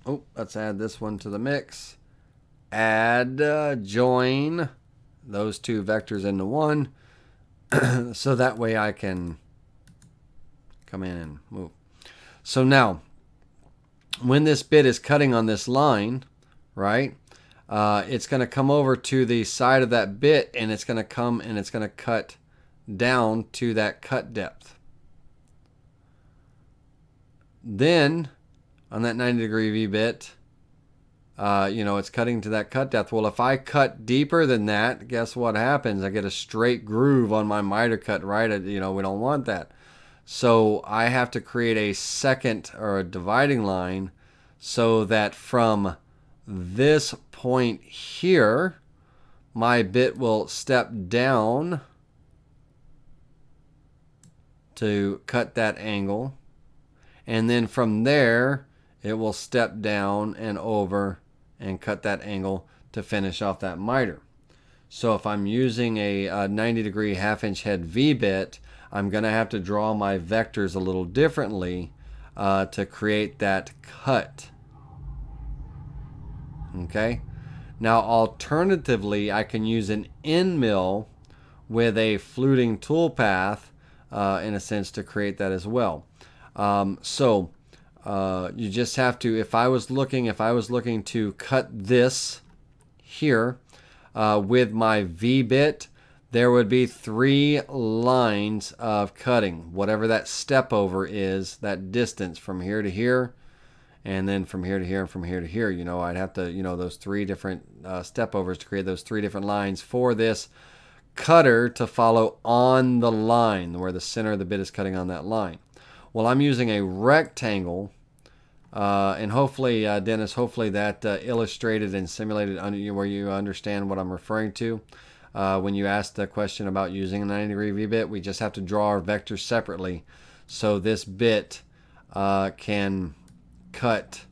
Oh let's add this one to the mix add uh, join those two vectors into one so that way I can come in and move so now when this bit is cutting on this line right uh, it's going to come over to the side of that bit and it's going to come and it's going to cut down to that cut depth. Then on that 90 degree V bit, uh, uh, you know, it's cutting to that cut depth. Well, if I cut deeper than that, guess what happens? I get a straight groove on my miter cut, right? You know, we don't want that. So I have to create a second or a dividing line so that from this point here, my bit will step down to cut that angle. And then from there, it will step down and over and cut that angle to finish off that miter. So if I'm using a, a 90 degree half inch head V bit, I'm going to have to draw my vectors a little differently uh, to create that cut. Okay. Now alternatively, I can use an end mill with a fluting toolpath uh, in a sense to create that as well. Um, so uh, you just have to, if I was looking, if I was looking to cut this here uh, with my V-bit, there would be three lines of cutting, whatever that step over is, that distance from here to here, and then from here to here and from here to here. You know, I'd have to, you know, those three different uh, step overs to create those three different lines for this cutter to follow on the line where the center of the bit is cutting on that line. Well, I'm using a rectangle uh, and hopefully, uh, Dennis, hopefully that uh, illustrated and simulated where you understand what I'm referring to. Uh, when you asked the question about using a 90 degree V-bit, we just have to draw our vectors separately. So this bit uh, can cut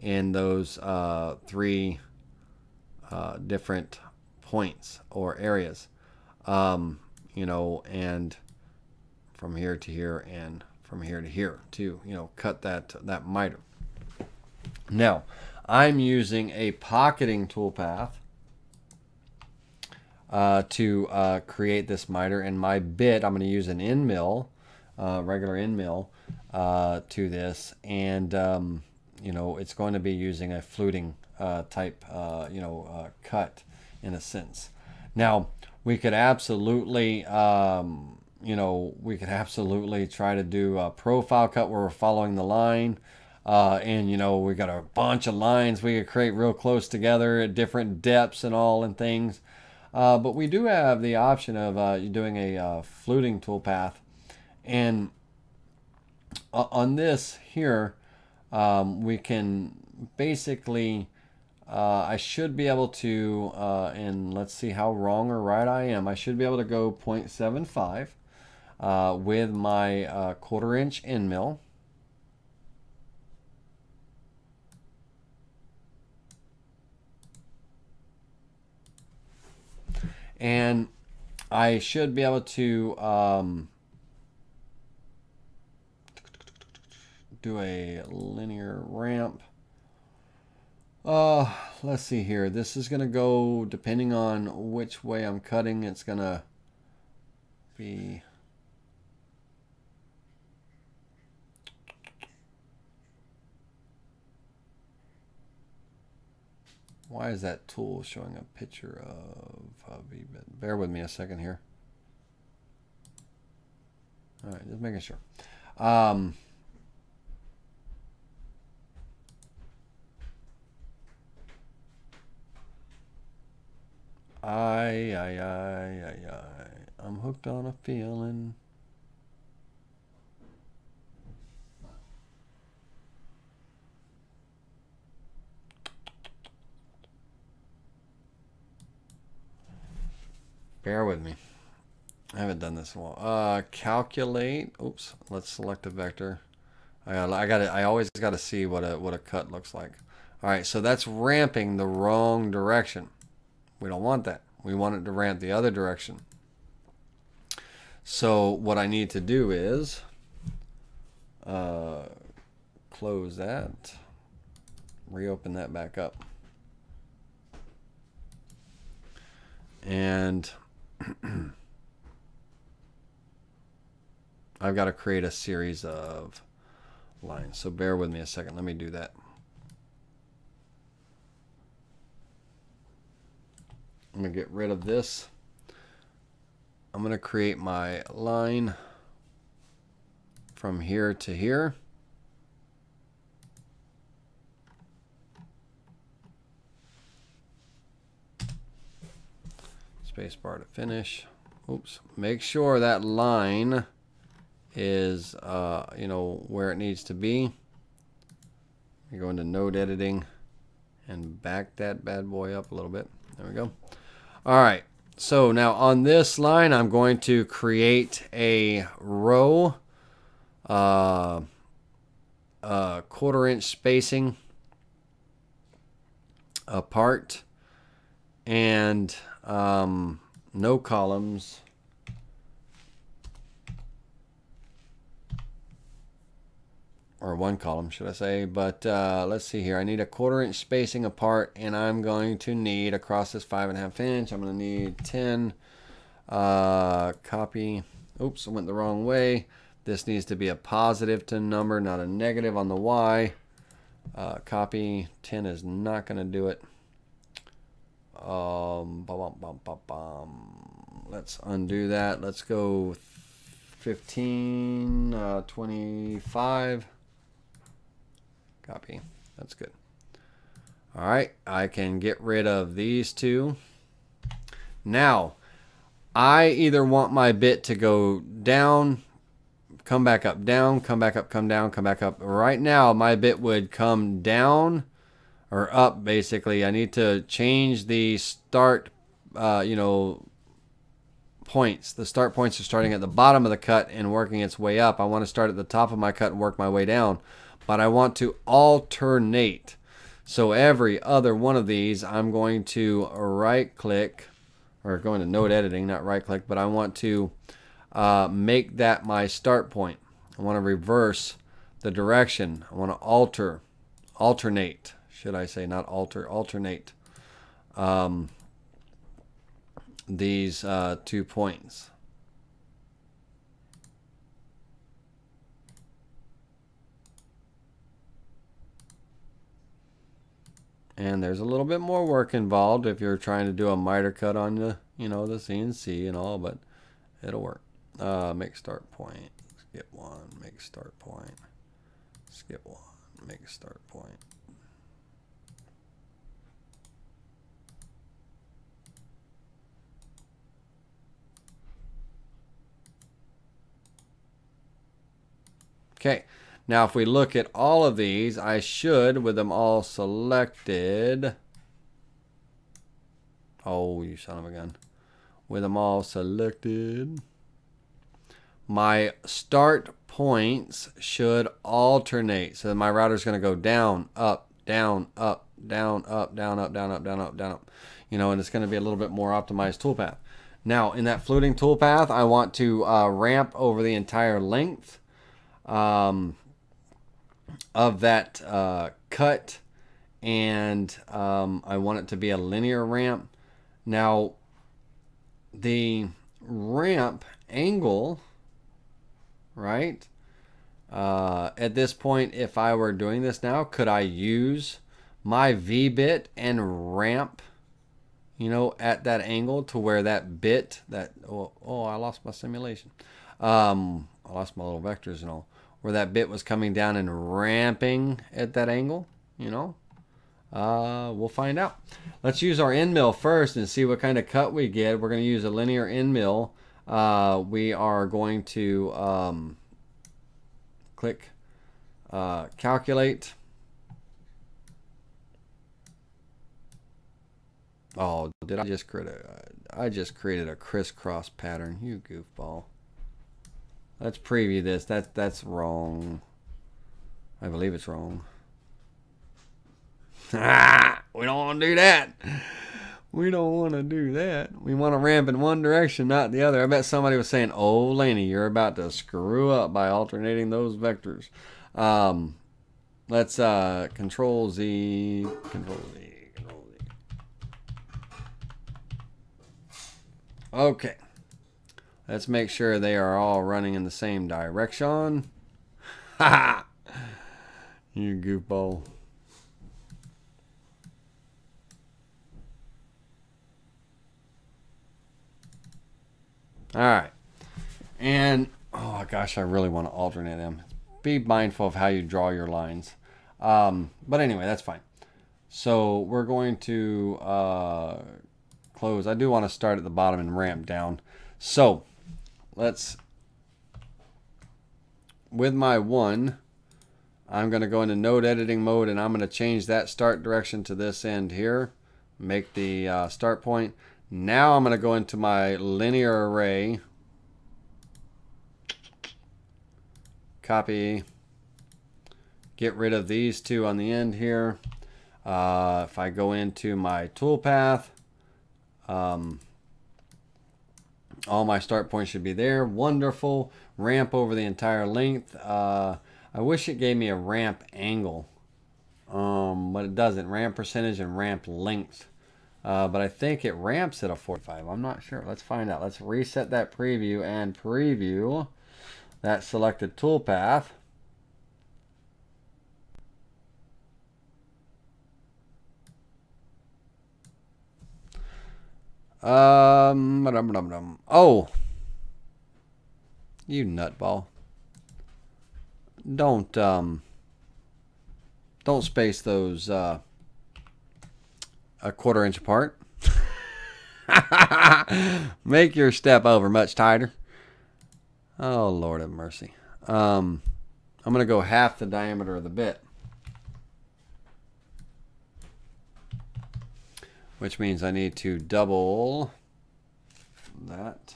in those uh, three different points or areas. Um, you know, and from here to here and from here to here to you know cut that that miter. Now I'm using a pocketing toolpath uh, to uh, create this miter and my bit I'm going to use an end mill uh, regular end mill uh, to this and um, you know it's going to be using a fluting uh, type uh, you know cut in a sense now we could absolutely um, you know, we could absolutely try to do a profile cut where we're following the line. Uh, and, you know, we got a bunch of lines we could create real close together at different depths and all and things. Uh, but we do have the option of uh, doing a uh, fluting toolpath. And uh, on this here, um, we can basically, uh, I should be able to, and let's see how wrong or right I am. I should be able to go 0.75 uh, with my uh, quarter inch end mill. And I should be able to um, do a linear ramp. Uh, let's see here. This is going to go, depending on which way I'm cutting, it's going to be Why is that tool showing a picture of Hubby? Bear with me a second here. All right, just making sure. Um, I, I, I, I, I, I'm hooked on a feeling. Bear with me. I haven't done this in a while. Uh, calculate. Oops. Let's select a vector. I got. I got. I always got to see what a what a cut looks like. All right. So that's ramping the wrong direction. We don't want that. We want it to ramp the other direction. So what I need to do is uh, close that, reopen that back up, and I've got to create a series of lines. So bear with me a second. Let me do that. I'm going to get rid of this. I'm going to create my line from here to here. Spacebar to finish. Oops. Make sure that line is, uh, you know, where it needs to be. You go into node editing and back that bad boy up a little bit. There we go. All right. So now on this line, I'm going to create a row, uh, uh, quarter inch spacing apart and um, no columns. Or one column, should I say. But uh, let's see here. I need a quarter inch spacing apart, and I'm going to need, across this five and a half inch, I'm going to need 10. Uh, copy. Oops, I went the wrong way. This needs to be a positive to number, not a negative on the Y. Uh, copy 10 is not going to do it. Um, bum, bum, bum, Let's undo that. Let's go 15, uh, 25. Copy. That's good. All right, I can get rid of these two. Now, I either want my bit to go down, come back up, down, come back up, come down, come back up. Right now, my bit would come down or up basically. I need to change the start, uh, you know, points. The start points are starting at the bottom of the cut and working its way up. I want to start at the top of my cut and work my way down, but I want to alternate. So every other one of these, I'm going to right click or going to node editing, not right click, but I want to uh, make that my start point. I want to reverse the direction. I want to alter, alternate should I say, not alter, alternate um, these uh, two points. And there's a little bit more work involved if you're trying to do a miter cut on the, you know, the CNC and all, but it'll work. Uh, make start point, skip one, make start point, skip one, make start point. Okay, now if we look at all of these, I should, with them all selected, oh, you son of a gun, with them all selected, my start points should alternate. So my router is going to go down, up, down, up, down, up, down, up, down, up, down, up, down, up. You know, and it's going to be a little bit more optimized toolpath. Now, in that fluting toolpath, I want to uh, ramp over the entire length um, of that uh, cut and um, I want it to be a linear ramp. Now, the ramp angle, right? Uh, at this point, if I were doing this now, could I use my V-bit and ramp, you know, at that angle to where that bit, that, oh, oh I lost my simulation. Um, I lost my little vectors and all where that bit was coming down and ramping at that angle, you know? Uh, we'll find out. Let's use our end mill first and see what kind of cut we get. We're going to use a linear end mill. Uh, we are going to um, click uh, calculate. Oh, did I just create a? I just created a crisscross pattern. You goofball. Let's preview this. That, that's wrong. I believe it's wrong. Ah, we don't want to do that. We don't want to do that. We want to ramp in one direction, not the other. I bet somebody was saying, oh, Laney, you're about to screw up by alternating those vectors. Um, let's uh, Control Z, Control Z, Control Z. Okay. Let's make sure they are all running in the same direction. Ha You goofball. All right. And, oh gosh, I really want to alternate them. Be mindful of how you draw your lines. Um, but anyway, that's fine. So we're going to uh, close. I do want to start at the bottom and ramp down. So let's, with my one, I'm going to go into node editing mode and I'm going to change that start direction to this end here. Make the uh, start point. Now I'm going to go into my linear array. Copy. Get rid of these two on the end here. Uh, if I go into my toolpath, um, all my start points should be there. Wonderful. Ramp over the entire length. Uh, I wish it gave me a ramp angle, um, but it doesn't. Ramp percentage and ramp length. Uh, but I think it ramps at a 45. I'm not sure. Let's find out. Let's reset that preview and preview that selected toolpath. Um, oh, you nutball. Don't, um, don't space those, uh, a quarter inch apart. Make your step over much tighter. Oh, Lord have mercy. Um, I'm going to go half the diameter of the bit. Which means I need to double that.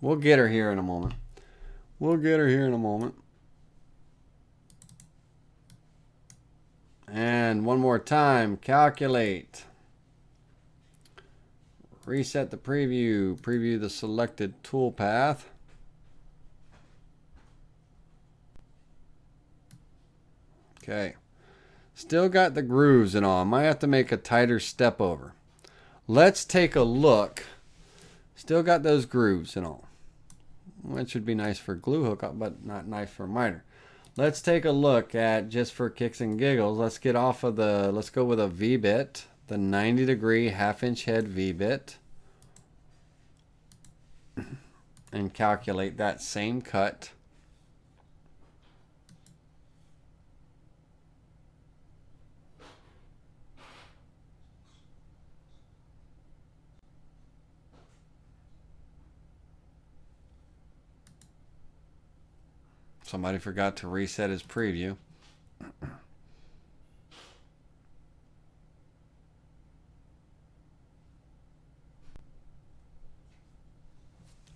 We'll get her here in a moment. We'll get her here in a moment. And one more time, calculate. Reset the preview. Preview the selected toolpath. Okay. Still got the grooves and all. I might have to make a tighter step over. Let's take a look. Still got those grooves and all. Which would be nice for glue hookup, but not nice for miter. Let's take a look at, just for kicks and giggles, let's get off of the, let's go with a V-bit, the 90 degree half inch head V-bit. And calculate that same cut. Somebody forgot to reset his preview.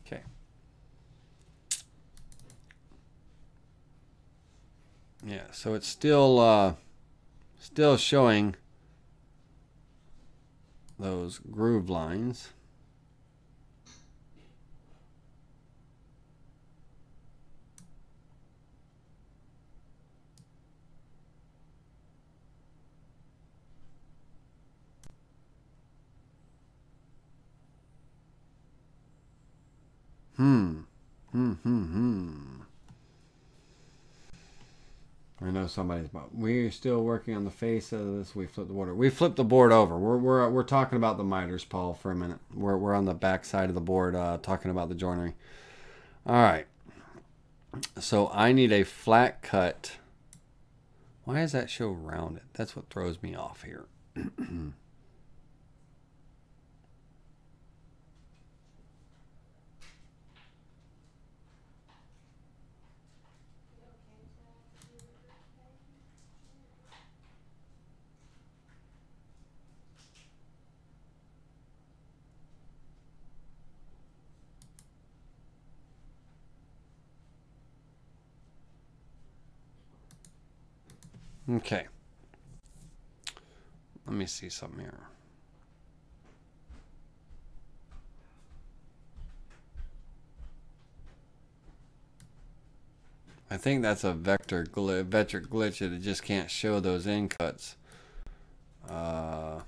okay. Yeah, so it's still uh, still showing those groove lines. Hmm. Hmm, hmm, hmm. I know somebody's but we're still working on the face of this. We flipped the board. We flipped the board over. We're, we're, we're talking about the miters, Paul, for a minute. We're, we're on the back side of the board uh, talking about the joinery. All right. So I need a flat cut. Why does that show rounded? That's what throws me off here. Okay. Let me see something here. I think that's a vector glitch, vector glitch that it just can't show those end cuts. Uh,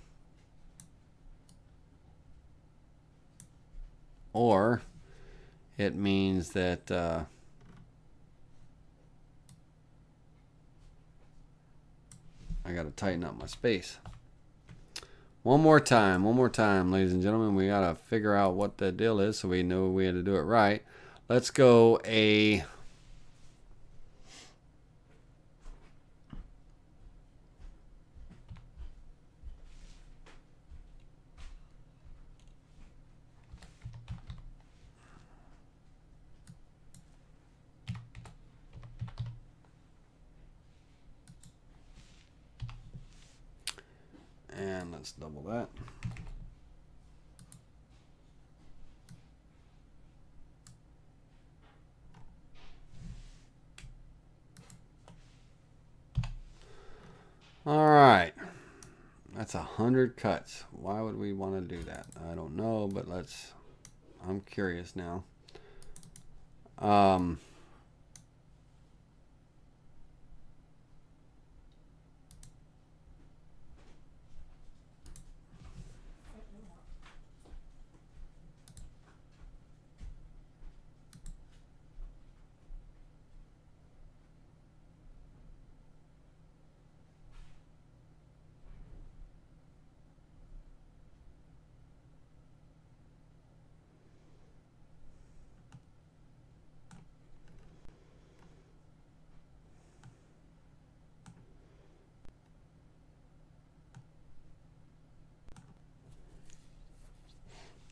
or it means that uh, I got to tighten up my space. One more time, one more time, ladies and gentlemen. We got to figure out what the deal is so we know we had to do it right. Let's go a 100 cuts. Why would we want to do that? I don't know, but let's... I'm curious now. Um,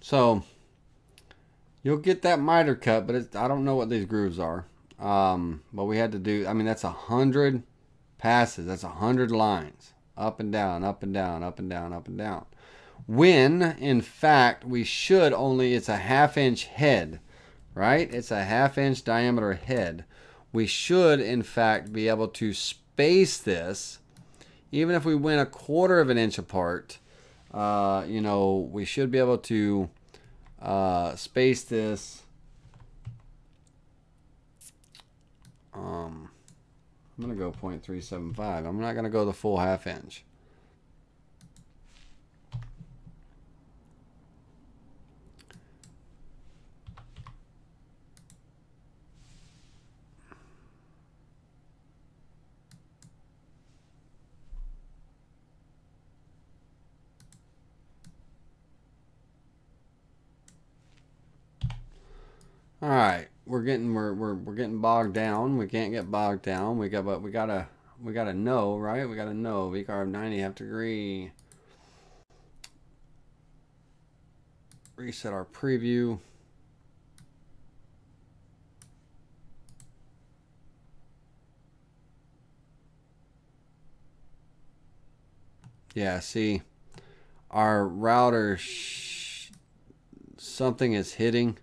So you'll get that miter cut, but I don't know what these grooves are. Um, but we had to do, I mean, that's a hundred passes. That's a hundred lines up and down, up and down, up and down, up and down. When in fact we should only, it's a half inch head, right? It's a half inch diameter head. We should in fact be able to space this, even if we went a quarter of an inch apart, uh, you know, we should be able to uh, space this. Um, I'm going to go 0.375. I'm not going to go the full half inch. All right, we're getting we're, we're we're getting bogged down. We can't get bogged down. We got but we gotta we gotta know right. We gotta know V carve 90 half degree. Reset our preview. Yeah, see, our router something is hitting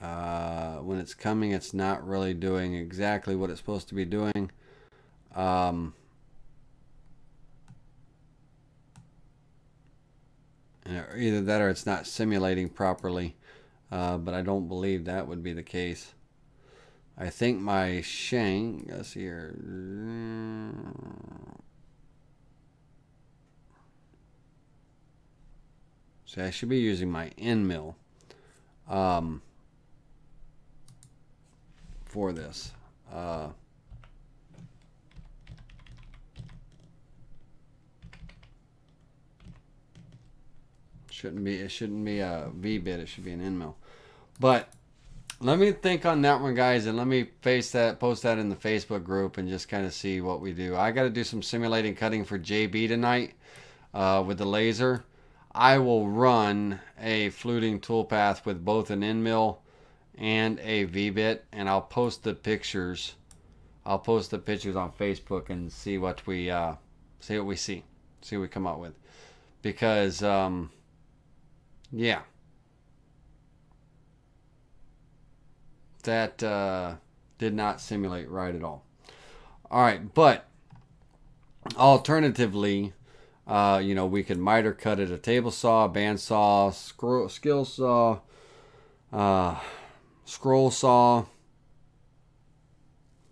uh, when it's coming, it's not really doing exactly what it's supposed to be doing. Um, either that or it's not simulating properly, uh, but I don't believe that would be the case. I think my shank, let's see here. See, I should be using my end mill. Um, for this. Uh, shouldn't be it shouldn't be a V bit. It should be an end mill. But let me think on that one, guys, and let me face that, post that in the Facebook group, and just kind of see what we do. I got to do some simulating cutting for JB tonight uh, with the laser. I will run a fluting toolpath with both an end mill and a V-bit and I'll post the pictures. I'll post the pictures on Facebook and see what we uh, see what we see see what we come up with. Because um, yeah. That uh, did not simulate right at all. All right but alternatively uh, you know we could miter cut at a table saw a bandsaw scroll skill saw uh, scroll saw,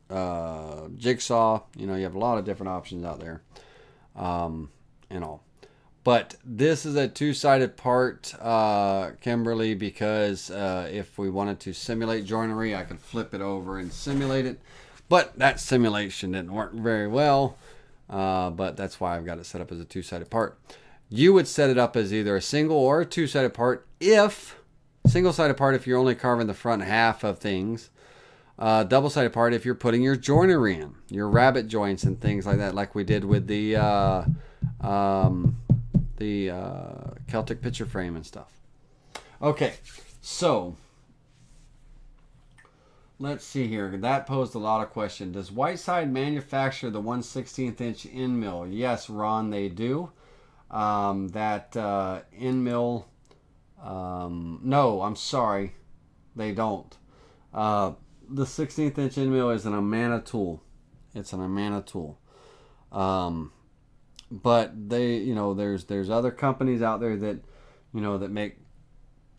uh, jigsaw. You know, you have a lot of different options out there, um, and all. But this is a two-sided part, uh, Kimberly, because uh, if we wanted to simulate joinery, I could flip it over and simulate it. But that simulation didn't work very well. Uh, but that's why I've got it set up as a two-sided part. You would set it up as either a single or a two-sided part if Single-sided part if you're only carving the front half of things. Uh, double-sided part if you're putting your joinery in, your rabbet joints and things like that, like we did with the uh, um, the uh, Celtic picture frame and stuff. Okay, so let's see here. That posed a lot of questions. Does Whiteside manufacture the 1 16th inch end mill? Yes, Ron, they do. Um, that uh, end mill, um, no, I'm sorry, they don't. Uh, the 16th inch end mill is an Amana tool. It's an Amana tool. Um, but they, you know, there's there's other companies out there that, you know, that make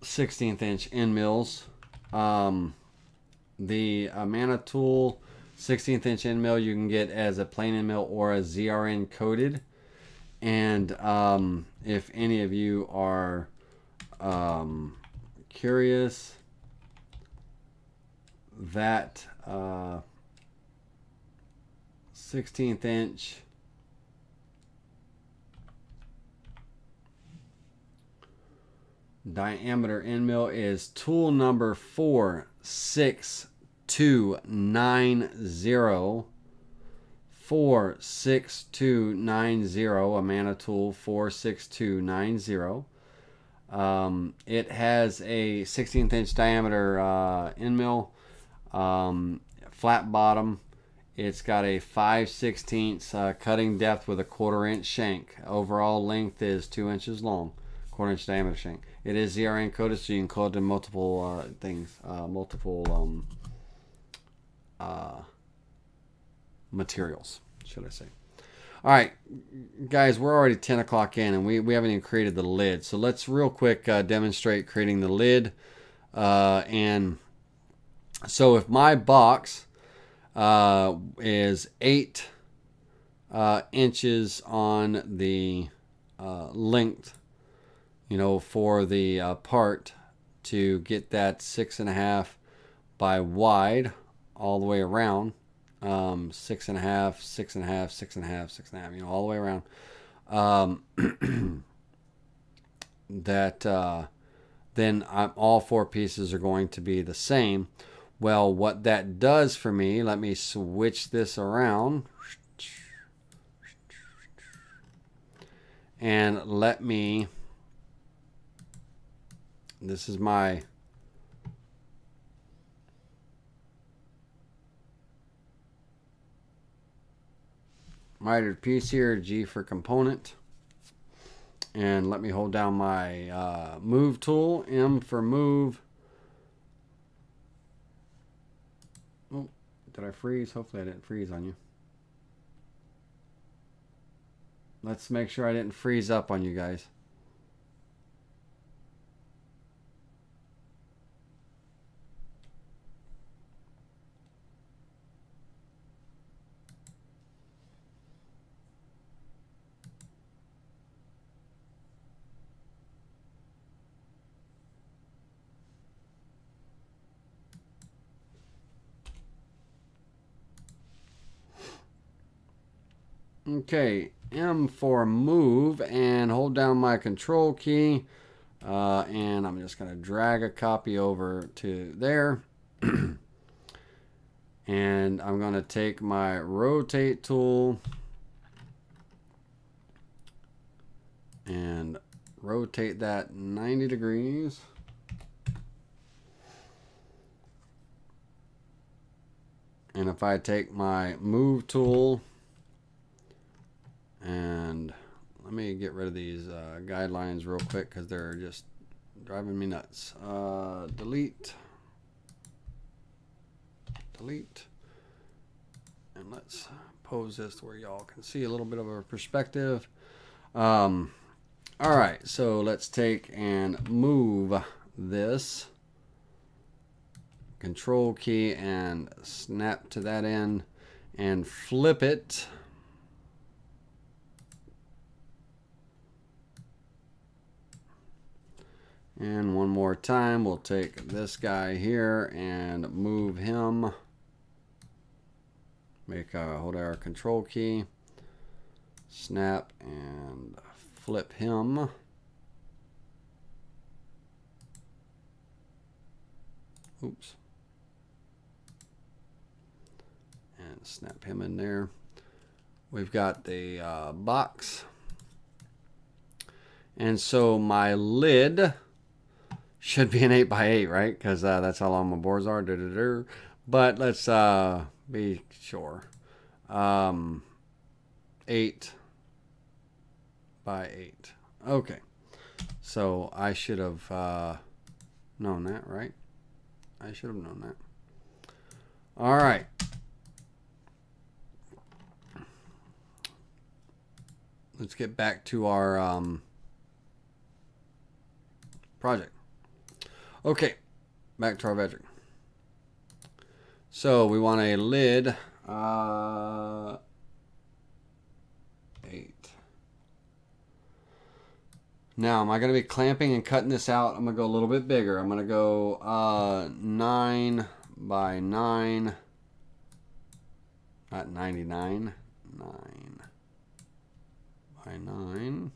16th inch end mills. Um, the Amana tool 16th inch end mill you can get as a plain end mill or a ZRN coated. And um, if any of you are um, curious, that uh, 16th inch diameter end mill is tool number 46290 46290 Amana tool 46290 um, it has a 16th inch diameter uh, end mill um, flat bottom. It's got a 5 16 uh, cutting depth with a quarter inch shank. Overall length is 2 inches long quarter inch diameter shank. It is ZRN coded, so you can code in multiple uh, things, uh, multiple um, uh, materials, should I say. All right, guys, we're already 10 o'clock in, and we, we haven't even created the lid. So let's real quick uh, demonstrate creating the lid. Uh, and so if my box uh, is 8 inches on the length you know, for the uh, part to get that six and a half by wide all the way around. Um, six and a half, six and a half, six and a half, six and a half, you know, all the way around. Um, that uh, then I'm, all four pieces are going to be the same. Well, what that does for me, let me switch this around. And let me this is my mitered piece here, G for component. And let me hold down my uh, move tool, M for move. Oh, did I freeze? Hopefully I didn't freeze on you. Let's make sure I didn't freeze up on you guys. Okay, M for move and hold down my control key. Uh, and I'm just going to drag a copy over to there. and I'm going to take my rotate tool and rotate that 90 degrees. And if I take my move tool and let me get rid of these uh, guidelines real quick because they're just driving me nuts. Uh, delete. Delete. And let's pose this where y'all can see a little bit of a perspective. Um, all right, so let's take and move this control key and snap to that end and flip it And one more time, we'll take this guy here and move him. Make a, hold our control key, snap and flip him. Oops. And snap him in there. We've got the uh, box. And so my lid should be an 8 by 8 right? Because uh, that's how long my boards are. Da -da -da. But let's uh, be sure. Um, 8 by 8. Okay. So I should have uh, known that, right? I should have known that. All right. Let's get back to our um, project. Okay, back to our vector. So we want a lid uh, 8. Now, am I going to be clamping and cutting this out? I'm going to go a little bit bigger. I'm going to go uh, 9 by 9. Not 99. 9 by 9.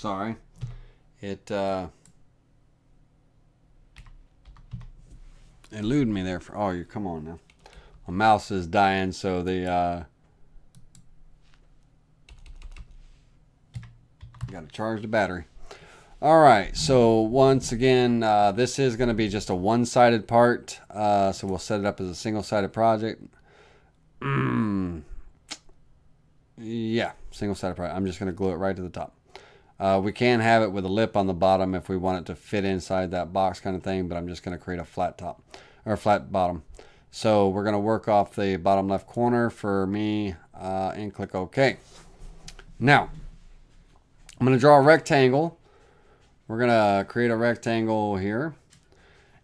Sorry. It uh, eluded me there for oh you come on now. My mouse is dying so the uh, got to charge the battery. All right, so once again, uh, this is going to be just a one-sided part. Uh, so we'll set it up as a single-sided project. Mm. Yeah, single-sided project. I'm just going to glue it right to the top. Uh, we can have it with a lip on the bottom if we want it to fit inside that box kind of thing, but I'm just going to create a flat top or flat bottom. So we're going to work off the bottom left corner for me uh, and click OK. Now, I'm going to draw a rectangle. We're going to create a rectangle here.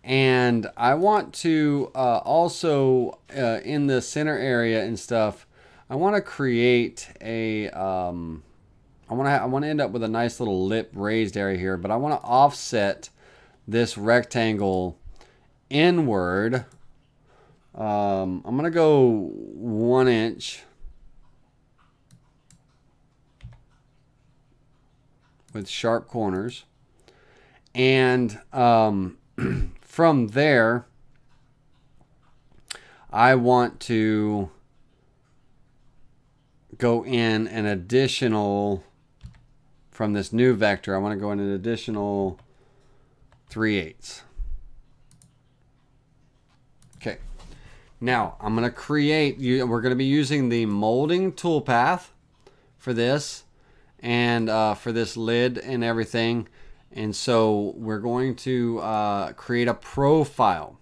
And I want to uh, also, uh, in the center area and stuff, I want to create a, um, I want to I want to end up with a nice little lip raised area here, but I want to offset this rectangle inward. Um, I'm going to go one inch with sharp corners. And um, from there, I want to go in an additional from this new vector, I want to go in an additional 3 eighths. Okay. Now, I'm going to create, we're going to be using the molding toolpath for this and uh, for this lid and everything. And so we're going to uh, create a profile.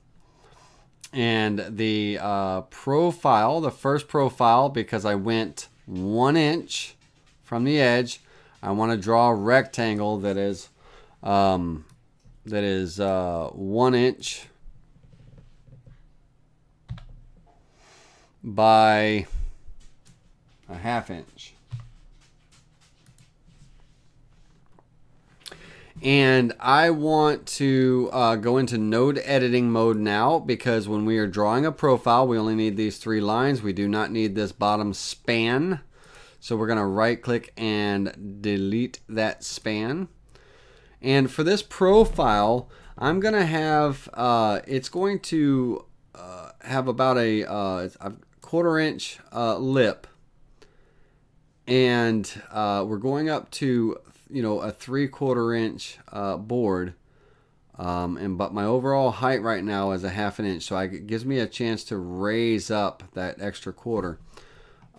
And the uh, profile, the first profile, because I went one inch from the edge, I want to draw a rectangle that is um, that is uh, one inch by a half inch. And I want to uh, go into node editing mode now because when we are drawing a profile, we only need these three lines. We do not need this bottom span. So we're going to right click and delete that span. And for this profile, I'm going to have, uh, it's going to uh, have about a, uh, a quarter inch uh, lip. And uh, we're going up to, you know, a three quarter inch uh, board. Um, and but my overall height right now is a half an inch, so I, it gives me a chance to raise up that extra quarter.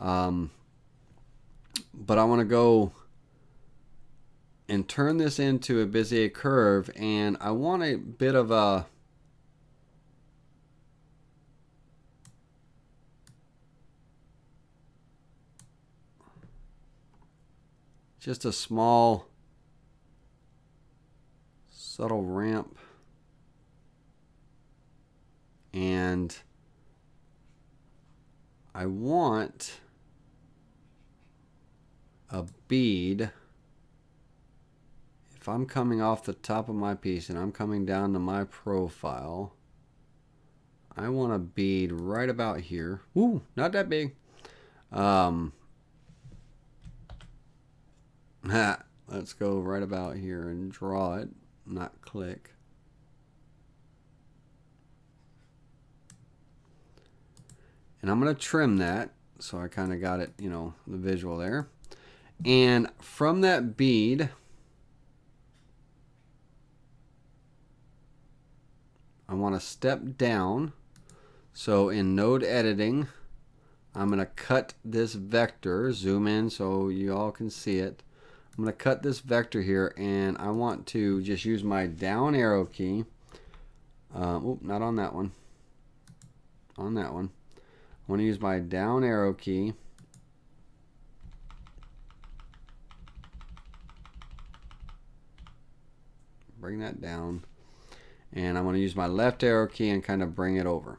Um, but I want to go and turn this into a Bezier curve and I want a bit of a just a small subtle ramp. And I want a bead, if I'm coming off the top of my piece and I'm coming down to my profile, I want a bead right about here. Ooh, not that big. Um, let's go right about here and draw it, not click. And I'm going to trim that. So I kind of got it, you know, the visual there. And from that bead, I want to step down. So in node editing, I'm going to cut this vector, zoom in so you all can see it. I'm going to cut this vector here and I want to just use my down arrow key. Um, oop, not on that one. On that one. I want to use my down arrow key. Bring that down. And I'm going to use my left arrow key and kind of bring it over.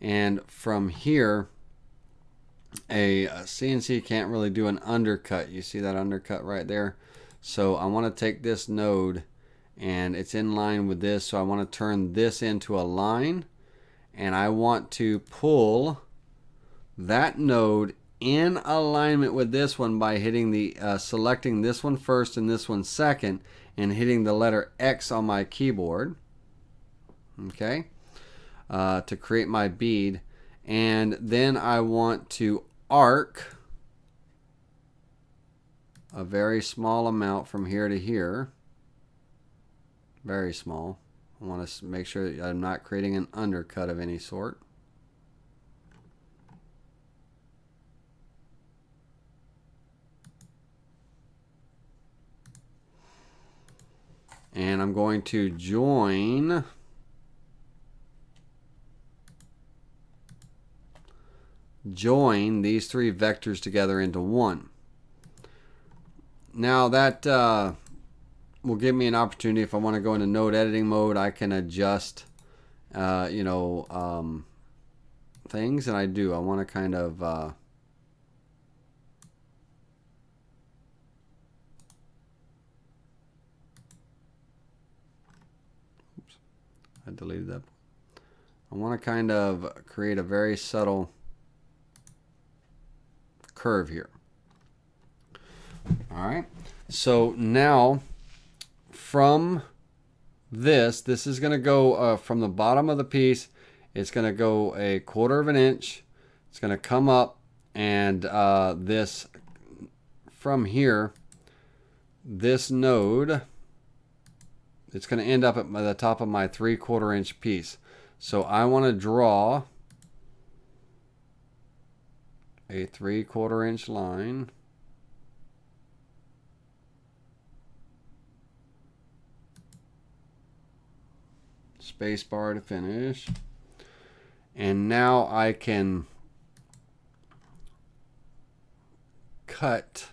And from here, a, CNC can't really do an undercut. You see that undercut right there? So I want to take this node and it's in line with this. So I want to turn this into a line and I want to pull that node in alignment with this one by hitting the uh, selecting this one first and this one second and hitting the letter X on my keyboard okay uh, to create my bead. And then I want to arc a very small amount from here to here. Very small. I want to make sure I'm not creating an undercut of any sort and I'm going to join join these three vectors together into one. Now that uh, will give me an opportunity if I want to go into node editing mode I can adjust uh, you know um, things and I do I want to kind of uh, I deleted that I want to kind of create a very subtle curve here. All right. So now from this, this is going to go uh, from the bottom of the piece. It's going to go a quarter of an inch. It's going to come up and uh, this from here, this node, it's going to end up at the top of my three quarter inch piece. So I want to draw a three quarter inch line. Space bar to finish. And now I can cut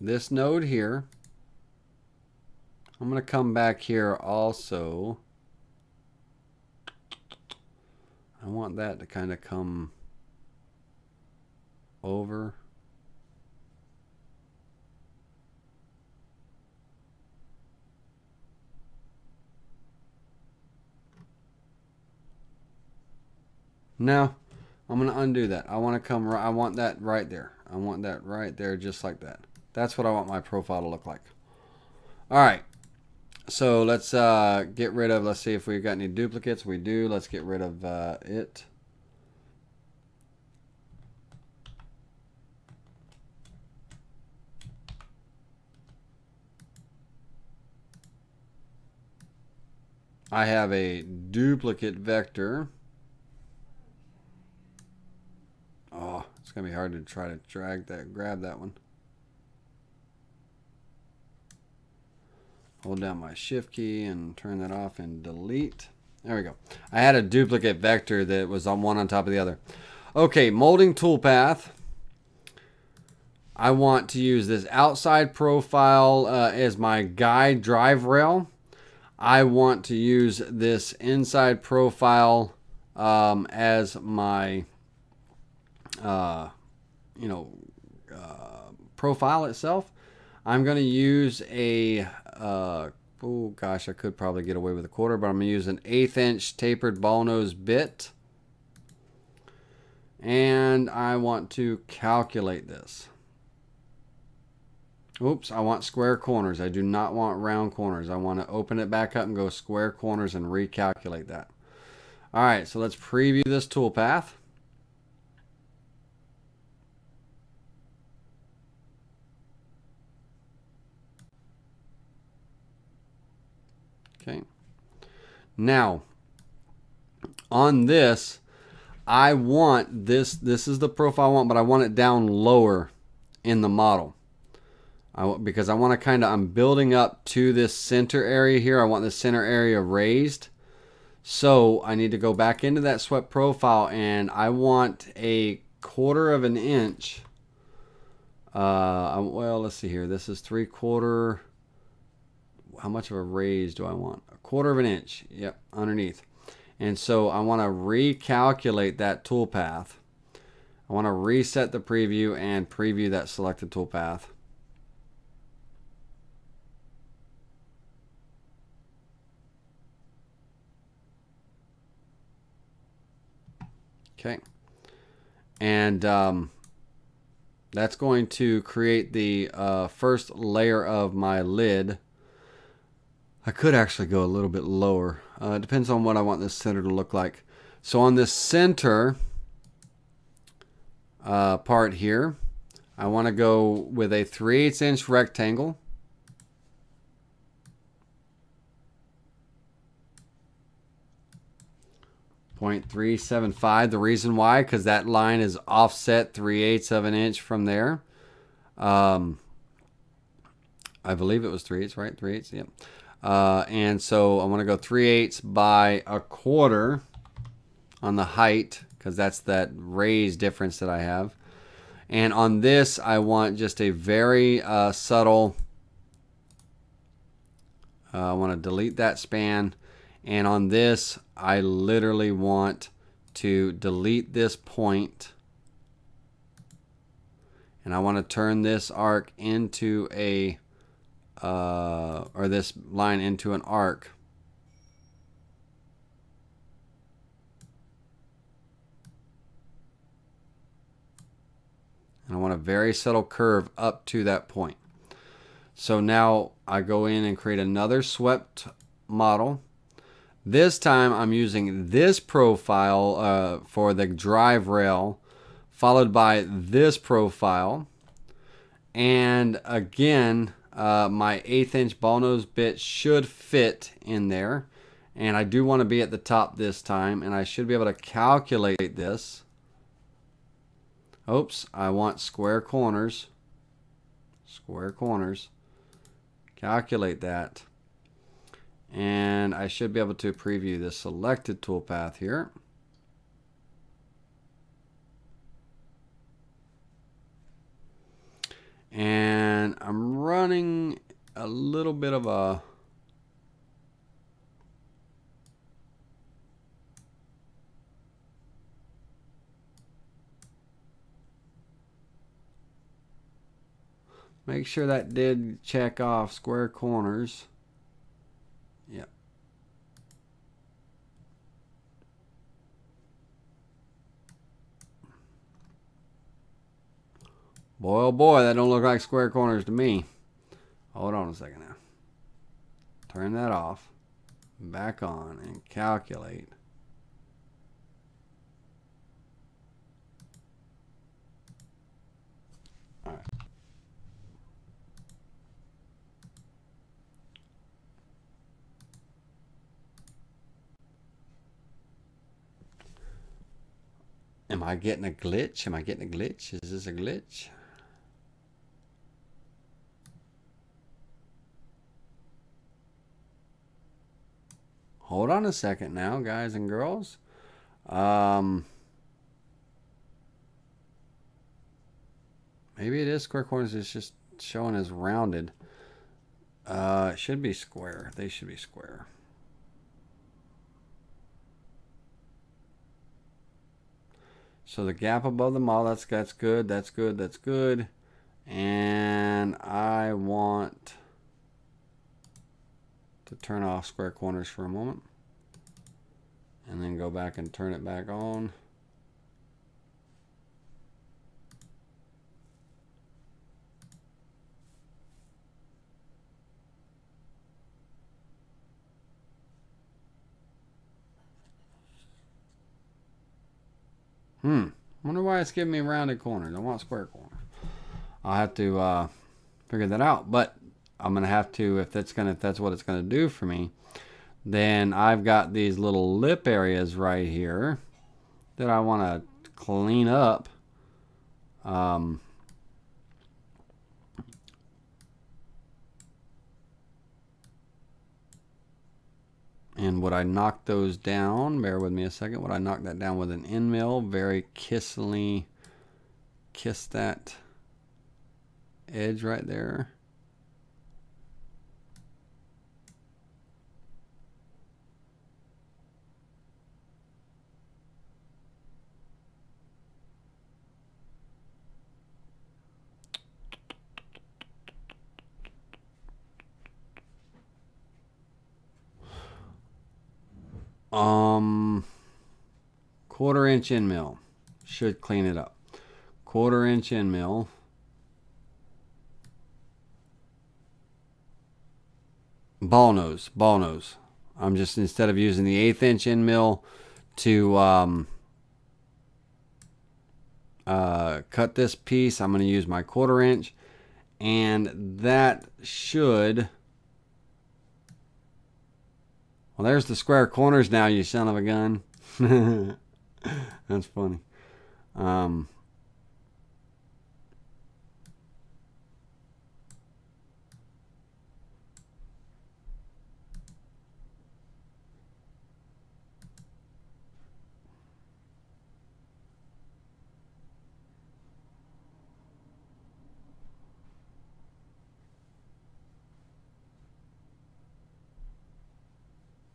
this node here I'm going to come back here also I want that to kind of come over. Now, I'm going to undo that. I want to come I want that right there. I want that right there just like that. That's what I want my profile to look like. All right. So let's uh, get rid of, let's see if we've got any duplicates. We do. Let's get rid of uh, it. I have a duplicate vector. Oh, it's going to be hard to try to drag that, grab that one. Hold down my shift key and turn that off and delete. There we go. I had a duplicate vector that was on one on top of the other. Okay, molding toolpath. I want to use this outside profile uh, as my guide drive rail. I want to use this inside profile um, as my, uh, you know, uh, profile itself. I'm going to use a uh, oh gosh, I could probably get away with a quarter, but I'm to use an eighth inch tapered ball nose bit. And I want to calculate this. Oops, I want square corners. I do not want round corners. I want to open it back up and go square corners and recalculate that. All right, so let's preview this toolpath. Okay. Now, on this, I want this, this is the profile I want, but I want it down lower in the model. I, want because I want to kind of, I'm building up to this center area here. I want the center area raised. So I need to go back into that swept profile and I want a quarter of an inch. Uh, well, let's see here. This is three quarter. How much of a raise do I want? Quarter of an inch. Yep, underneath. And so I want to recalculate that toolpath. I want to reset the preview and preview that selected toolpath. Okay. And um, that's going to create the uh, first layer of my lid. I could actually go a little bit lower. Uh, it depends on what I want this center to look like. So on this center uh, part here, I want to go with a 3 8 inch rectangle. 0.375. The reason why, because that line is offset 3 eighths of an inch from there. Um, I believe it was 3 eighths, right? 3 eighths, yep. Uh, and so I want to go 3 eighths by a quarter on the height, because that's that raise difference that I have. And on this, I want just a very uh, subtle, uh, I want to delete that span and on this, I literally want to delete this point. point and I want to turn this arc into a uh, or this line into an arc. And I want a very subtle curve up to that point. So now I go in and create another swept model. This time I'm using this profile uh, for the drive rail, followed by this profile. And again, uh, my eighth inch ball nose bit should fit in there. And I do want to be at the top this time, and I should be able to calculate this. Oops, I want square corners. Square corners. Calculate that. And I should be able to preview the selected toolpath here. And I'm running a little bit of a Make sure that did check off square corners. Yeah. Boy, oh boy, that don't look like square corners to me. Hold on a second now. Turn that off. Back on and calculate. All right. Am I getting a glitch? Am I getting a glitch? Is this a glitch? Hold on a second now, guys and girls. Um, maybe it is square corners. It's just showing as rounded. Uh, it should be square. They should be square. So the gap above the model, that's, that's good, that's good, that's good. And I want to turn off square corners for a moment. And then go back and turn it back on. Hmm. Wonder why it's giving me rounded corners. I want square corners. I'll have to uh, figure that out. But I'm gonna have to if that's gonna if that's what it's gonna do for me. Then I've got these little lip areas right here that I want to clean up. Um, And would I knock those down? Bear with me a second. Would I knock that down with an end mill? Very kissily kiss that edge right there. Um, quarter inch end mill should clean it up. Quarter inch end mill. Ball nose, ball nose. I'm just instead of using the eighth inch end mill to um, uh, cut this piece, I'm going to use my quarter inch, and that should well, there's the square corners now, you son of a gun. That's funny. Um,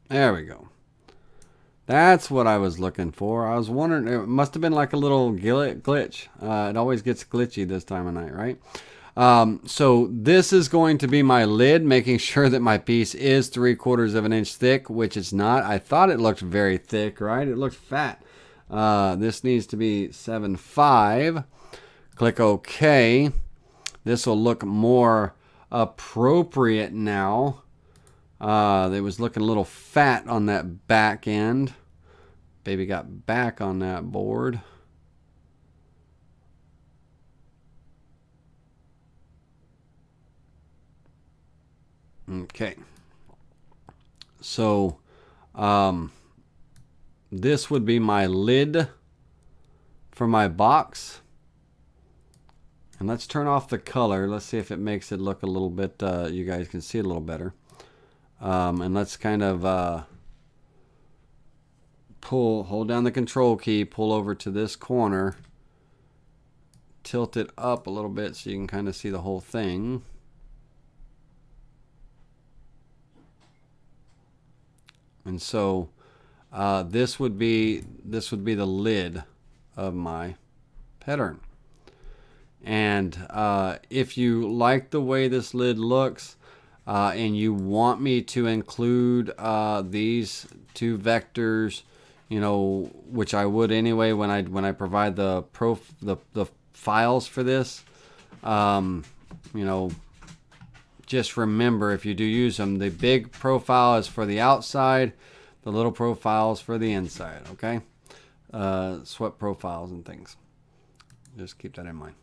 There we go. That's what I was looking for. I was wondering, it must have been like a little glitch. Uh, it always gets glitchy this time of night, right? Um, so this is going to be my lid, making sure that my piece is three quarters of an inch thick, which it's not. I thought it looked very thick, right? It looks fat. Uh, this needs to be 7.5. Click OK. This will look more appropriate now. Uh, it was looking a little fat on that back end. Baby got back on that board. Okay. So, um, this would be my lid for my box. And let's turn off the color. Let's see if it makes it look a little bit, uh, you guys can see a little better. Um, and let's kind of uh, pull, hold down the control key, pull over to this corner, tilt it up a little bit so you can kind of see the whole thing. And so uh, this would be this would be the lid of my pattern. And uh, if you like the way this lid looks, uh, and you want me to include uh, these two vectors, you know, which I would anyway when I when I provide the pro the, the files for this, um, you know, just remember if you do use them, the big profile is for the outside, the little profiles for the inside. Okay, uh, swept profiles and things. Just keep that in mind.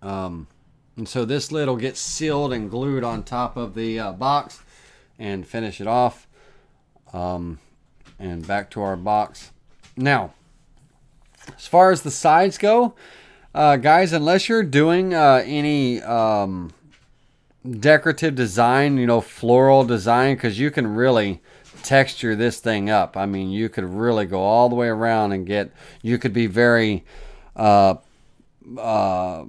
Um, and so this lid will get sealed and glued on top of the uh, box and finish it off. Um, and back to our box. Now, as far as the sides go, uh, guys, unless you're doing uh, any um, decorative design, you know, floral design, because you can really texture this thing up. I mean, you could really go all the way around and get, you could be very uh, uh,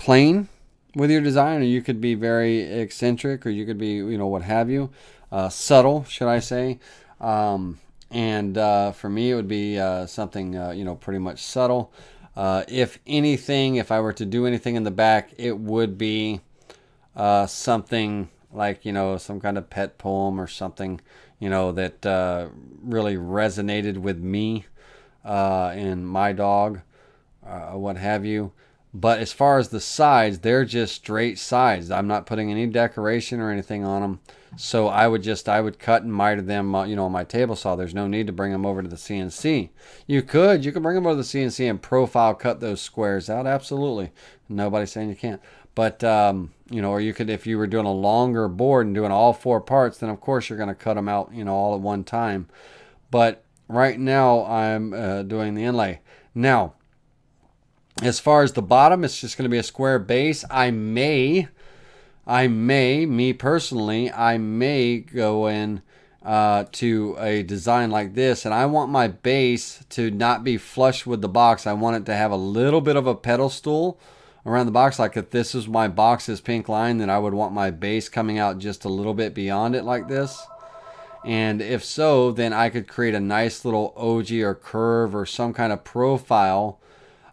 plain with your design, or you could be very eccentric, or you could be, you know, what have you, uh, subtle, should I say? Um, and uh, for me, it would be uh, something, uh, you know, pretty much subtle. Uh, if anything, if I were to do anything in the back, it would be uh, something like, you know, some kind of pet poem or something, you know, that really resonated with me and my dog, what have you. But as far as the sides, they're just straight sides. I'm not putting any decoration or anything on them. So I would just, I would cut and miter them, uh, you know, on my table saw. There's no need to bring them over to the CNC. You could, you could bring them over to the CNC and profile cut those squares out. Absolutely. Nobody's saying you can't. But, um, you know, or you could, if you were doing a longer board and doing all four parts, then of course you're going to cut them out, you know, all at one time. But right now I'm uh, doing the inlay. Now, as far as the bottom, it's just going to be a square base. I may, I may, me personally, I may go in uh, to a design like this and I want my base to not be flush with the box. I want it to have a little bit of a pedestal around the box. Like if this is my box's pink line, then I would want my base coming out just a little bit beyond it like this. And if so, then I could create a nice little ogee or curve or some kind of profile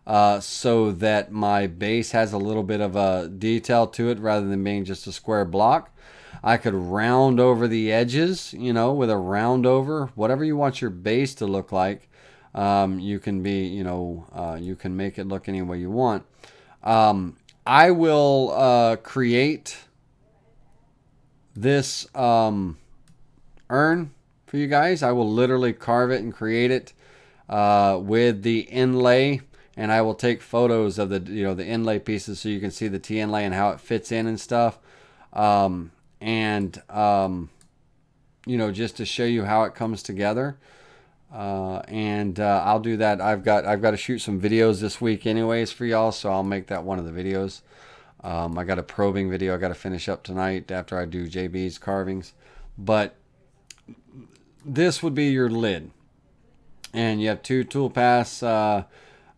uh, so that my base has a little bit of a detail to it rather than being just a square block. I could round over the edges, you know, with a round over, whatever you want your base to look like. Um, you can be, you know, uh, you can make it look any way you want. Um, I will uh, create this um, urn for you guys. I will literally carve it and create it uh, with the inlay and I will take photos of the you know the inlay pieces so you can see the T inlay and how it fits in and stuff. Um, and um, you know just to show you how it comes together. Uh, and uh, I'll do that. I've got I've got to shoot some videos this week anyways for y'all so I'll make that one of the videos. Um, I got a probing video I got to finish up tonight after I do JB's carvings. But this would be your lid. And you have two tool paths uh,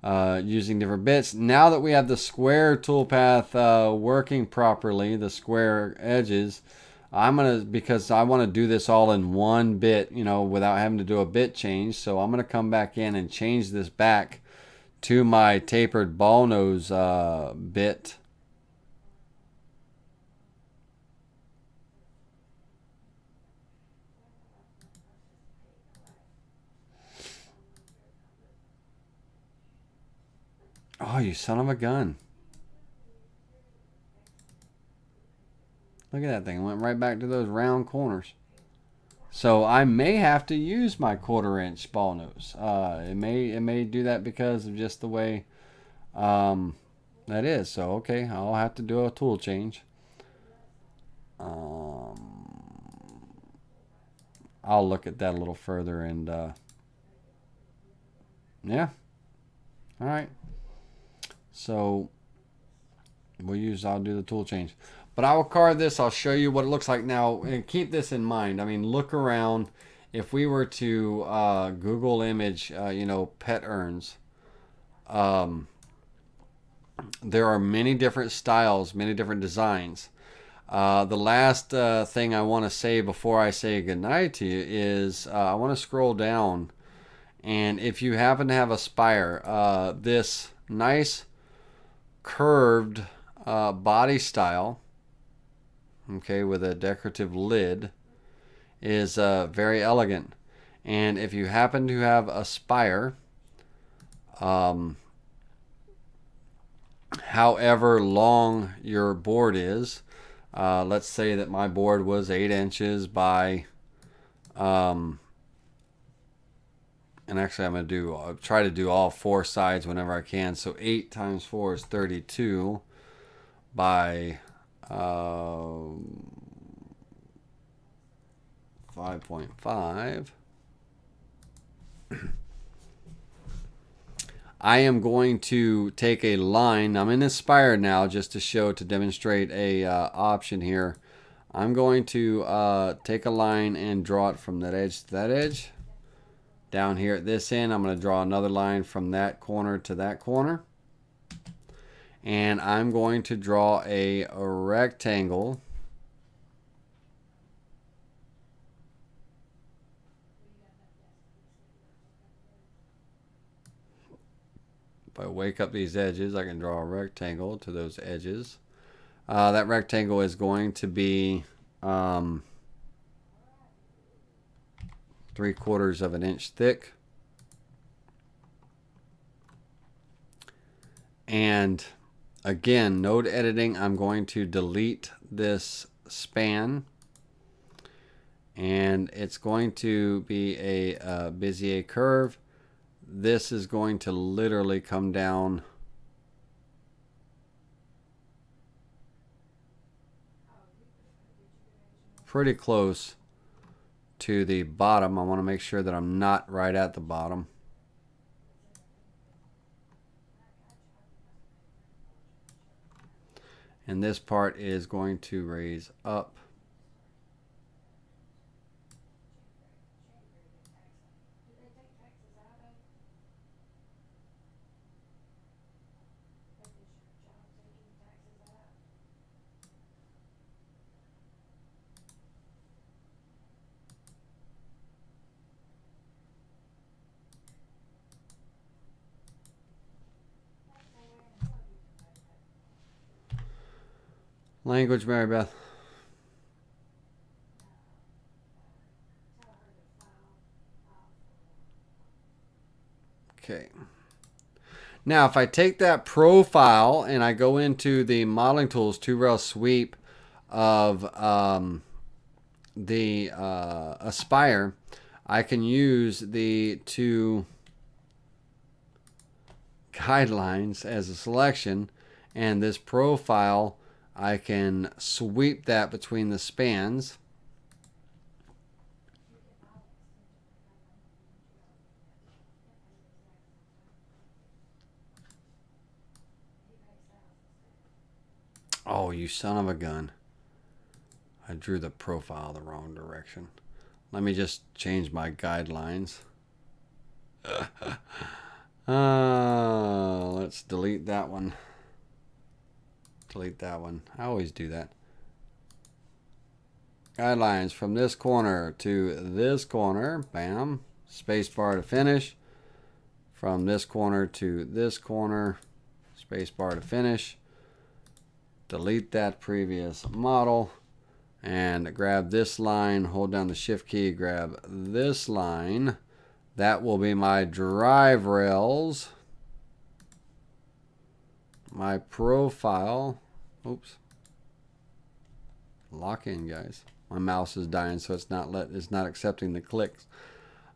uh, using different bits. Now that we have the square toolpath uh, working properly, the square edges, I'm gonna because I want to do this all in one bit, you know, without having to do a bit change. So I'm gonna come back in and change this back to my tapered ball nose uh, bit. Oh, you son of a gun. Look at that thing. It went right back to those round corners. So I may have to use my quarter inch ball nose. Uh, it may it may do that because of just the way um, that is. So okay, I'll have to do a tool change. Um, I'll look at that a little further and uh, yeah. All right. So we'll use, I'll do the tool change. But I will carve this, I'll show you what it looks like now. And keep this in mind. I mean, look around. If we were to uh, Google image, uh, you know, pet urns, um, there are many different styles, many different designs. Uh, the last uh, thing I want to say before I say goodnight to you is uh, I want to scroll down. And if you happen to have Aspire, uh, this nice curved uh, body style, okay, with a decorative lid, is uh, very elegant. And if you happen to have Aspire, um, however long your board is, uh, let's say that my board was 8 inches by um, and actually I'm going to do I'll try to do all four sides whenever I can. So 8 times 4 is 32 by uh, 5.5 I am going to take a line. I'm in Inspired now just to show to demonstrate a uh, option here. I'm going to uh, take a line and draw it from that edge to that edge down here at this end, I'm going to draw another line from that corner to that corner. And I'm going to draw a, rectangle If I wake up these edges, I can draw a rectangle to those edges. Uh, that rectangle is going to be um, three quarters of an inch thick. And again, node editing, I'm going to delete this span and it's going to be a uh, Bezier curve. This is going to literally come down pretty close to the bottom. I want to make sure that I'm not right at the bottom. And this part is going to raise up. Language, Mary Beth. Okay. Now, if I take that profile and I go into the modeling tools two rail sweep of um, the uh, Aspire, I can use the two guidelines as a selection and this profile I can sweep that between the spans. Oh, you son of a gun. I drew the profile the wrong direction. Let me just change my guidelines. uh, let's delete that one delete that one. I always do that. Guidelines from this corner to this corner. Bam. Spacebar to finish. From this corner to this corner. Spacebar to finish. Delete that previous model. And grab this line. Hold down the shift key. Grab this line. That will be my drive rails my profile. Oops. Lock in, guys. My mouse is dying, so it's not let it's not accepting the clicks.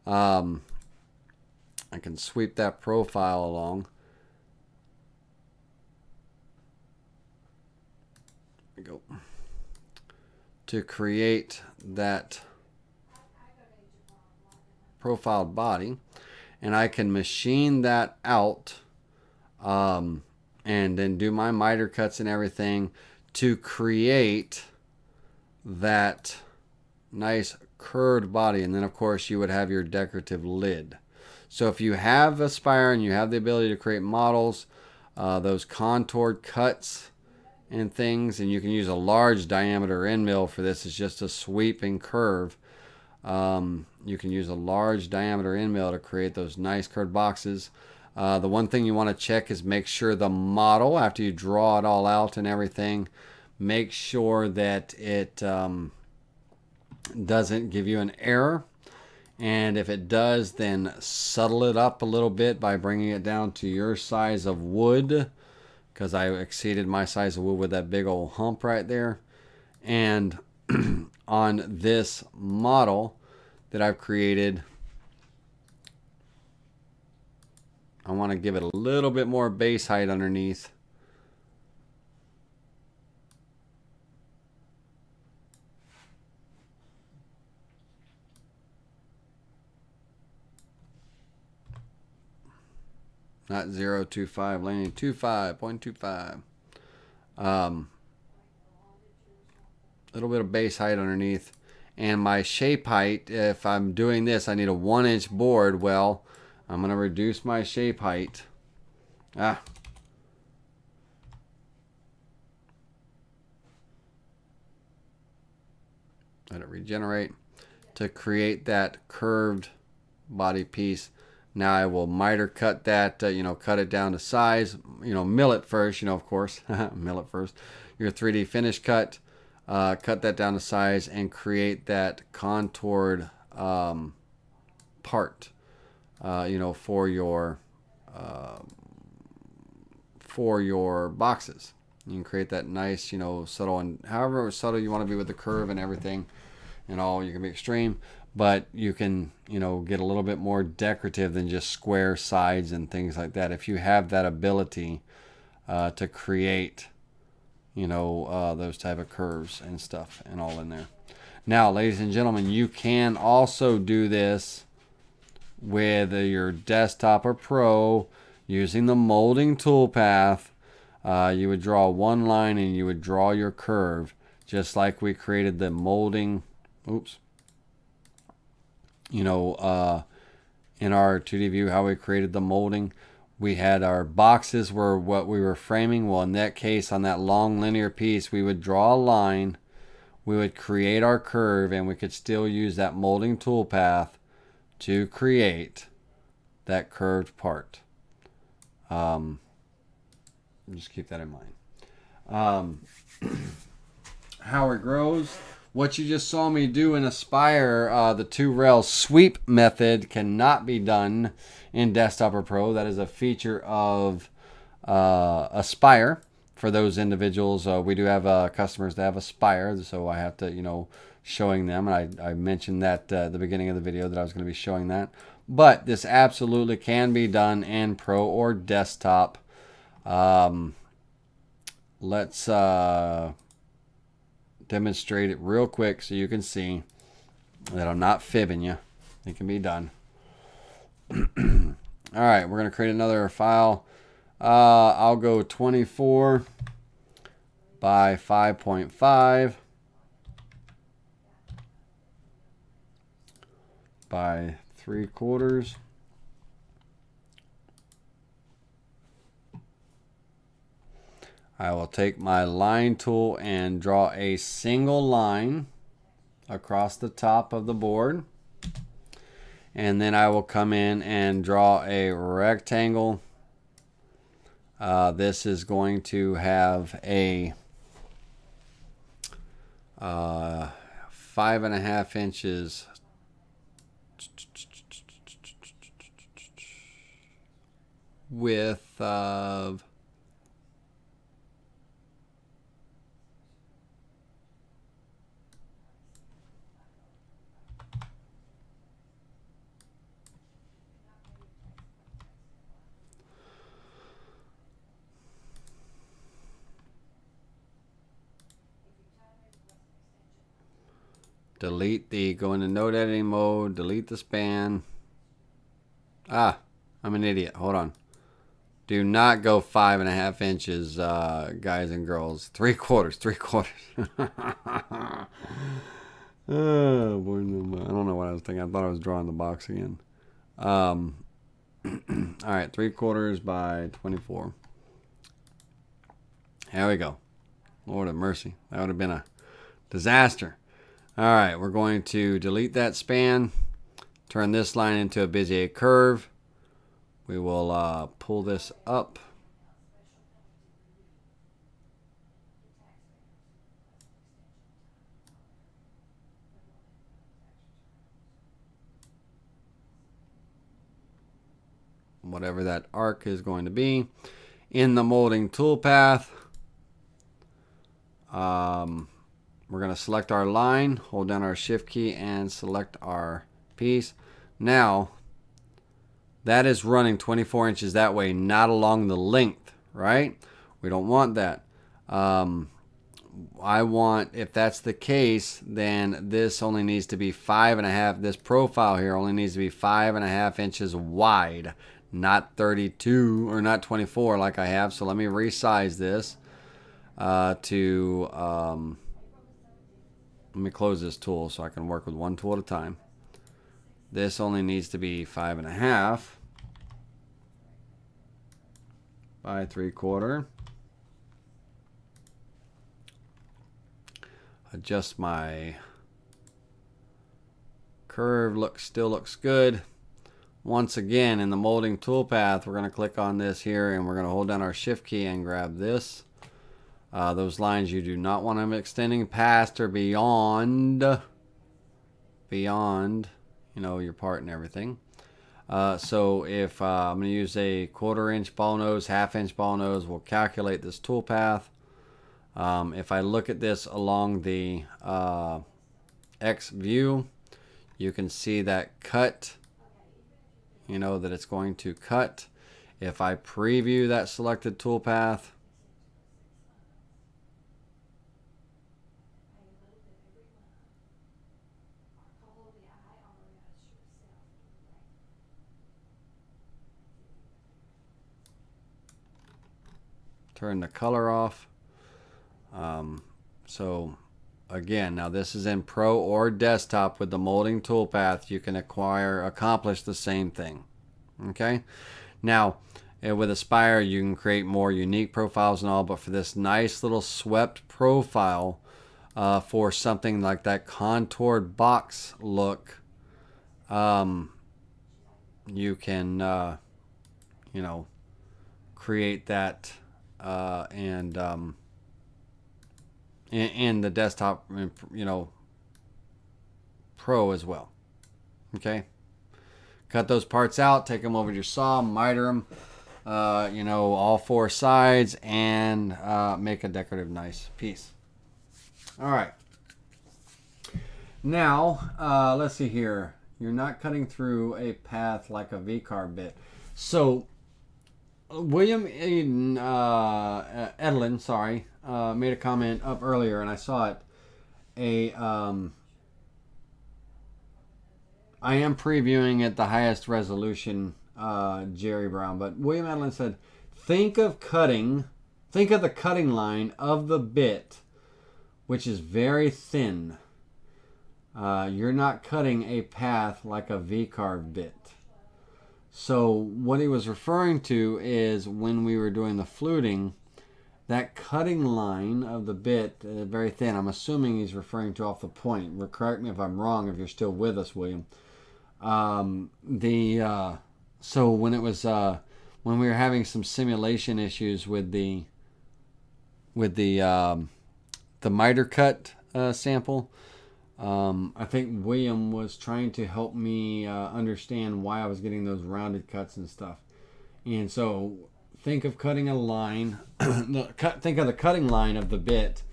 Um, I can sweep that profile along. Go. To create that profiled body, and I can machine that out. Um, and then do my miter cuts and everything to create that nice curved body. And then of course you would have your decorative lid. So if you have Aspire and you have the ability to create models uh, those contoured cuts and things and you can use a large diameter end mill for this. It's just a sweeping curve. Um, you can use a large diameter end mill to create those nice curved boxes uh, the one thing you want to check is make sure the model, after you draw it all out and everything, make sure that it um, doesn't give you an error. And if it does, then settle it up a little bit by bringing it down to your size of wood because I exceeded my size of wood with that big old hump right there. And on this model that I've created, I want to give it a little bit more base height underneath. Not 0.25, landing 25.25. Um, a little bit of base height underneath. And my shape height, if I'm doing this, I need a one inch board. Well, I'm going to reduce my shape height. Ah. Let it regenerate to create that curved body piece. Now I will miter cut that, uh, you know, cut it down to size, you know, mill it first, you know, of course, mill it first. Your 3D finish cut, uh, cut that down to size and create that contoured um, part uh, you know, for your uh, for your boxes. You can create that nice, you know, subtle and however subtle you want to be with the curve and everything and all. You can be extreme, but you can, you know, get a little bit more decorative than just square sides and things like that. If you have that ability uh, to create, you know, uh, those type of curves and stuff and all in there. Now, ladies and gentlemen, you can also do this with your desktop or pro using the molding toolpath uh, you would draw one line and you would draw your curve just like we created the molding oops you know uh, in our 2d view how we created the molding. We had our boxes were what we were framing. Well in that case on that long linear piece we would draw a line we would create our curve and we could still use that molding toolpath to create that curved part um, just keep that in mind. Um, how it grows. What you just saw me do in Aspire, uh, the two rail sweep method cannot be done in Desktop or Pro. That is a feature of uh, Aspire for those individuals. Uh, we do have uh, customers that have Aspire, so I have to, you know, showing them. And I, I mentioned that uh, at the beginning of the video that I was going to be showing that. But this absolutely can be done in Pro or Desktop. Um, let's uh, demonstrate it real quick so you can see that I'm not fibbing you. It can be done. All right, we're going to create another file. Uh, I'll go 24 by 5.5 by 3 quarters. I will take my line tool and draw a single line across the top of the board. And then I will come in and draw a rectangle. Uh, this is going to have a uh, five and a half inches width of delete the, go into node editing mode, delete the span. Ah, I'm an idiot. Hold on. Do not go five and a half inches, uh, guys and girls. Three quarters, three quarters. oh, I don't know what I was thinking. I thought I was drawing the box again. Um, all right, three quarters by 24. There we go. Lord of mercy. That would have been a disaster. All right, we're going to delete that span, turn this line into a Bezier curve. We will uh, pull this up. Whatever that arc is going to be. In the molding toolpath, um, we're going to select our line, hold down our shift key and select our piece. Now, that is running 24 inches that way, not along the length, right? We don't want that. Um, I want, if that's the case, then this only needs to be five and a half, this profile here only needs to be five and a half inches wide, not 32 or not 24 like I have. So let me resize this uh, to um, let me close this tool so I can work with one tool at a time. This only needs to be five and a half by three quarter. Adjust my curve, look, still looks good. Once again, in the molding toolpath, we're going to click on this here and we're going to hold down our shift key and grab this. Uh, those lines you do not want them extending past or beyond, beyond, you know, your part and everything. Uh, so if uh, I'm going to use a quarter inch ball nose, half inch ball nose, we'll calculate this toolpath. Um, if I look at this along the uh, X view, you can see that cut, you know that it's going to cut. If I preview that selected toolpath, turn the color off. Um, so again, now this is in Pro or Desktop with the molding toolpath. You can acquire, accomplish the same thing. Okay. Now, uh, with Aspire, you can create more unique profiles and all, but for this nice little swept profile uh, for something like that contoured box look, um, you can, uh, you know, create that uh, and um, and, and the desktop, you know, Pro as well. Okay, cut those parts out, take them over to your saw, miter them, uh, you know, all four sides, and uh, make a decorative nice piece. All right. Now, uh, let's see here. You're not cutting through a path like a V-carve bit. So William Eden, uh, Edlin, sorry, uh, made a comment up earlier, and I saw it. A um, I am previewing at the highest resolution, uh, Jerry Brown, but William Edlin said, think of cutting, think of the cutting line of the bit, which is very thin. Uh, you're not cutting a path like a V-carve bit. So what he was referring to is when we were doing the fluting, that cutting line of the bit, uh, very thin. I'm assuming he's referring to off the point. Correct me if I'm wrong. If you're still with us, William. Um, the uh, so when it was uh, when we were having some simulation issues with the with the um, the miter cut uh, sample, um, I think William was trying to help me uh, understand why I was getting those rounded cuts and stuff. And so think of cutting a line, think of the cutting line of the bit,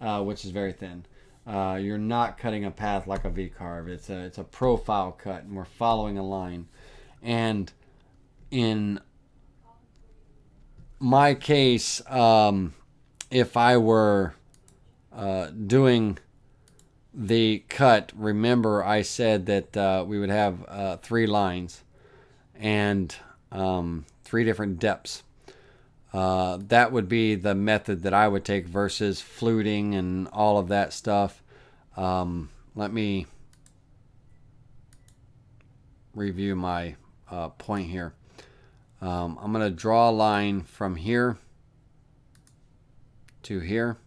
uh, which is very thin. Uh, you're not cutting a path like a V-carve. It's a, it's a profile cut, and we're following a line. And in my case, um, if I were uh, doing the cut, remember I said that uh, we would have uh, three lines and um, three different depths. Uh, that would be the method that I would take versus fluting and all of that stuff. Um, let me review my uh, point here. Um, I'm going to draw a line from here to here.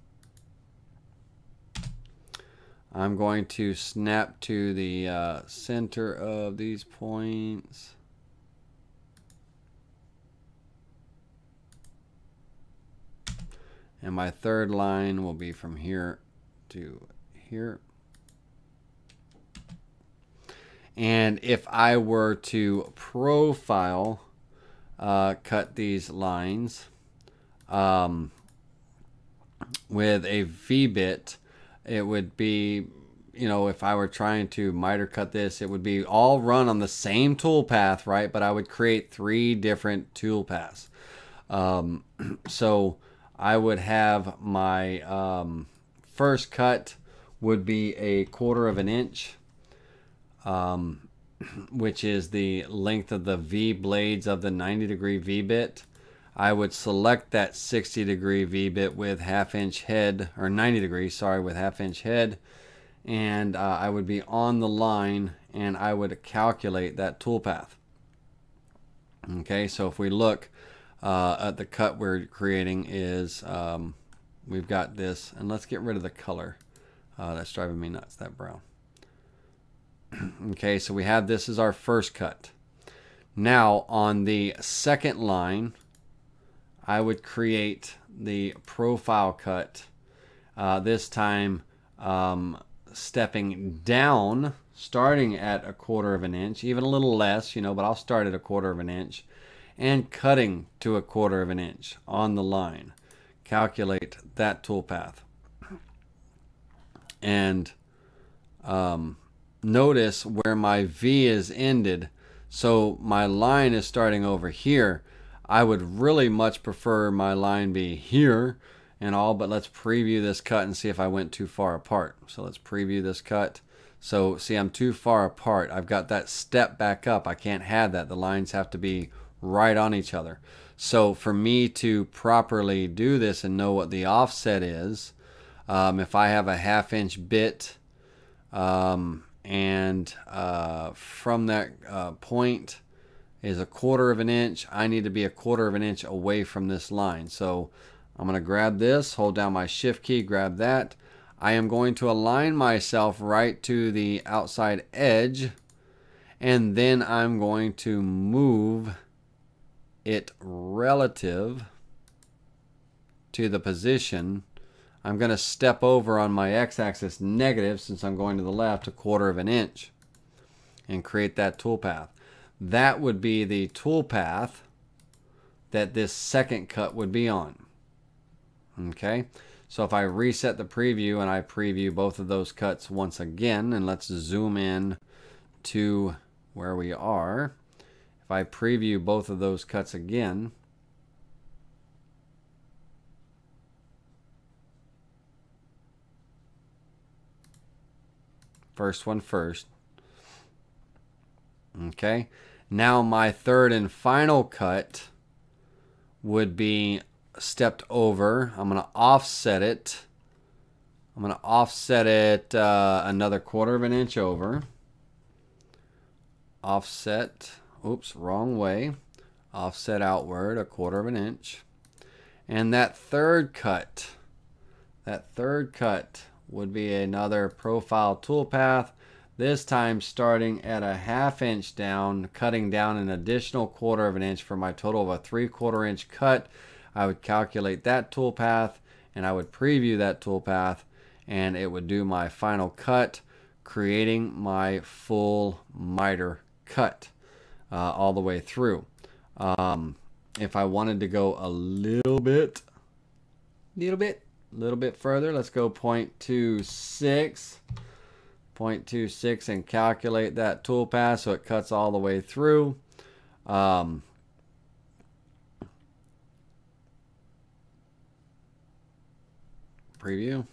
I'm going to snap to the uh, center of these points. And my third line will be from here to here. And if I were to profile uh, cut these lines um, with a V-bit, it would be you know if i were trying to miter cut this it would be all run on the same tool path right? But i would create three different tool paths. Um, so i would have my um, first cut would be a quarter of an inch um, which is the length of the v blades of the 90 degree v bit I would select that 60 degree V-bit with half inch head, or 90 degrees, sorry, with half inch head. And uh, I would be on the line and I would calculate that toolpath. Okay, so if we look uh, at the cut we're creating is, um, we've got this, and let's get rid of the color. Uh, that's driving me nuts, that brown. okay, so we have this as our first cut. Now on the second line, I would create the profile cut, uh, this time um, stepping down starting at a quarter of an inch, even a little less, you know, but I'll start at a quarter of an inch, and cutting to a quarter of an inch on the line. Calculate that toolpath. And um, notice where my V is ended. So my line is starting over here. I would really much prefer my line be here and all, but let's preview this cut and see if I went too far apart. So let's preview this cut. So see, I'm too far apart. I've got that step back up. I can't have that. The lines have to be right on each other. So for me to properly do this and know what the offset is, um, if I have a half inch bit um, and uh, from that uh, point is a quarter of an inch. I need to be a quarter of an inch away from this line. So I'm going to grab this, hold down my shift key, grab that. I am going to align myself right to the outside edge and then I'm going to move it relative to the position. I'm going to step over on my x-axis negative since I'm going to the left a quarter of an inch and create that toolpath. That would be the toolpath that this second cut would be on. Okay, so if I reset the preview and I preview both of those cuts once again, and let's zoom in to where we are. If I preview both of those cuts again, first one first. Okay, now my third and final cut would be stepped over. I'm going to offset it. I'm going to offset it uh, another quarter of an inch over. Offset, oops, wrong way. Offset outward a quarter of an inch. And that third cut, that third cut would be another profile toolpath this time starting at a half inch down, cutting down an additional quarter of an inch for my total of a three quarter inch cut. I would calculate that toolpath and I would preview that toolpath and it would do my final cut, creating my full miter cut uh, all the way through. Um, if I wanted to go a little bit, little bit, a little bit further, let's go 0.26. 0.26 and calculate that tool toolpath so it cuts all the way through. Um, preview.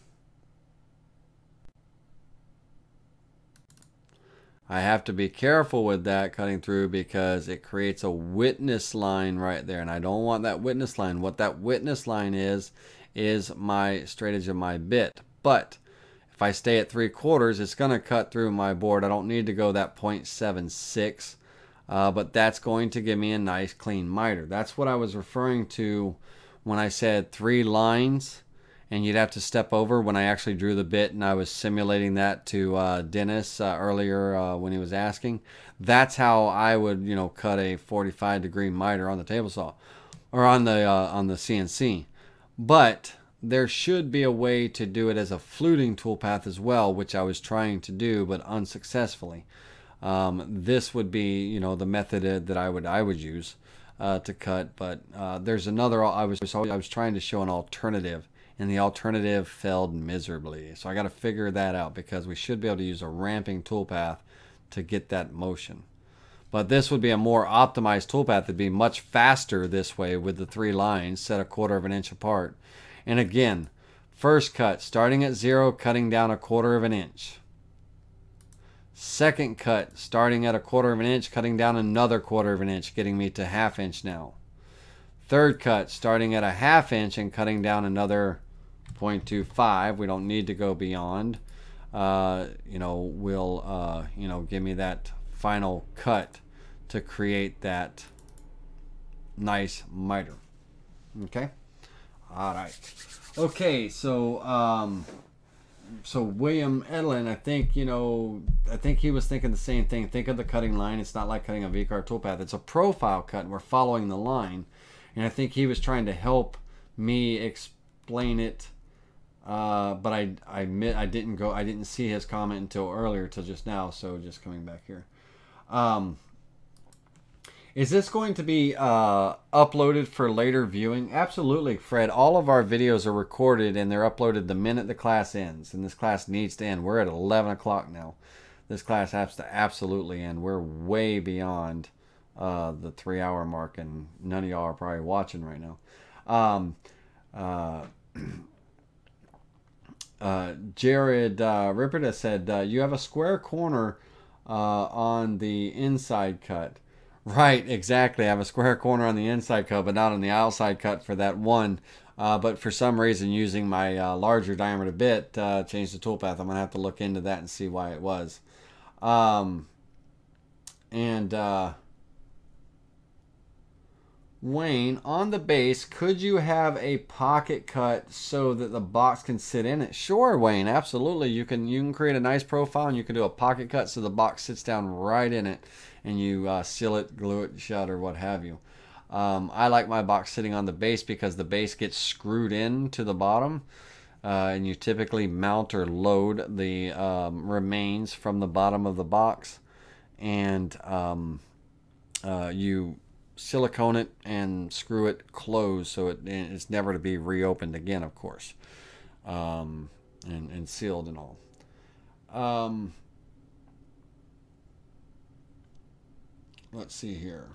I have to be careful with that cutting through because it creates a witness line right there and I don't want that witness line. What that witness line is, is my straight edge of my bit. But if I stay at three quarters, it's going to cut through my board. I don't need to go that 0.76, uh, but that's going to give me a nice clean miter. That's what I was referring to when I said three lines and you'd have to step over when I actually drew the bit and I was simulating that to uh, Dennis uh, earlier uh, when he was asking. That's how I would, you know, cut a 45 degree miter on the table saw or on the uh, on the CNC. But there should be a way to do it as a fluting toolpath as well, which I was trying to do, but unsuccessfully. Um, this would be, you know, the method that I would I would use uh, to cut. But uh, there's another. I was I was trying to show an alternative, and the alternative failed miserably. So I got to figure that out because we should be able to use a ramping toolpath to get that motion. But this would be a more optimized toolpath. It'd be much faster this way with the three lines set a quarter of an inch apart and again, first cut, starting at zero, cutting down a quarter of an inch. Second cut, starting at a quarter of an inch, cutting down another quarter of an inch, getting me to half inch now. Third cut, starting at a half inch and cutting down another 0.25. We don't need to go beyond. Uh, you know, will, uh, you know, give me that final cut to create that nice miter. Okay. All right. Okay, so um, so William Edlin, I think you know, I think he was thinking the same thing. Think of the cutting line. It's not like cutting a V-carve toolpath. It's a profile cut, and we're following the line. And I think he was trying to help me explain it Uh, but I I admit I didn't go I didn't see his comment until earlier till just now. So just coming back here. Um, is this going to be uh, uploaded for later viewing? Absolutely, Fred. All of our videos are recorded and they're uploaded the minute the class ends. And this class needs to end. We're at 11 o'clock now. This class has to absolutely end. We're way beyond uh, the three hour mark, and none of y'all are probably watching right now. Um, uh, uh, Jared uh, Ripperda said, uh, You have a square corner uh, on the inside cut. Right, exactly. I have a square corner on the inside cut, but not on the outside cut for that one. Uh, but for some reason, using my uh, larger diameter bit, uh, changed the toolpath. I'm going to have to look into that and see why it was. Um, and uh, Wayne, on the base, could you have a pocket cut so that the box can sit in it? Sure, Wayne, absolutely. You can you can create a nice profile and you can do a pocket cut so the box sits down right in it and you uh, seal it, glue it shut, or what have you. Um, I like my box sitting on the base because the base gets screwed in to the bottom. Uh, and you typically mount or load the um, remains from the bottom of the box and um, uh, you silicone it and screw it closed so it, it's never to be reopened again of course um, and, and sealed and all let's see here.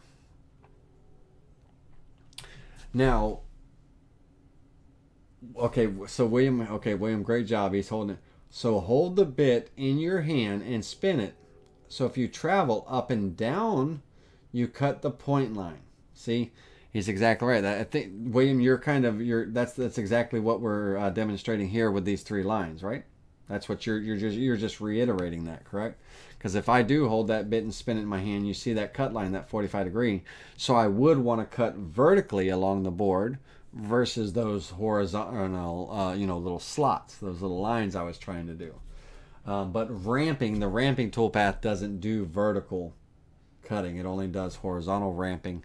Now, okay, so William, okay, William, great job. He's holding it. So hold the bit in your hand and spin it. So if you travel up and down, you cut the point line. See, he's exactly right. I think William, you're kind of you're that's that's exactly what we're uh, demonstrating here with these three lines, right? That's what you're you're just you're just reiterating that, correct? Because if I do hold that bit and spin it in my hand, you see that cut line, that 45 degree. So I would want to cut vertically along the board versus those horizontal, uh, you know, little slots, those little lines I was trying to do. Um, but ramping, the ramping toolpath doesn't do vertical cutting. It only does horizontal ramping,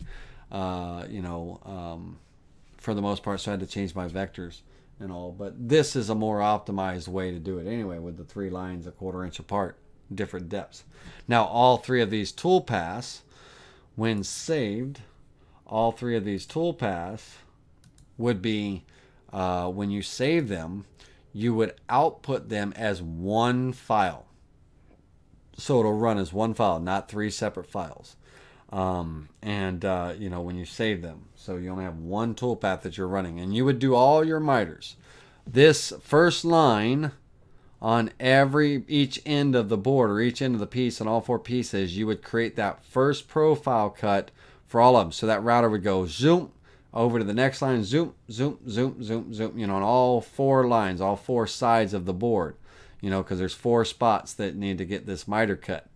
uh, you know, um, for the most part. So I had to change my vectors and all. But this is a more optimized way to do it anyway with the three lines a quarter inch apart different depths. Now all three of these tool paths, when saved, all three of these tool paths would be, uh, when you save them, you would output them as one file. So it'll run as one file, not three separate files. Um, and, uh, you know, when you save them. So you only have one toolpath that you're running. And you would do all your miters. This first line on every each end of the board or each end of the piece on all four pieces you would create that first profile cut for all of them. So that router would go zoom over to the next line zoom zoom zoom zoom zoom you know on all four lines all four sides of the board you know because there's four spots that need to get this miter cut.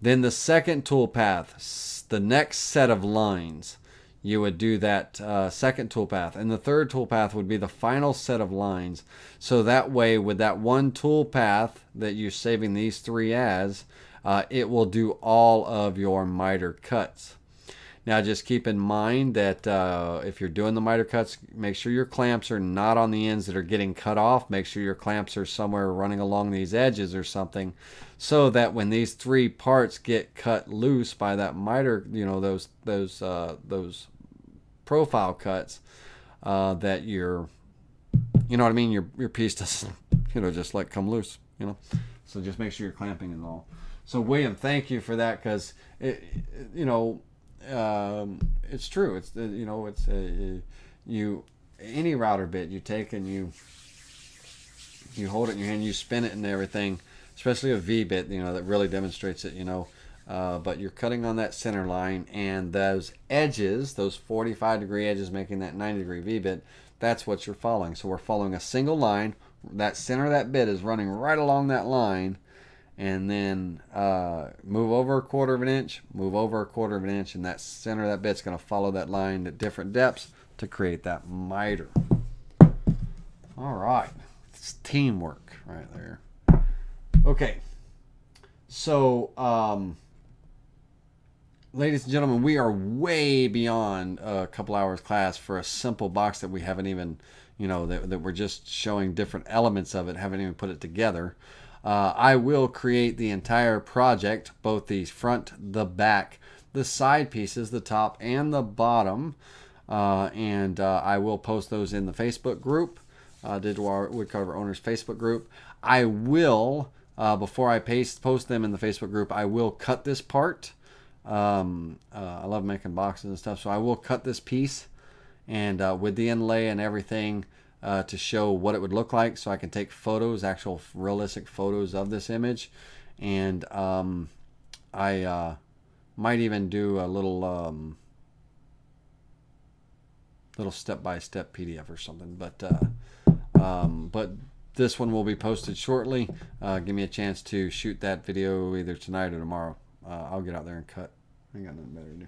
Then the second tool path the next set of lines you would do that uh, second toolpath. And the third toolpath would be the final set of lines. So that way, with that one toolpath that you're saving these three as, uh, it will do all of your miter cuts. Now just keep in mind that uh, if you're doing the miter cuts, make sure your clamps are not on the ends that are getting cut off. Make sure your clamps are somewhere running along these edges or something so that when these three parts get cut loose by that miter, you know, those, those, uh, those profile cuts uh, that your you know what I mean? Your your piece doesn't you know just like come loose you know? So just make sure you're clamping and all. So William thank you for that because it, you know um, it's true. It's uh, you know it's uh, you any router bit you take and you you hold it in your hand you spin it and everything especially a V bit you know that really demonstrates it you know uh, but you're cutting on that center line and those edges, those 45 degree edges making that 90 degree V-bit, that's what you're following. So we're following a single line. That center of that bit is running right along that line and then uh, move over a quarter of an inch, move over a quarter of an inch, and that center of that bit's going to follow that line at different depths to create that miter. All right, it's teamwork right there. Okay, so um, ladies and gentlemen, we are way beyond a couple hours class for a simple box that we haven't even, you know, that, that we're just showing different elements of it, haven't even put it together. Uh, I will create the entire project, both the front, the back, the side pieces, the top and the bottom. Uh, and uh, I will post those in the Facebook group, uh, Digital Woodcarver Owners Facebook group. I will, uh, before I paste, post them in the Facebook group, I will cut this part. Um, uh, I love making boxes and stuff, so I will cut this piece and uh, with the inlay and everything uh, to show what it would look like so I can take photos, actual realistic photos of this image. And um, I uh, might even do a little um, little step-by-step PDF or something. But uh, um, but this one will be posted shortly. Uh, give me a chance to shoot that video either tonight or tomorrow. Uh, I'll get out there and cut. I got nothing better to do.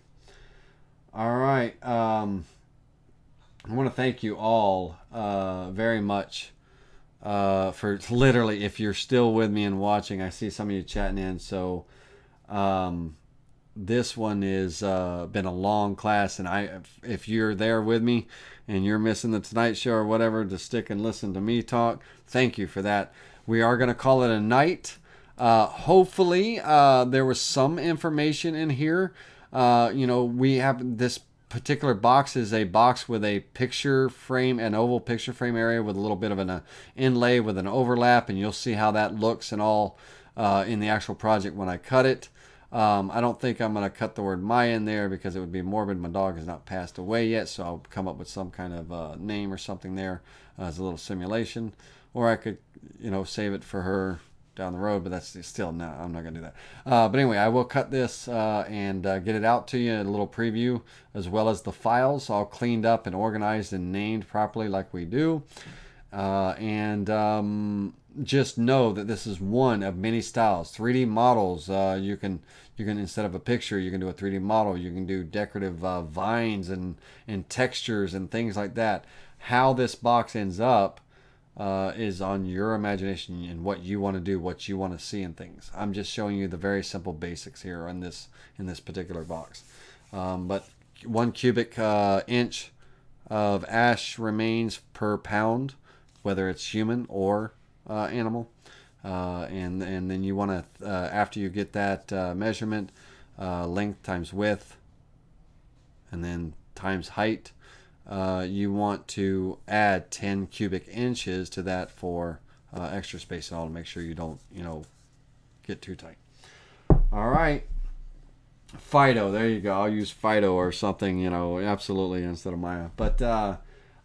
All right. Um, I want to thank you all uh, very much uh, for literally, if you're still with me and watching, I see some of you chatting in. So um, this one has uh, been a long class, and I, if you're there with me and you're missing the Tonight Show or whatever to stick and listen to me talk, thank you for that. We are going to call it a night. Uh, hopefully, uh, there was some information in here. Uh, you know, we have this particular box is a box with a picture frame, an oval picture frame area with a little bit of an uh, inlay with an overlap, and you'll see how that looks and all uh, in the actual project when I cut it. Um, I don't think I'm going to cut the word my in there because it would be morbid. My dog has not passed away yet, so I'll come up with some kind of uh, name or something there uh, as a little simulation. Or I could, you know, save it for her down the road, but that's still no, I'm not gonna do that. Uh, but anyway, I will cut this uh, and uh, get it out to you in a little preview, as well as the files all cleaned up and organized and named properly, like we do. Uh, and um, just know that this is one of many styles. 3D models. Uh, you can you can instead of a picture, you can do a 3D model. You can do decorative uh, vines and and textures and things like that. How this box ends up uh, is on your imagination and what you want to do, what you want to see in things. I'm just showing you the very simple basics here in this in this particular box. Um, but one cubic uh, inch of ash remains per pound, whether it's human or uh, animal. Uh, and and then you want to uh, after you get that uh, measurement, length times width, and then times height uh, you want to add 10 cubic inches to that for uh, extra space and all to make sure you don't, you know, get too tight. All right. Fido, there you go. I'll use Fido or something, you know, absolutely instead of Maya. But uh,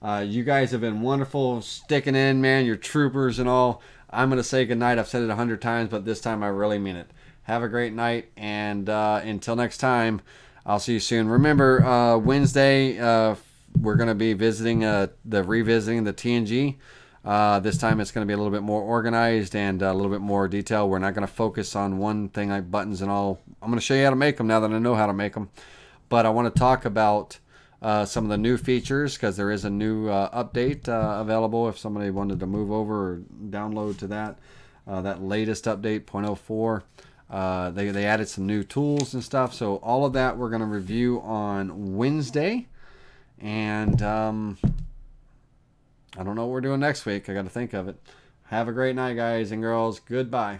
uh, you guys have been wonderful sticking in, man. You're troopers and all. I'm going to say goodnight. I've said it a hundred times, but this time I really mean it. Have a great night, and uh, until next time, I'll see you soon. Remember, uh, Wednesday, we're going to be visiting uh, the revisiting the TNG. Uh, this time it's going to be a little bit more organized and a little bit more detail. We're not going to focus on one thing like buttons and all. I'm going to show you how to make them now that I know how to make them. But I want to talk about uh, some of the new features because there is a new uh, update uh, available if somebody wanted to move over or download to that. Uh, that latest update, 0.04. Uh, they, they added some new tools and stuff. So all of that we're going to review on Wednesday. And um, I don't know what we're doing next week. I got to think of it. Have a great night, guys and girls. Goodbye.